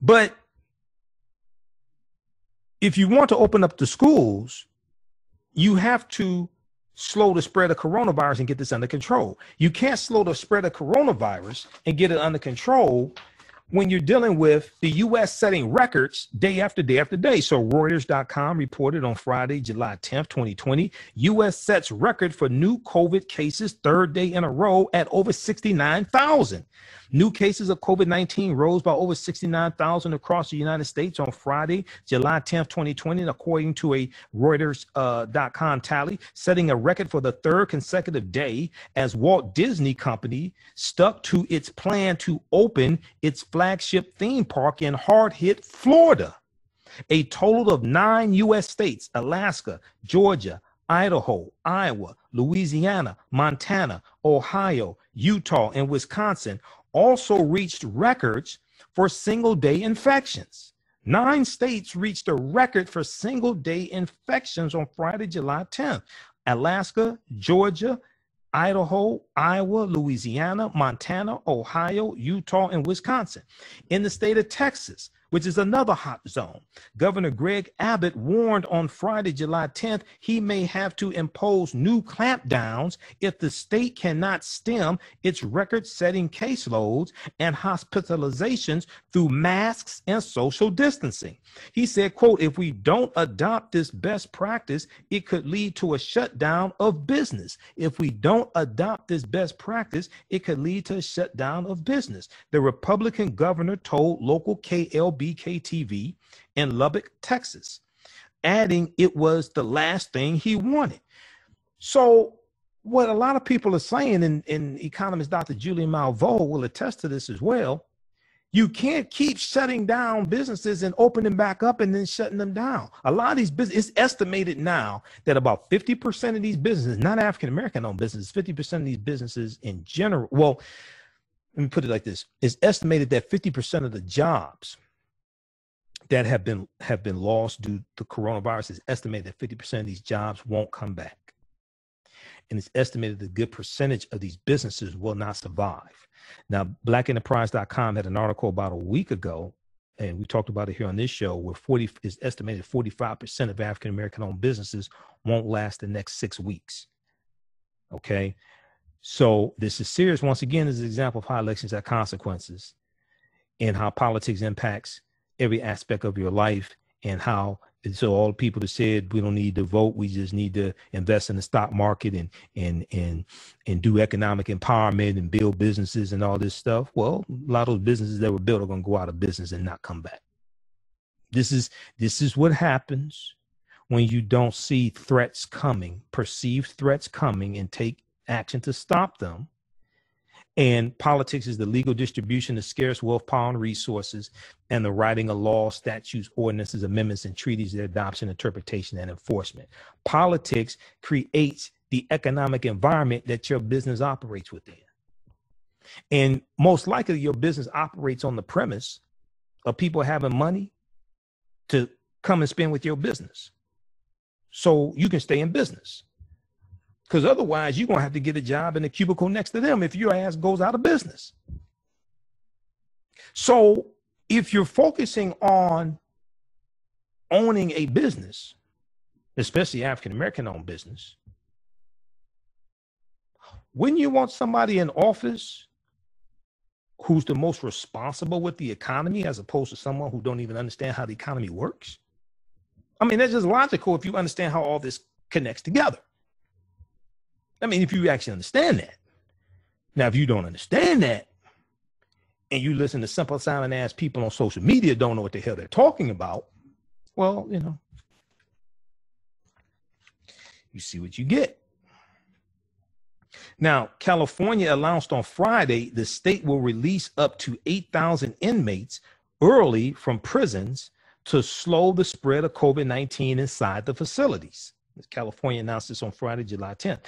S1: But if you want to open up the schools, you have to slow the spread of coronavirus and get this under control. You can't slow the spread of coronavirus and get it under control when you're dealing with the U.S. setting records day after day after day. So Reuters.com reported on Friday, July 10th, 2020, U.S. sets record for new COVID cases third day in a row at over 69,000. New cases of COVID 19 rose by over 69,000 across the United States on Friday, July 10th, 2020, according to a Reuters.com uh, tally, setting a record for the third consecutive day as Walt Disney Company stuck to its plan to open its flagship theme park in hard hit Florida. A total of nine U.S. states, Alaska, Georgia, Idaho, Iowa, Louisiana, Montana, Ohio, Utah, and Wisconsin also reached records for single day infections. Nine states reached a record for single day infections on Friday, July 10th. Alaska, Georgia, Idaho, Iowa, Louisiana, Montana, Ohio, Utah, and Wisconsin. In the state of Texas, which is another hot zone. Governor Greg Abbott warned on Friday, July 10th, he may have to impose new clampdowns if the state cannot stem its record setting caseloads and hospitalizations through masks and social distancing. He said, quote, if we don't adopt this best practice, it could lead to a shutdown of business. If we don't adopt this best practice, it could lead to a shutdown of business. The Republican governor told local KL BKTV in Lubbock, Texas, adding it was the last thing he wanted. So, what a lot of people are saying, and, and economist Dr. Julianne Malveaux will attest to this as well. You can't keep shutting down businesses and opening back up and then shutting them down. A lot of these businesses, it's estimated now that about 50% of these businesses, not African American owned businesses, 50% of these businesses in general, well, let me put it like this it's estimated that 50% of the jobs that have been have been lost due to the coronavirus is estimated that 50% of these jobs won't come back. And it's estimated that a good percentage of these businesses will not survive. Now blackenterprise.com had an article about a week ago and we talked about it here on this show where 40 is estimated 45% of african american owned businesses won't last the next six weeks. Okay? So this is serious once again is an example of how elections have consequences and how politics impacts every aspect of your life and how and so all the people that said we don't need to vote, we just need to invest in the stock market and and and and do economic empowerment and build businesses and all this stuff. Well, a lot of those businesses that were built are going to go out of business and not come back. This is this is what happens when you don't see threats coming, perceived threats coming, and take action to stop them. And politics is the legal distribution of scarce wealth, power, and resources, and the writing of laws, statutes, ordinances, amendments, and treaties, their adoption, interpretation, and enforcement. Politics creates the economic environment that your business operates within. And most likely, your business operates on the premise of people having money to come and spend with your business so you can stay in business. Because otherwise, you're going to have to get a job in the cubicle next to them if your ass goes out of business. So if you're focusing on owning a business, especially African American owned business, wouldn't you want somebody in office who's the most responsible with the economy as opposed to someone who don't even understand how the economy works? I mean, that's just logical if you understand how all this connects together. I mean, if you actually understand that. Now, if you don't understand that, and you listen to simple silent ass people on social media don't know what the hell they're talking about, well, you know, you see what you get. Now, California announced on Friday the state will release up to 8,000 inmates early from prisons to slow the spread of COVID 19 inside the facilities. California announced this on Friday, July 10th.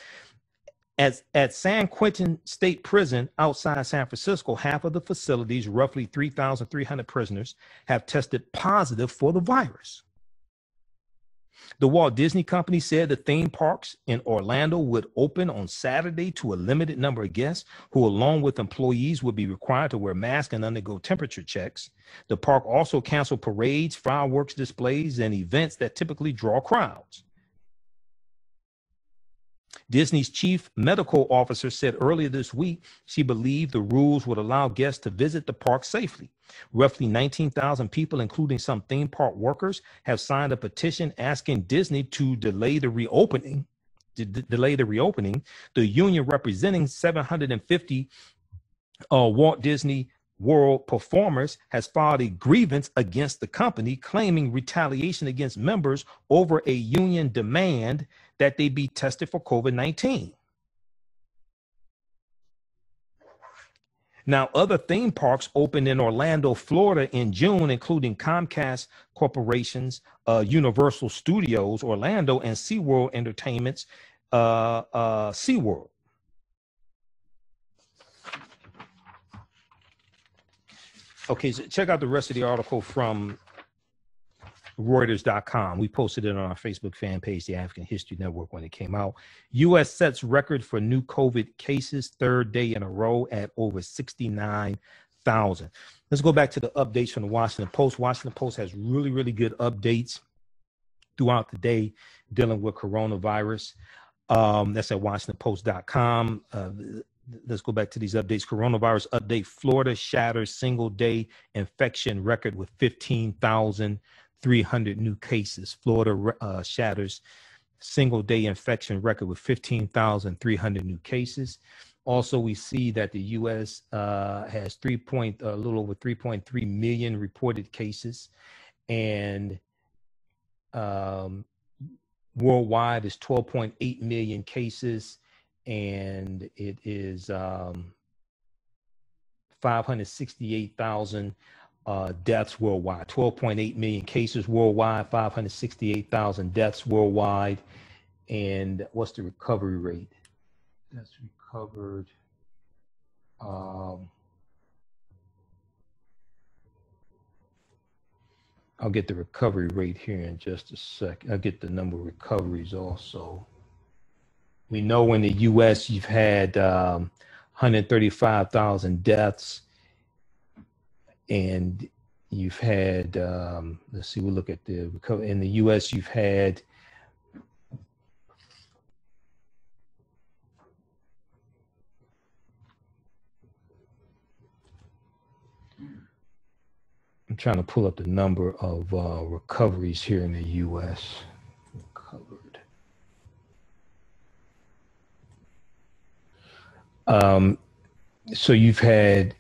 S1: At, at San Quentin State Prison outside San Francisco, half of the facilities, roughly 3,300 prisoners, have tested positive for the virus. The Walt Disney Company said the theme parks in Orlando would open on Saturday to a limited number of guests who, along with employees, would be required to wear masks and undergo temperature checks. The park also canceled parades, fireworks displays, and events that typically draw crowds. Disney's chief medical officer said earlier this week she believed the rules would allow guests to visit the park safely. Roughly 19,000 people, including some theme park workers, have signed a petition asking Disney to delay the reopening. To d- delay the reopening. The union representing 750 uh, Walt Disney World Performers has filed a grievance against the company, claiming retaliation against members over a union demand that they be tested for COVID 19. Now, other theme parks opened in Orlando, Florida in June, including Comcast Corporation's uh, Universal Studios Orlando and SeaWorld Entertainment's uh, uh, SeaWorld. Okay, so check out the rest of the article from Reuters.com. We posted it on our Facebook fan page, the African History Network, when it came out. U.S. sets record for new COVID cases, third day in a row at over 69,000. Let's go back to the updates from the Washington Post. Washington Post has really, really good updates throughout the day dealing with coronavirus. Um, that's at WashingtonPost.com. Uh, let's go back to these updates. Coronavirus update Florida shatters single day infection record with 15,000 300 new cases. Florida uh, shatters single day infection record with 15,300 new cases. Also, we see that the U.S. Uh, has three point a little over 3.3 million reported cases, and um, worldwide is 12.8 million cases, and it is um, 568,000 uh, deaths worldwide 12.8 million cases worldwide 568,000 deaths worldwide and what's the recovery rate that's recovered um, I'll get the recovery rate here in just a sec. I'll get the number of recoveries also. We know in the U.S. you've had um, 135,000 deaths and you've had um, let's see we'll look at the in the us you've had I'm trying to pull up the number of uh, recoveries here in the U.S. Recovered. Um, so you've had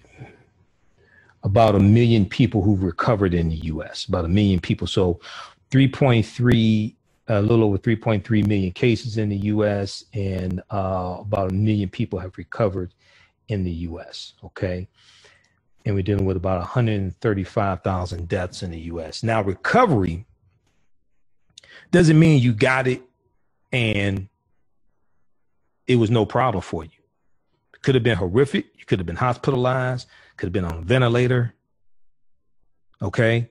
S1: about a million people who've recovered in the U.S. About a million people. So 3.3, a little over 3.3 million cases in the U.S. and uh, about a million people have recovered in the U.S. Okay, and we're dealing with about 135,000 deaths in the U.S. Now, recovery doesn't mean you got it and it was no problem for you. It could have been horrific. You could have been hospitalized. Could have been on a ventilator. Okay,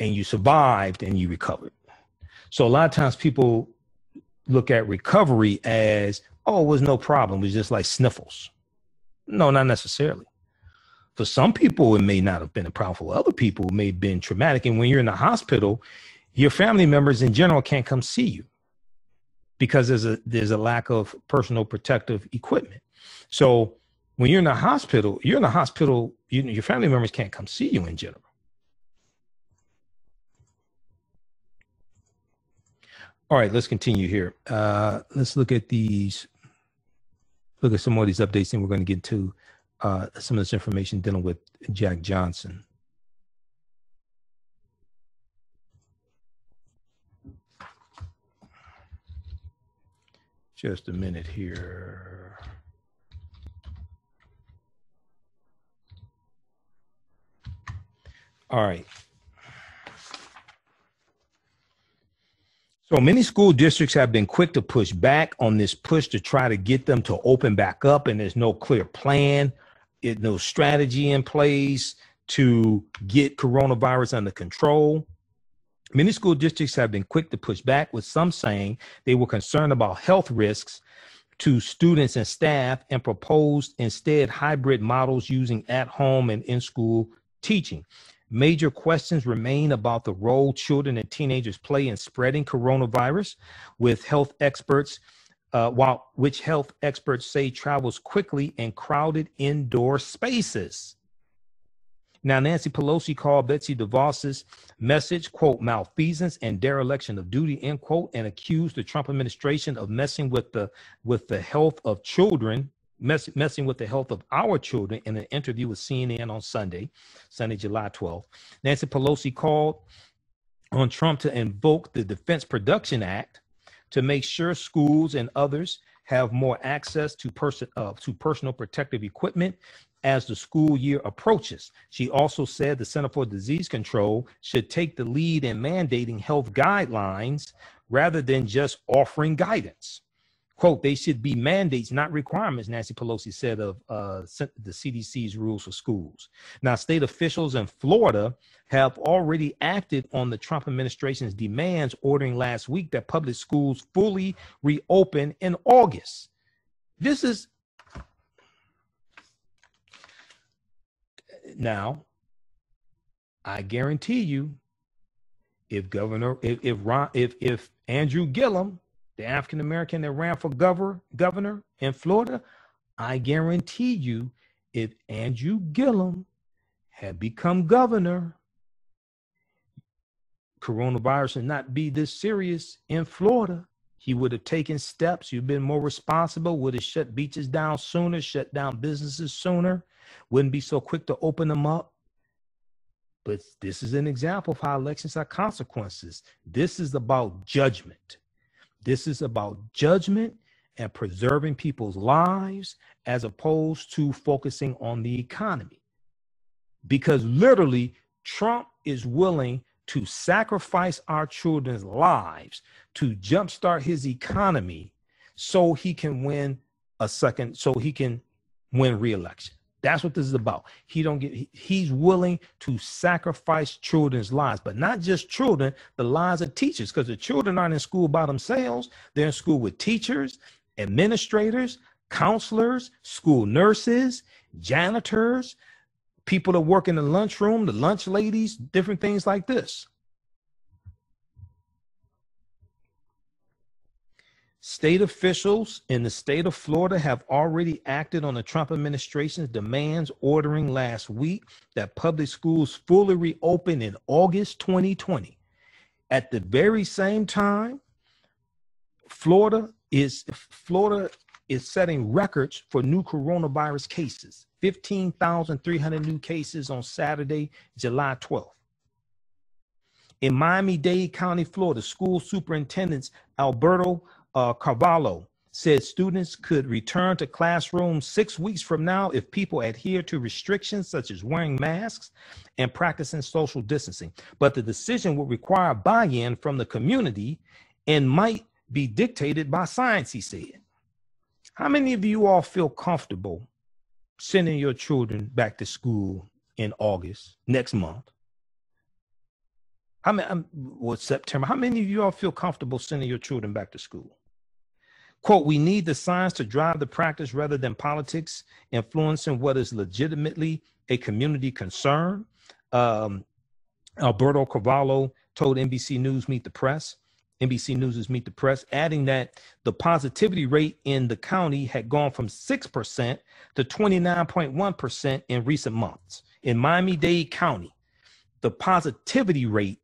S1: and you survived and you recovered. So a lot of times people look at recovery as, oh, it was no problem. It was just like sniffles. No, not necessarily. For some people, it may not have been a problem. For other people, it may have been traumatic. And when you're in the hospital, your family members in general can't come see you because there's a there's a lack of personal protective equipment. So when you're in the hospital, you're in the hospital. You, your family members can't come see you in general. All right, let's continue here. Uh, let's look at these. Look at some more of these updates, and we're going to get to uh, some of this information dealing with Jack Johnson. Just a minute here. All right. So many school districts have been quick to push back on this push to try to get them to open back up, and there's no clear plan, no strategy in place to get coronavirus under control. Many school districts have been quick to push back, with some saying they were concerned about health risks to students and staff and proposed instead hybrid models using at home and in school teaching. Major questions remain about the role children and teenagers play in spreading coronavirus, with health experts, uh, while which health experts say travels quickly in crowded indoor spaces. Now, Nancy Pelosi called Betsy DeVos's message, quote, malfeasance and dereliction of duty, end quote, and accused the Trump administration of messing with the with the health of children mess, messing with the health of our children in an interview with CNN on Sunday, Sunday, July 12th. Nancy Pelosi called on Trump to invoke the Defense Production Act to make sure schools and others have more access to person uh, to personal protective equipment as the school year approaches. She also said the Center for Disease Control should take the lead in mandating health guidelines rather than just offering guidance quote, they should be mandates, not requirements, Nancy Pelosi said of uh, the CDC's rules for schools. Now, state officials in Florida have already acted on the Trump administration's demands, ordering last week that public schools fully reopen in August. This is now, I guarantee you, if Governor, if if Ron, if if Andrew Gillum the African American that ran for governor governor in Florida, I guarantee you, if Andrew Gillum had become governor, coronavirus would not be this serious in Florida. He would have taken steps. He'd been more responsible. Would have shut beaches down sooner, shut down businesses sooner. Wouldn't be so quick to open them up. But this is an example of how elections have consequences. This is about judgment. This is about judgment and preserving people's lives as opposed to focusing on the economy. Because literally, Trump is willing to sacrifice our children's lives to jumpstart his economy so he can win a second, so he can win reelection. That's what this is about. He don't get he's willing to sacrifice children's lives, but not just children, the lives of teachers, because the children aren't in school by themselves. They're in school with teachers, administrators, counselors, school nurses, janitors, people that work in the lunchroom, the lunch ladies, different things like this. State officials in the state of Florida have already acted on the Trump administration's demands, ordering last week that public schools fully reopen in August 2020. At the very same time, Florida is Florida is setting records for new coronavirus cases. 15,300 new cases on Saturday, July 12th. In Miami-Dade County, Florida, school superintendents Alberto uh, Carvalho said students could return to classrooms six weeks from now if people adhere to restrictions such as wearing masks and practicing social distancing. But the decision would require buy in from the community and might be dictated by science, he said. How many of you all feel comfortable sending your children back to school in August next month? How many, um, well, September? How many of you all feel comfortable sending your children back to school? Quote, we need the science to drive the practice rather than politics influencing what is legitimately a community concern. Um, Alberto Carvalho told NBC News Meet the Press. NBC News' is Meet the Press, adding that the positivity rate in the county had gone from 6% to 29.1% in recent months. In Miami Dade County, the positivity rate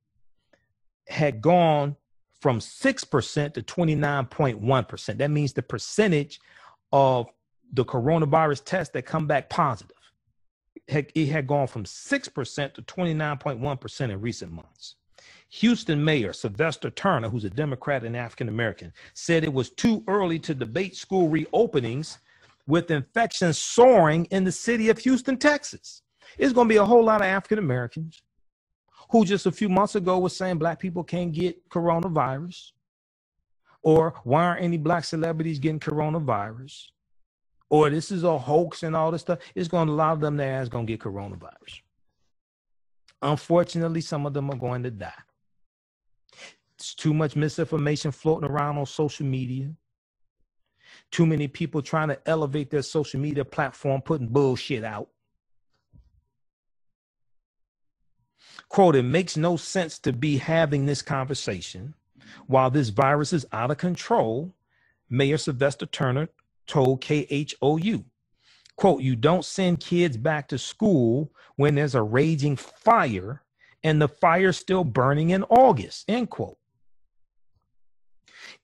S1: had gone from 6% to 29.1%. That means the percentage of the coronavirus tests that come back positive. It had gone from 6% to 29.1% in recent months. Houston Mayor Sylvester Turner, who's a Democrat and African American, said it was too early to debate school reopenings with infections soaring in the city of Houston, Texas. It's going to be a whole lot of African Americans who just a few months ago was saying black people can't get coronavirus, or why aren't any black celebrities getting coronavirus, or this is a hoax and all this stuff. It's going to a lot of them their ass going to get coronavirus. Unfortunately, some of them are going to die. It's too much misinformation floating around on social media. Too many people trying to elevate their social media platform, putting bullshit out. Quote, it makes no sense to be having this conversation while this virus is out of control, Mayor Sylvester Turner told KHOU. Quote, you don't send kids back to school when there's a raging fire and the fire's still burning in August, end quote.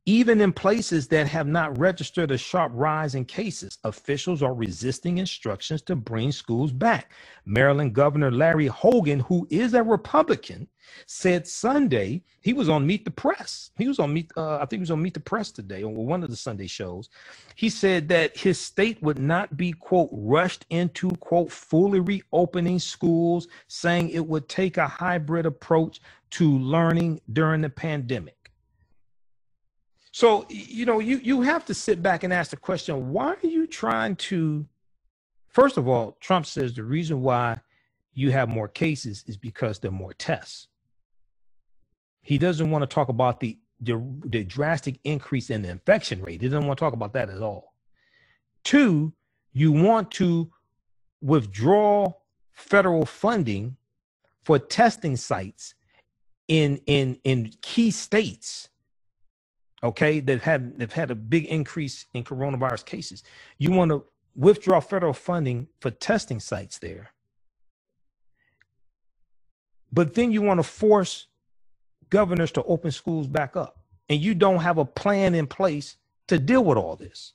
S1: Even in places that have not registered a sharp rise in cases, officials are resisting instructions to bring schools back. Maryland Governor Larry Hogan, who is a Republican, said Sunday he was on Meet the Press. He was on Meet, uh, I think he was on Meet the Press today, or one of the Sunday shows. He said that his state would not be quote rushed into quote fully reopening schools, saying it would take a hybrid approach to learning during the pandemic. So, you know, you, you have to sit back and ask the question why are you trying to? First of all, Trump says the reason why you have more cases is because there are more tests. He doesn't want to talk about the, the, the drastic increase in the infection rate. He doesn't want to talk about that at all. Two, you want to withdraw federal funding for testing sites in in in key states okay, that had they've had a big increase in coronavirus cases. You want to withdraw federal funding for testing sites there. But then you want to force governors to open schools back up. And you don't have a plan in place to deal with all this.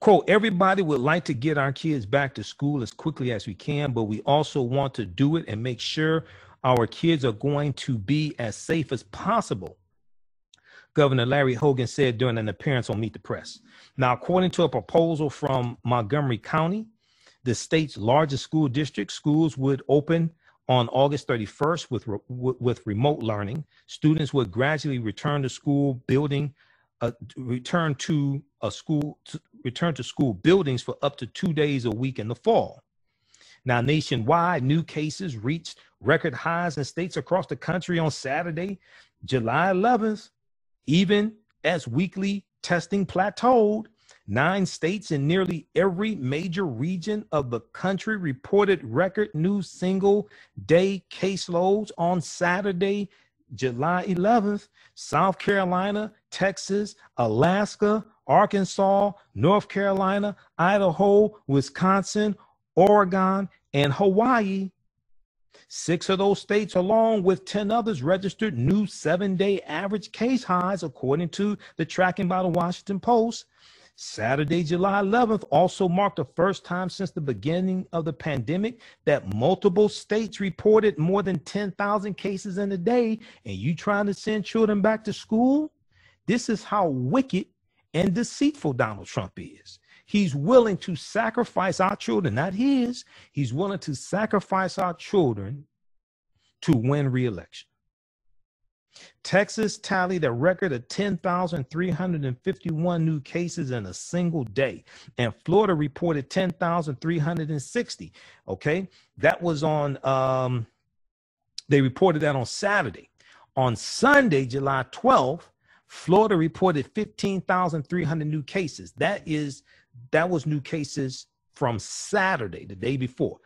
S1: Quote, everybody would like to get our kids back to school as quickly as we can, but we also want to do it and make sure our kids are going to be as safe as possible. Governor Larry Hogan said during an appearance on Meet the Press. Now, according to a proposal from Montgomery County, the state's largest school district, schools would open on August 31st with, with remote learning. Students would gradually return to school building, uh, return to a school, return to school buildings for up to two days a week in the fall. Now, nationwide, new cases reached record highs in states across the country on Saturday, July 11th. Even as weekly testing plateaued, nine states in nearly every major region of the country reported record new single day caseloads on Saturday, July 11th, South Carolina, Texas, Alaska, Arkansas, North Carolina, Idaho, Wisconsin, Oregon, and Hawaii. Six of those states, along with 10 others, registered new seven day average case highs, according to the tracking by the Washington Post. Saturday, July 11th, also marked the first time since the beginning of the pandemic that multiple states reported more than 10,000 cases in a day. And you trying to send children back to school? This is how wicked and deceitful Donald Trump is. He's willing to sacrifice our children, not his. He's willing to sacrifice our children to win reelection. Texas tallied a record of 10,351 new cases in a single day, and Florida reported 10,360. Okay, that was on, um, they reported that on Saturday. On Sunday, July 12th, Florida reported 15,300 new cases. That is, that was new cases from Saturday, the day before.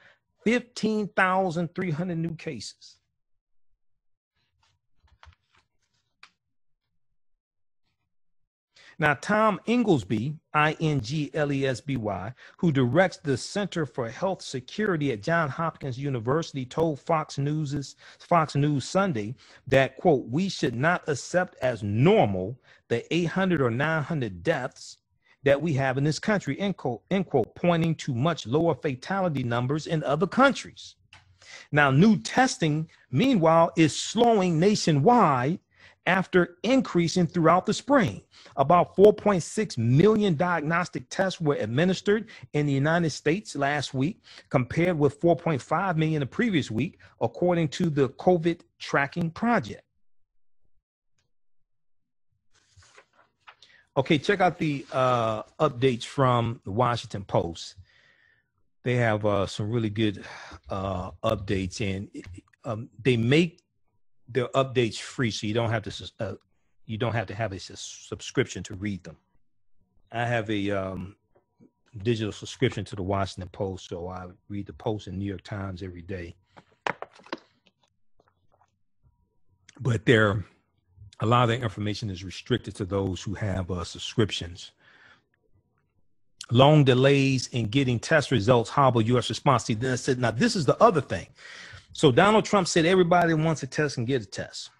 S1: 15,300 new cases. Now, Tom Inglesby, I N G L E S B Y, who directs the Center for Health Security at Johns Hopkins University, told Fox News Fox News Sunday that quote we should not accept as normal the 800 or 900 deaths that we have in this country end quote, end quote pointing to much lower fatality numbers in other countries. Now, new testing, meanwhile, is slowing nationwide after increasing throughout the spring. About 4.6 million diagnostic tests were administered in the United States last week, compared with 4.5 million the previous week, according to the COVID tracking project. Okay, check out the uh, updates from the Washington Post. They have uh, some really good uh, updates, and um, they make their updates free, so you don't have to uh, you don't have to have a subscription to read them. I have a um, digital subscription to the Washington Post, so I read the Post and New York Times every day. But there, a lot of the information is restricted to those who have uh, subscriptions. Long delays in getting test results hobble U.S. response. See, then I said, now this is the other thing. So Donald Trump said everybody wants a test and get a test.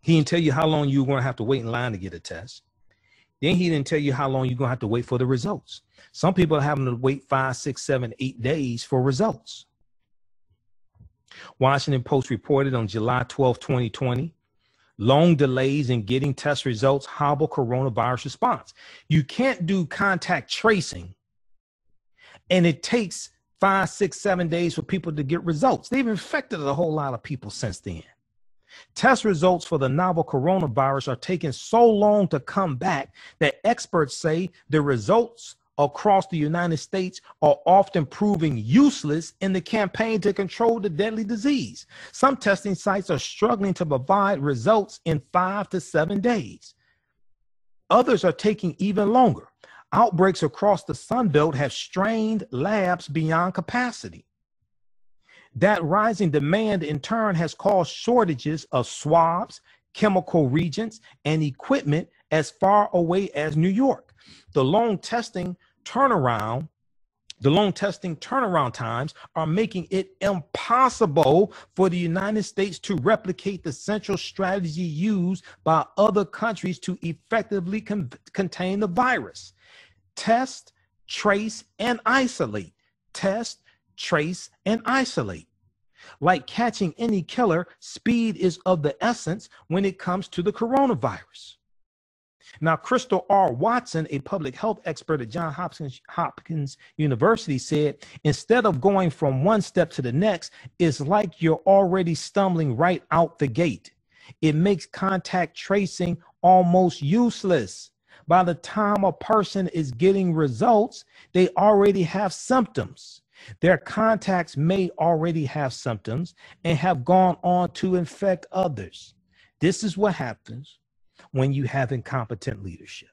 S1: He didn't tell you how long you're going to have to wait in line to get a test. Then he didn't tell you how long you're going to have to wait for the results. Some people are having to wait five, six, seven, eight days for results. Washington Post reported on July 12, 2020, long delays in getting test results hobble coronavirus response. You can't do contact tracing, and it takes five, six, seven days for people to get results. They've infected a whole lot of people since then. Test results for the novel coronavirus are taking so long to come back that experts say the results across the United States are often proving useless in the campaign to control the deadly disease. Some testing sites are struggling to provide results in five to seven days. Others are taking even longer. Outbreaks across the Sun Belt have strained labs beyond capacity. That rising demand in turn has caused shortages of swabs, chemical reagents, and equipment as far away as New York. The long testing turnaround the long testing turnaround times are making it impossible for the United States to replicate the central strategy used by other countries to effectively con- contain the virus test, trace, and isolate. Test, trace, and isolate. Like catching any killer, speed is of the essence when it comes to the coronavirus. Now, Crystal R. Watson, a public health expert at Johns Hopkins, Hopkins University, said instead of going from one step to the next, it's like you're already stumbling right out the gate. It makes contact tracing almost useless. By the time a person is getting results, they already have symptoms. Their contacts may already have symptoms and have gone on to infect others. This is what happens when you have incompetent leadership.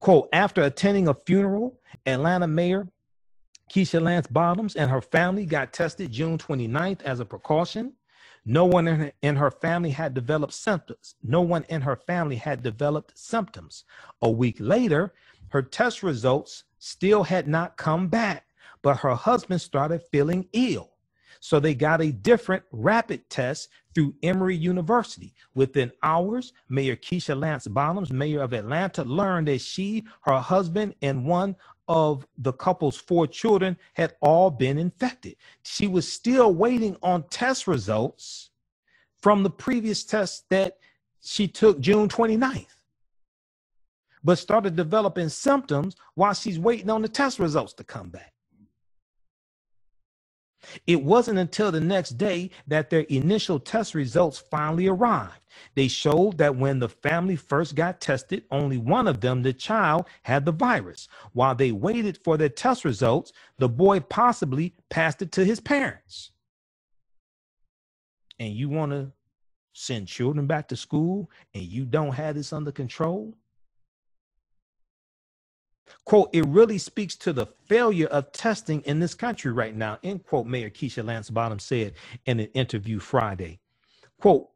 S1: Quote, after attending a funeral, Atlanta Mayor Keisha Lance Bottoms and her family got tested June 29th as a precaution. No one in her, family had developed symptoms. No one in her family had developed symptoms. A week later, her test results still had not come back, but her husband started feeling ill. So they got a different rapid test through Emory University. Within hours, Mayor Keisha Lance Bottoms, mayor of Atlanta, learned that she, her husband, and one of the couple's four children had all been infected. She was still waiting on test results from the previous test that she took June 29th, but started developing symptoms while she's waiting on the test results to come back. It wasn't until the next day that their initial test results finally arrived. They showed that when the family first got tested, only one of them, the child, had the virus. While they waited for their test results, the boy possibly passed it to his parents. And you want to send children back to school and you don't have this under control? Quote, it really speaks to the failure of testing in this country right now, end quote, Mayor Keisha Lance Bottom said in an interview Friday. Quote,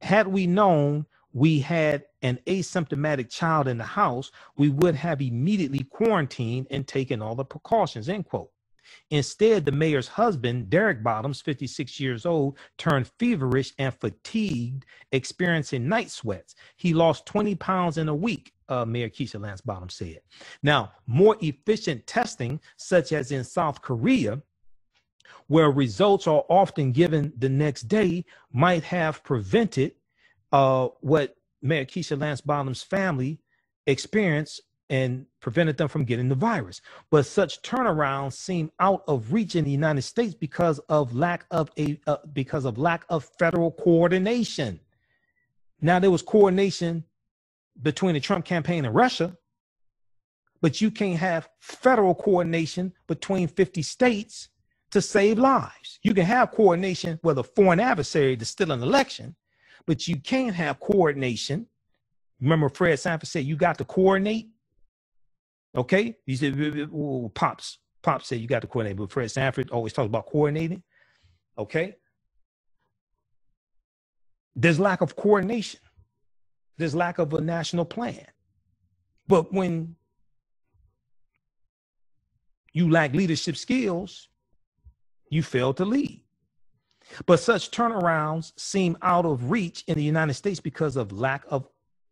S1: had we known we had an asymptomatic child in the house, we would have immediately quarantined and taken all the precautions, end quote. Instead, the mayor's husband, Derek Bottoms, 56 years old, turned feverish and fatigued, experiencing night sweats. He lost 20 pounds in a week, uh, Mayor Keisha Lance Bottoms said. Now, more efficient testing, such as in South Korea, where results are often given the next day, might have prevented uh, what Mayor Keisha Lance Bottoms' family experienced and prevented them from getting the virus. But such turnarounds seem out of reach in the United States because of lack of a uh, because of lack of federal coordination. Now there was coordination between the Trump campaign and Russia, but you can't have federal coordination between 50 states to save lives. You can have coordination with a foreign adversary to steal an election, but you can't have coordination. Remember, Fred Sanford said you got to coordinate Okay, he said, "Pops, Pops said you got to coordinate." But Fred Sanford always talks about coordinating. Okay, there's lack of coordination. There's lack of a national plan. But when you lack leadership skills, you fail to lead. But such turnarounds seem out of reach in the United States because of lack of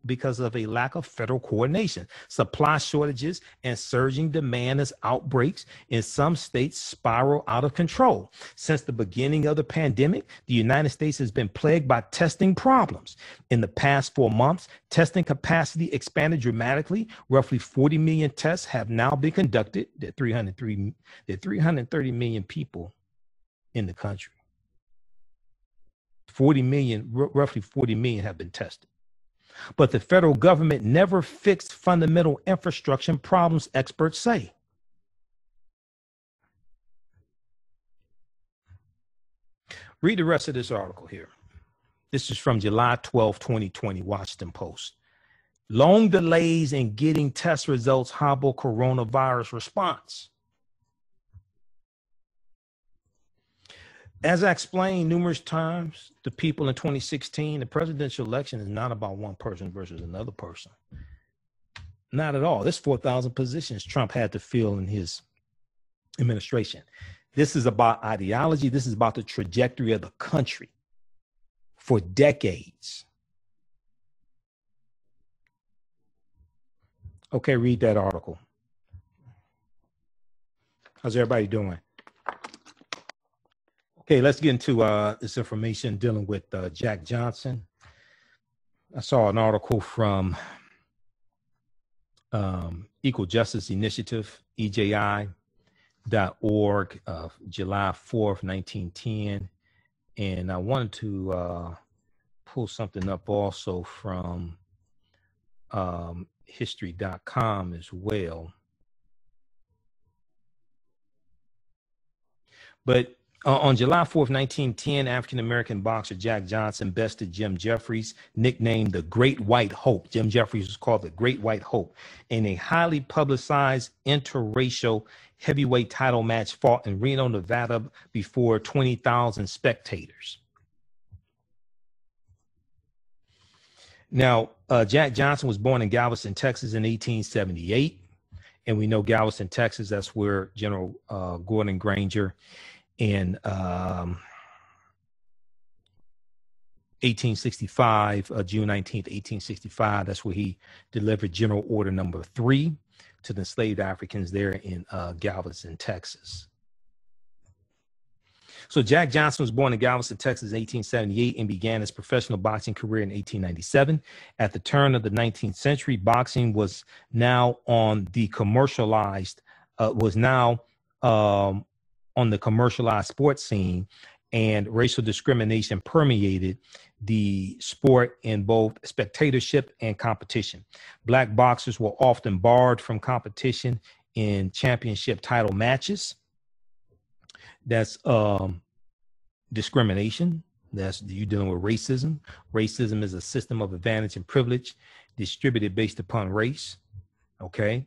S1: because of a lack of federal coordination. Supply shortages and surging demand as outbreaks in some states spiral out of control. Since the beginning of the pandemic, the United States has been plagued by testing problems. In the past four months, testing capacity expanded dramatically. Roughly 40 million tests have now been conducted. There 303, there 330 million people in the country. 40 million, r- roughly 40 million have been tested. But the federal government never fixed fundamental infrastructure problems, experts say. Read the rest of this article here. This is from July 12, 2020, Washington Post. Long delays in getting test results hobble coronavirus response. As I explained numerous times to people in 2016, the presidential election is not about one person versus another person. Not at all. This 4,000 positions Trump had to fill in his administration. This is about ideology. This is about the trajectory of the country for decades. Okay, read that article. How's everybody doing? Okay, let's get into uh, this information dealing with uh, Jack Johnson. I saw an article from um, Equal Justice Initiative, EJI.org, of July 4th, 1910. And I wanted to uh, pull something up also from um, history.com as well. But uh, on July 4th, 1910, African American boxer Jack Johnson bested Jim Jeffries, nicknamed the Great White Hope. Jim Jeffries was called the Great White Hope in a highly publicized interracial heavyweight title match fought in Reno, Nevada before 20,000 spectators. Now, uh, Jack Johnson was born in Galveston, Texas in 1878. And we know Galveston, Texas, that's where General uh, Gordon Granger in um, 1865, uh, June 19th, 1865, that's where he delivered General Order Number Three to the enslaved Africans there in uh, Galveston, Texas. So Jack Johnson was born in Galveston, Texas in 1878 and began his professional boxing career in 1897. At the turn of the 19th century, boxing was now on the commercialized, uh, was now um, on the commercialized sports scene and racial discrimination permeated the sport in both spectatorship and competition. Black boxers were often barred from competition in championship title matches that's um, discrimination. That's you dealing with racism. Racism is a system of advantage and privilege distributed based upon race. Okay.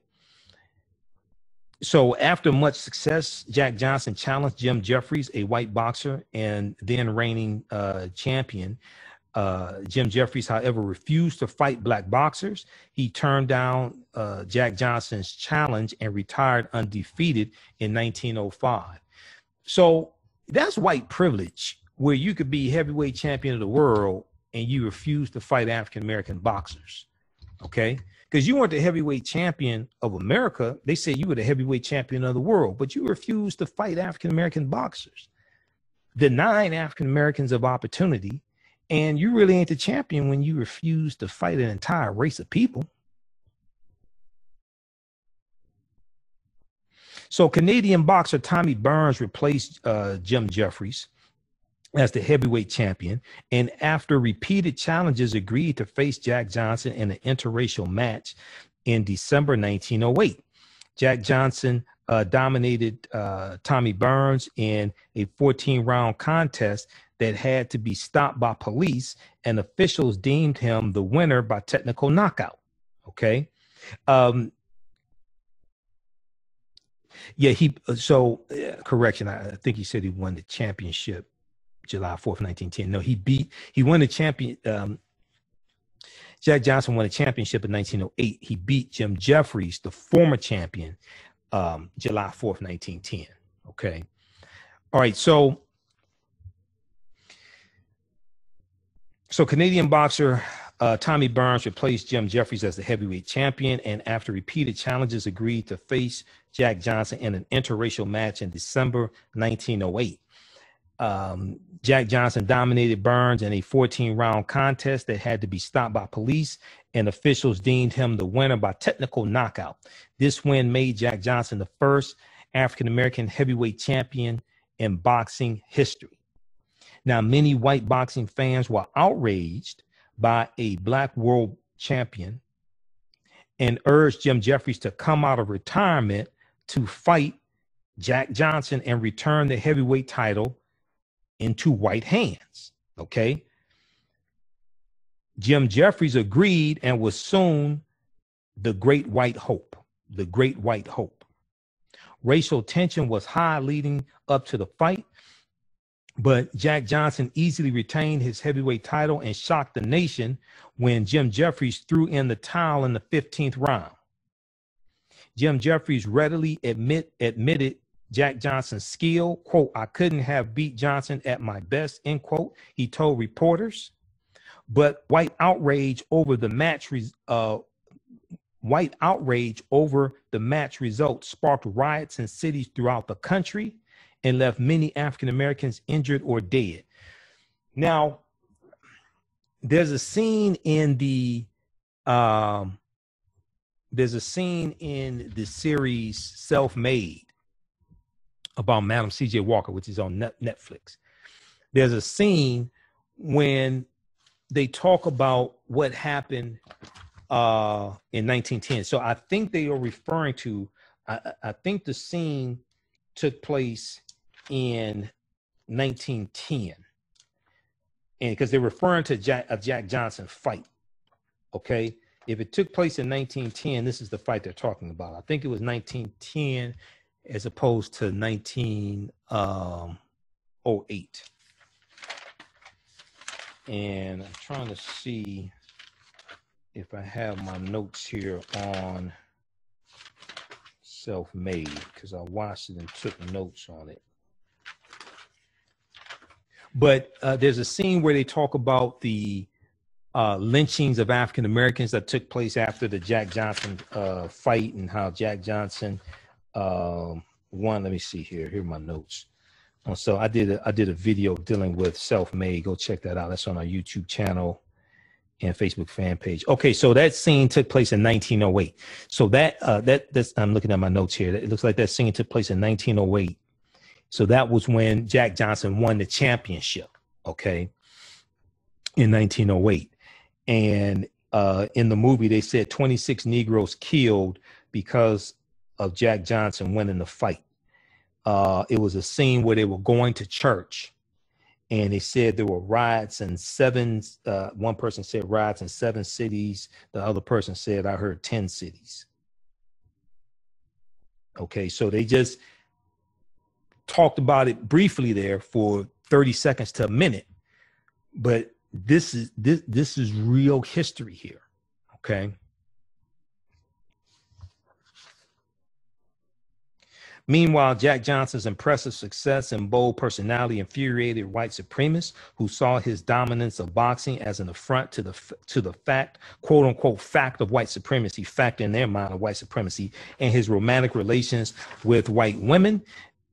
S1: So after much success, Jack Johnson challenged Jim Jeffries, a white boxer and then reigning uh, champion. Uh, Jim Jeffries, however, refused to fight black boxers. He turned down uh, Jack Johnson's challenge and retired undefeated in 1905. So that's white privilege, where you could be heavyweight champion of the world and you refuse to fight African American boxers. Okay. Because you weren't the heavyweight champion of America. They said you were the heavyweight champion of the world, but you refused to fight African American boxers, denying African Americans of opportunity. And you really ain't the champion when you refuse to fight an entire race of people. So Canadian boxer Tommy Burns replaced uh, Jim Jeffries as the heavyweight champion, and after repeated challenges, agreed to face Jack Johnson in an interracial match in December 1908. Jack Johnson uh, dominated uh, Tommy Burns in a 14 round contest that had to be stopped by police, and officials deemed him the winner by technical knockout. Okay. Um, yeah, he. Uh, so uh, correction. I, I think he said he won the championship July fourth, nineteen ten. No, he beat. He won the champion. Um, Jack Johnson won a championship in 1908. He beat Jim Jeffries, the former champion, um, July 4th, 1910. Okay. All right. So, so Canadian boxer uh, Tommy Burns replaced Jim Jeffries as the heavyweight champion, and after repeated challenges, agreed to face Jack Johnson in an interracial match in December 1908. Um, Jack Johnson dominated Burns in a 14 round contest that had to be stopped by police, and officials deemed him the winner by technical knockout. This win made Jack Johnson the first African American heavyweight champion in boxing history. Now, many white boxing fans were outraged by a black world champion and urged Jim Jeffries to come out of retirement to fight Jack Johnson and return the heavyweight title into white hands. Okay. Jim Jeffries agreed and was soon the great white hope, the great white hope. Racial tension was high leading up to the fight, but Jack Johnson easily retained his heavyweight title and shocked the nation when Jim Jeffries threw in the towel in the 15th round. Jim Jeffries readily admit, admitted Jack Johnson's skill. Quote, I couldn't have beat Johnson at my best, end quote. He told reporters. But white outrage over the match, uh, white outrage over the match results sparked riots in cities throughout the country and left many African Americans injured or dead. Now, there's a scene in the um, there's a scene in the series Self Made about Madam C.J. Walker, which is on Netflix. There's a scene when they talk about what happened uh, in 1910. So I think they are referring to. I, I think the scene took place in 1910, and because they're referring to Jack, a Jack Johnson fight. Okay, if it took place in 1910, this is the fight they're talking about. I think it was 1910 as opposed to 1908. Um, and I'm trying to see if I have my notes here on self-made because I watched it and took notes on it. But uh, there's a scene where they talk about the uh, lynchings of African Americans that took place after the Jack Johnson uh, fight and how Jack Johnson um, won. Let me see here. Here are my notes. Uh, so I did a, I did a video dealing with self-made. Go check that out. That's on our YouTube channel and Facebook fan page. Okay, so that scene took place in 1908. So that uh, that that's I'm looking at my notes here. It looks like that scene took place in 1908. So that was when Jack Johnson won the championship. Okay, in 1908, and uh, in the movie they said 26 Negroes killed because of Jack Johnson winning the fight. Uh, it was a scene where they were going to church and they said there were riots in seven uh, one person said riots in seven cities. The other person said i heard 10 cities. Okay so they just talked about it briefly there for 30 seconds to a minute but this is this this is real history here okay Meanwhile, Jack Johnson's impressive success and bold personality infuriated white supremacists who saw his dominance of boxing as an affront to the to the fact, quote unquote, fact of white supremacy, fact in their mind of white supremacy, and his romantic relations with white women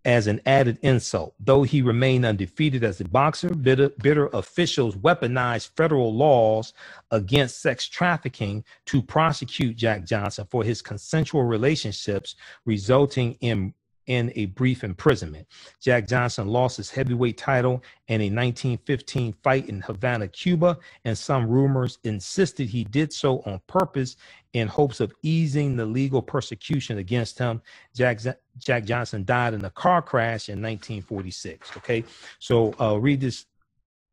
S1: as an added insult. Though he remained undefeated as a boxer, bitter, bitter officials weaponized federal laws against sex trafficking to prosecute Jack Johnson for his consensual relationships, resulting in in a brief imprisonment. Jack Johnson lost his heavyweight title in a 1915 fight in Havana, Cuba, and some rumors insisted he did so on purpose in hopes of easing the legal persecution against him. Jack, Jack Johnson died in a car crash in 1946. Okay, so uh, read this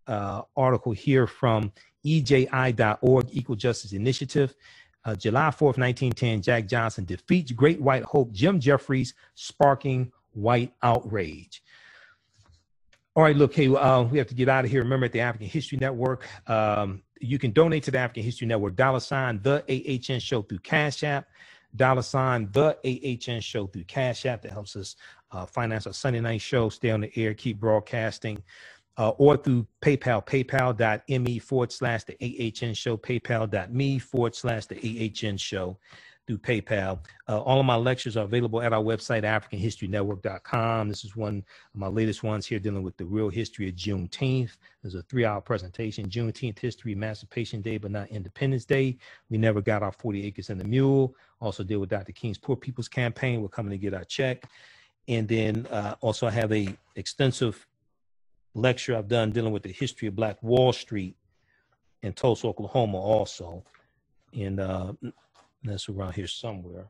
S1: uh, article here from EJI.org, Equal Justice Initiative. Uh, July 4th, 1910, Jack Johnson defeats Great White Hope Jim Jeffries, sparking white outrage. All right, look, hey, uh, we have to get out of here. Remember, at the African History Network, um, you can donate to the African History Network, dollar sign the AHN show through Cash App, dollar sign the AHN show through Cash App. That helps us uh, finance our Sunday night show, stay on the air, keep broadcasting uh, or through PayPal, paypal.me forward slash the AHN show, paypal.me forward slash the AHN show through PayPal. Uh, all of my lectures are available at our website, AfricanHistoryNetwork.com. This is one of my latest ones here dealing with the real history of Juneteenth. There's a three hour presentation Juneteenth history, Emancipation Day, but not Independence Day. We never got our 40 acres and the mule. Also deal with Dr. King's Poor People's Campaign. We're coming to get our check. And then uh, also I have a extensive lecture I've done dealing with the history of Black Wall Street in Tulsa, Oklahoma, also. And uh, that's around here somewhere.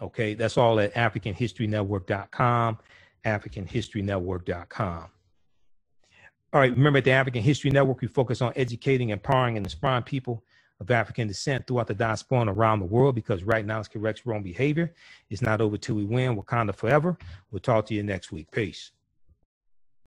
S1: Okay, that's all at AfricanHistoryNetwork.com, AfricanHistoryNetwork.com. All right, remember at the African History Network, we focus on educating, empowering, and inspiring people of African descent throughout the diaspora and around the world because right now it's correct wrong behavior. It's not over till we win. Wakanda forever. We'll talk to you next week. Peace.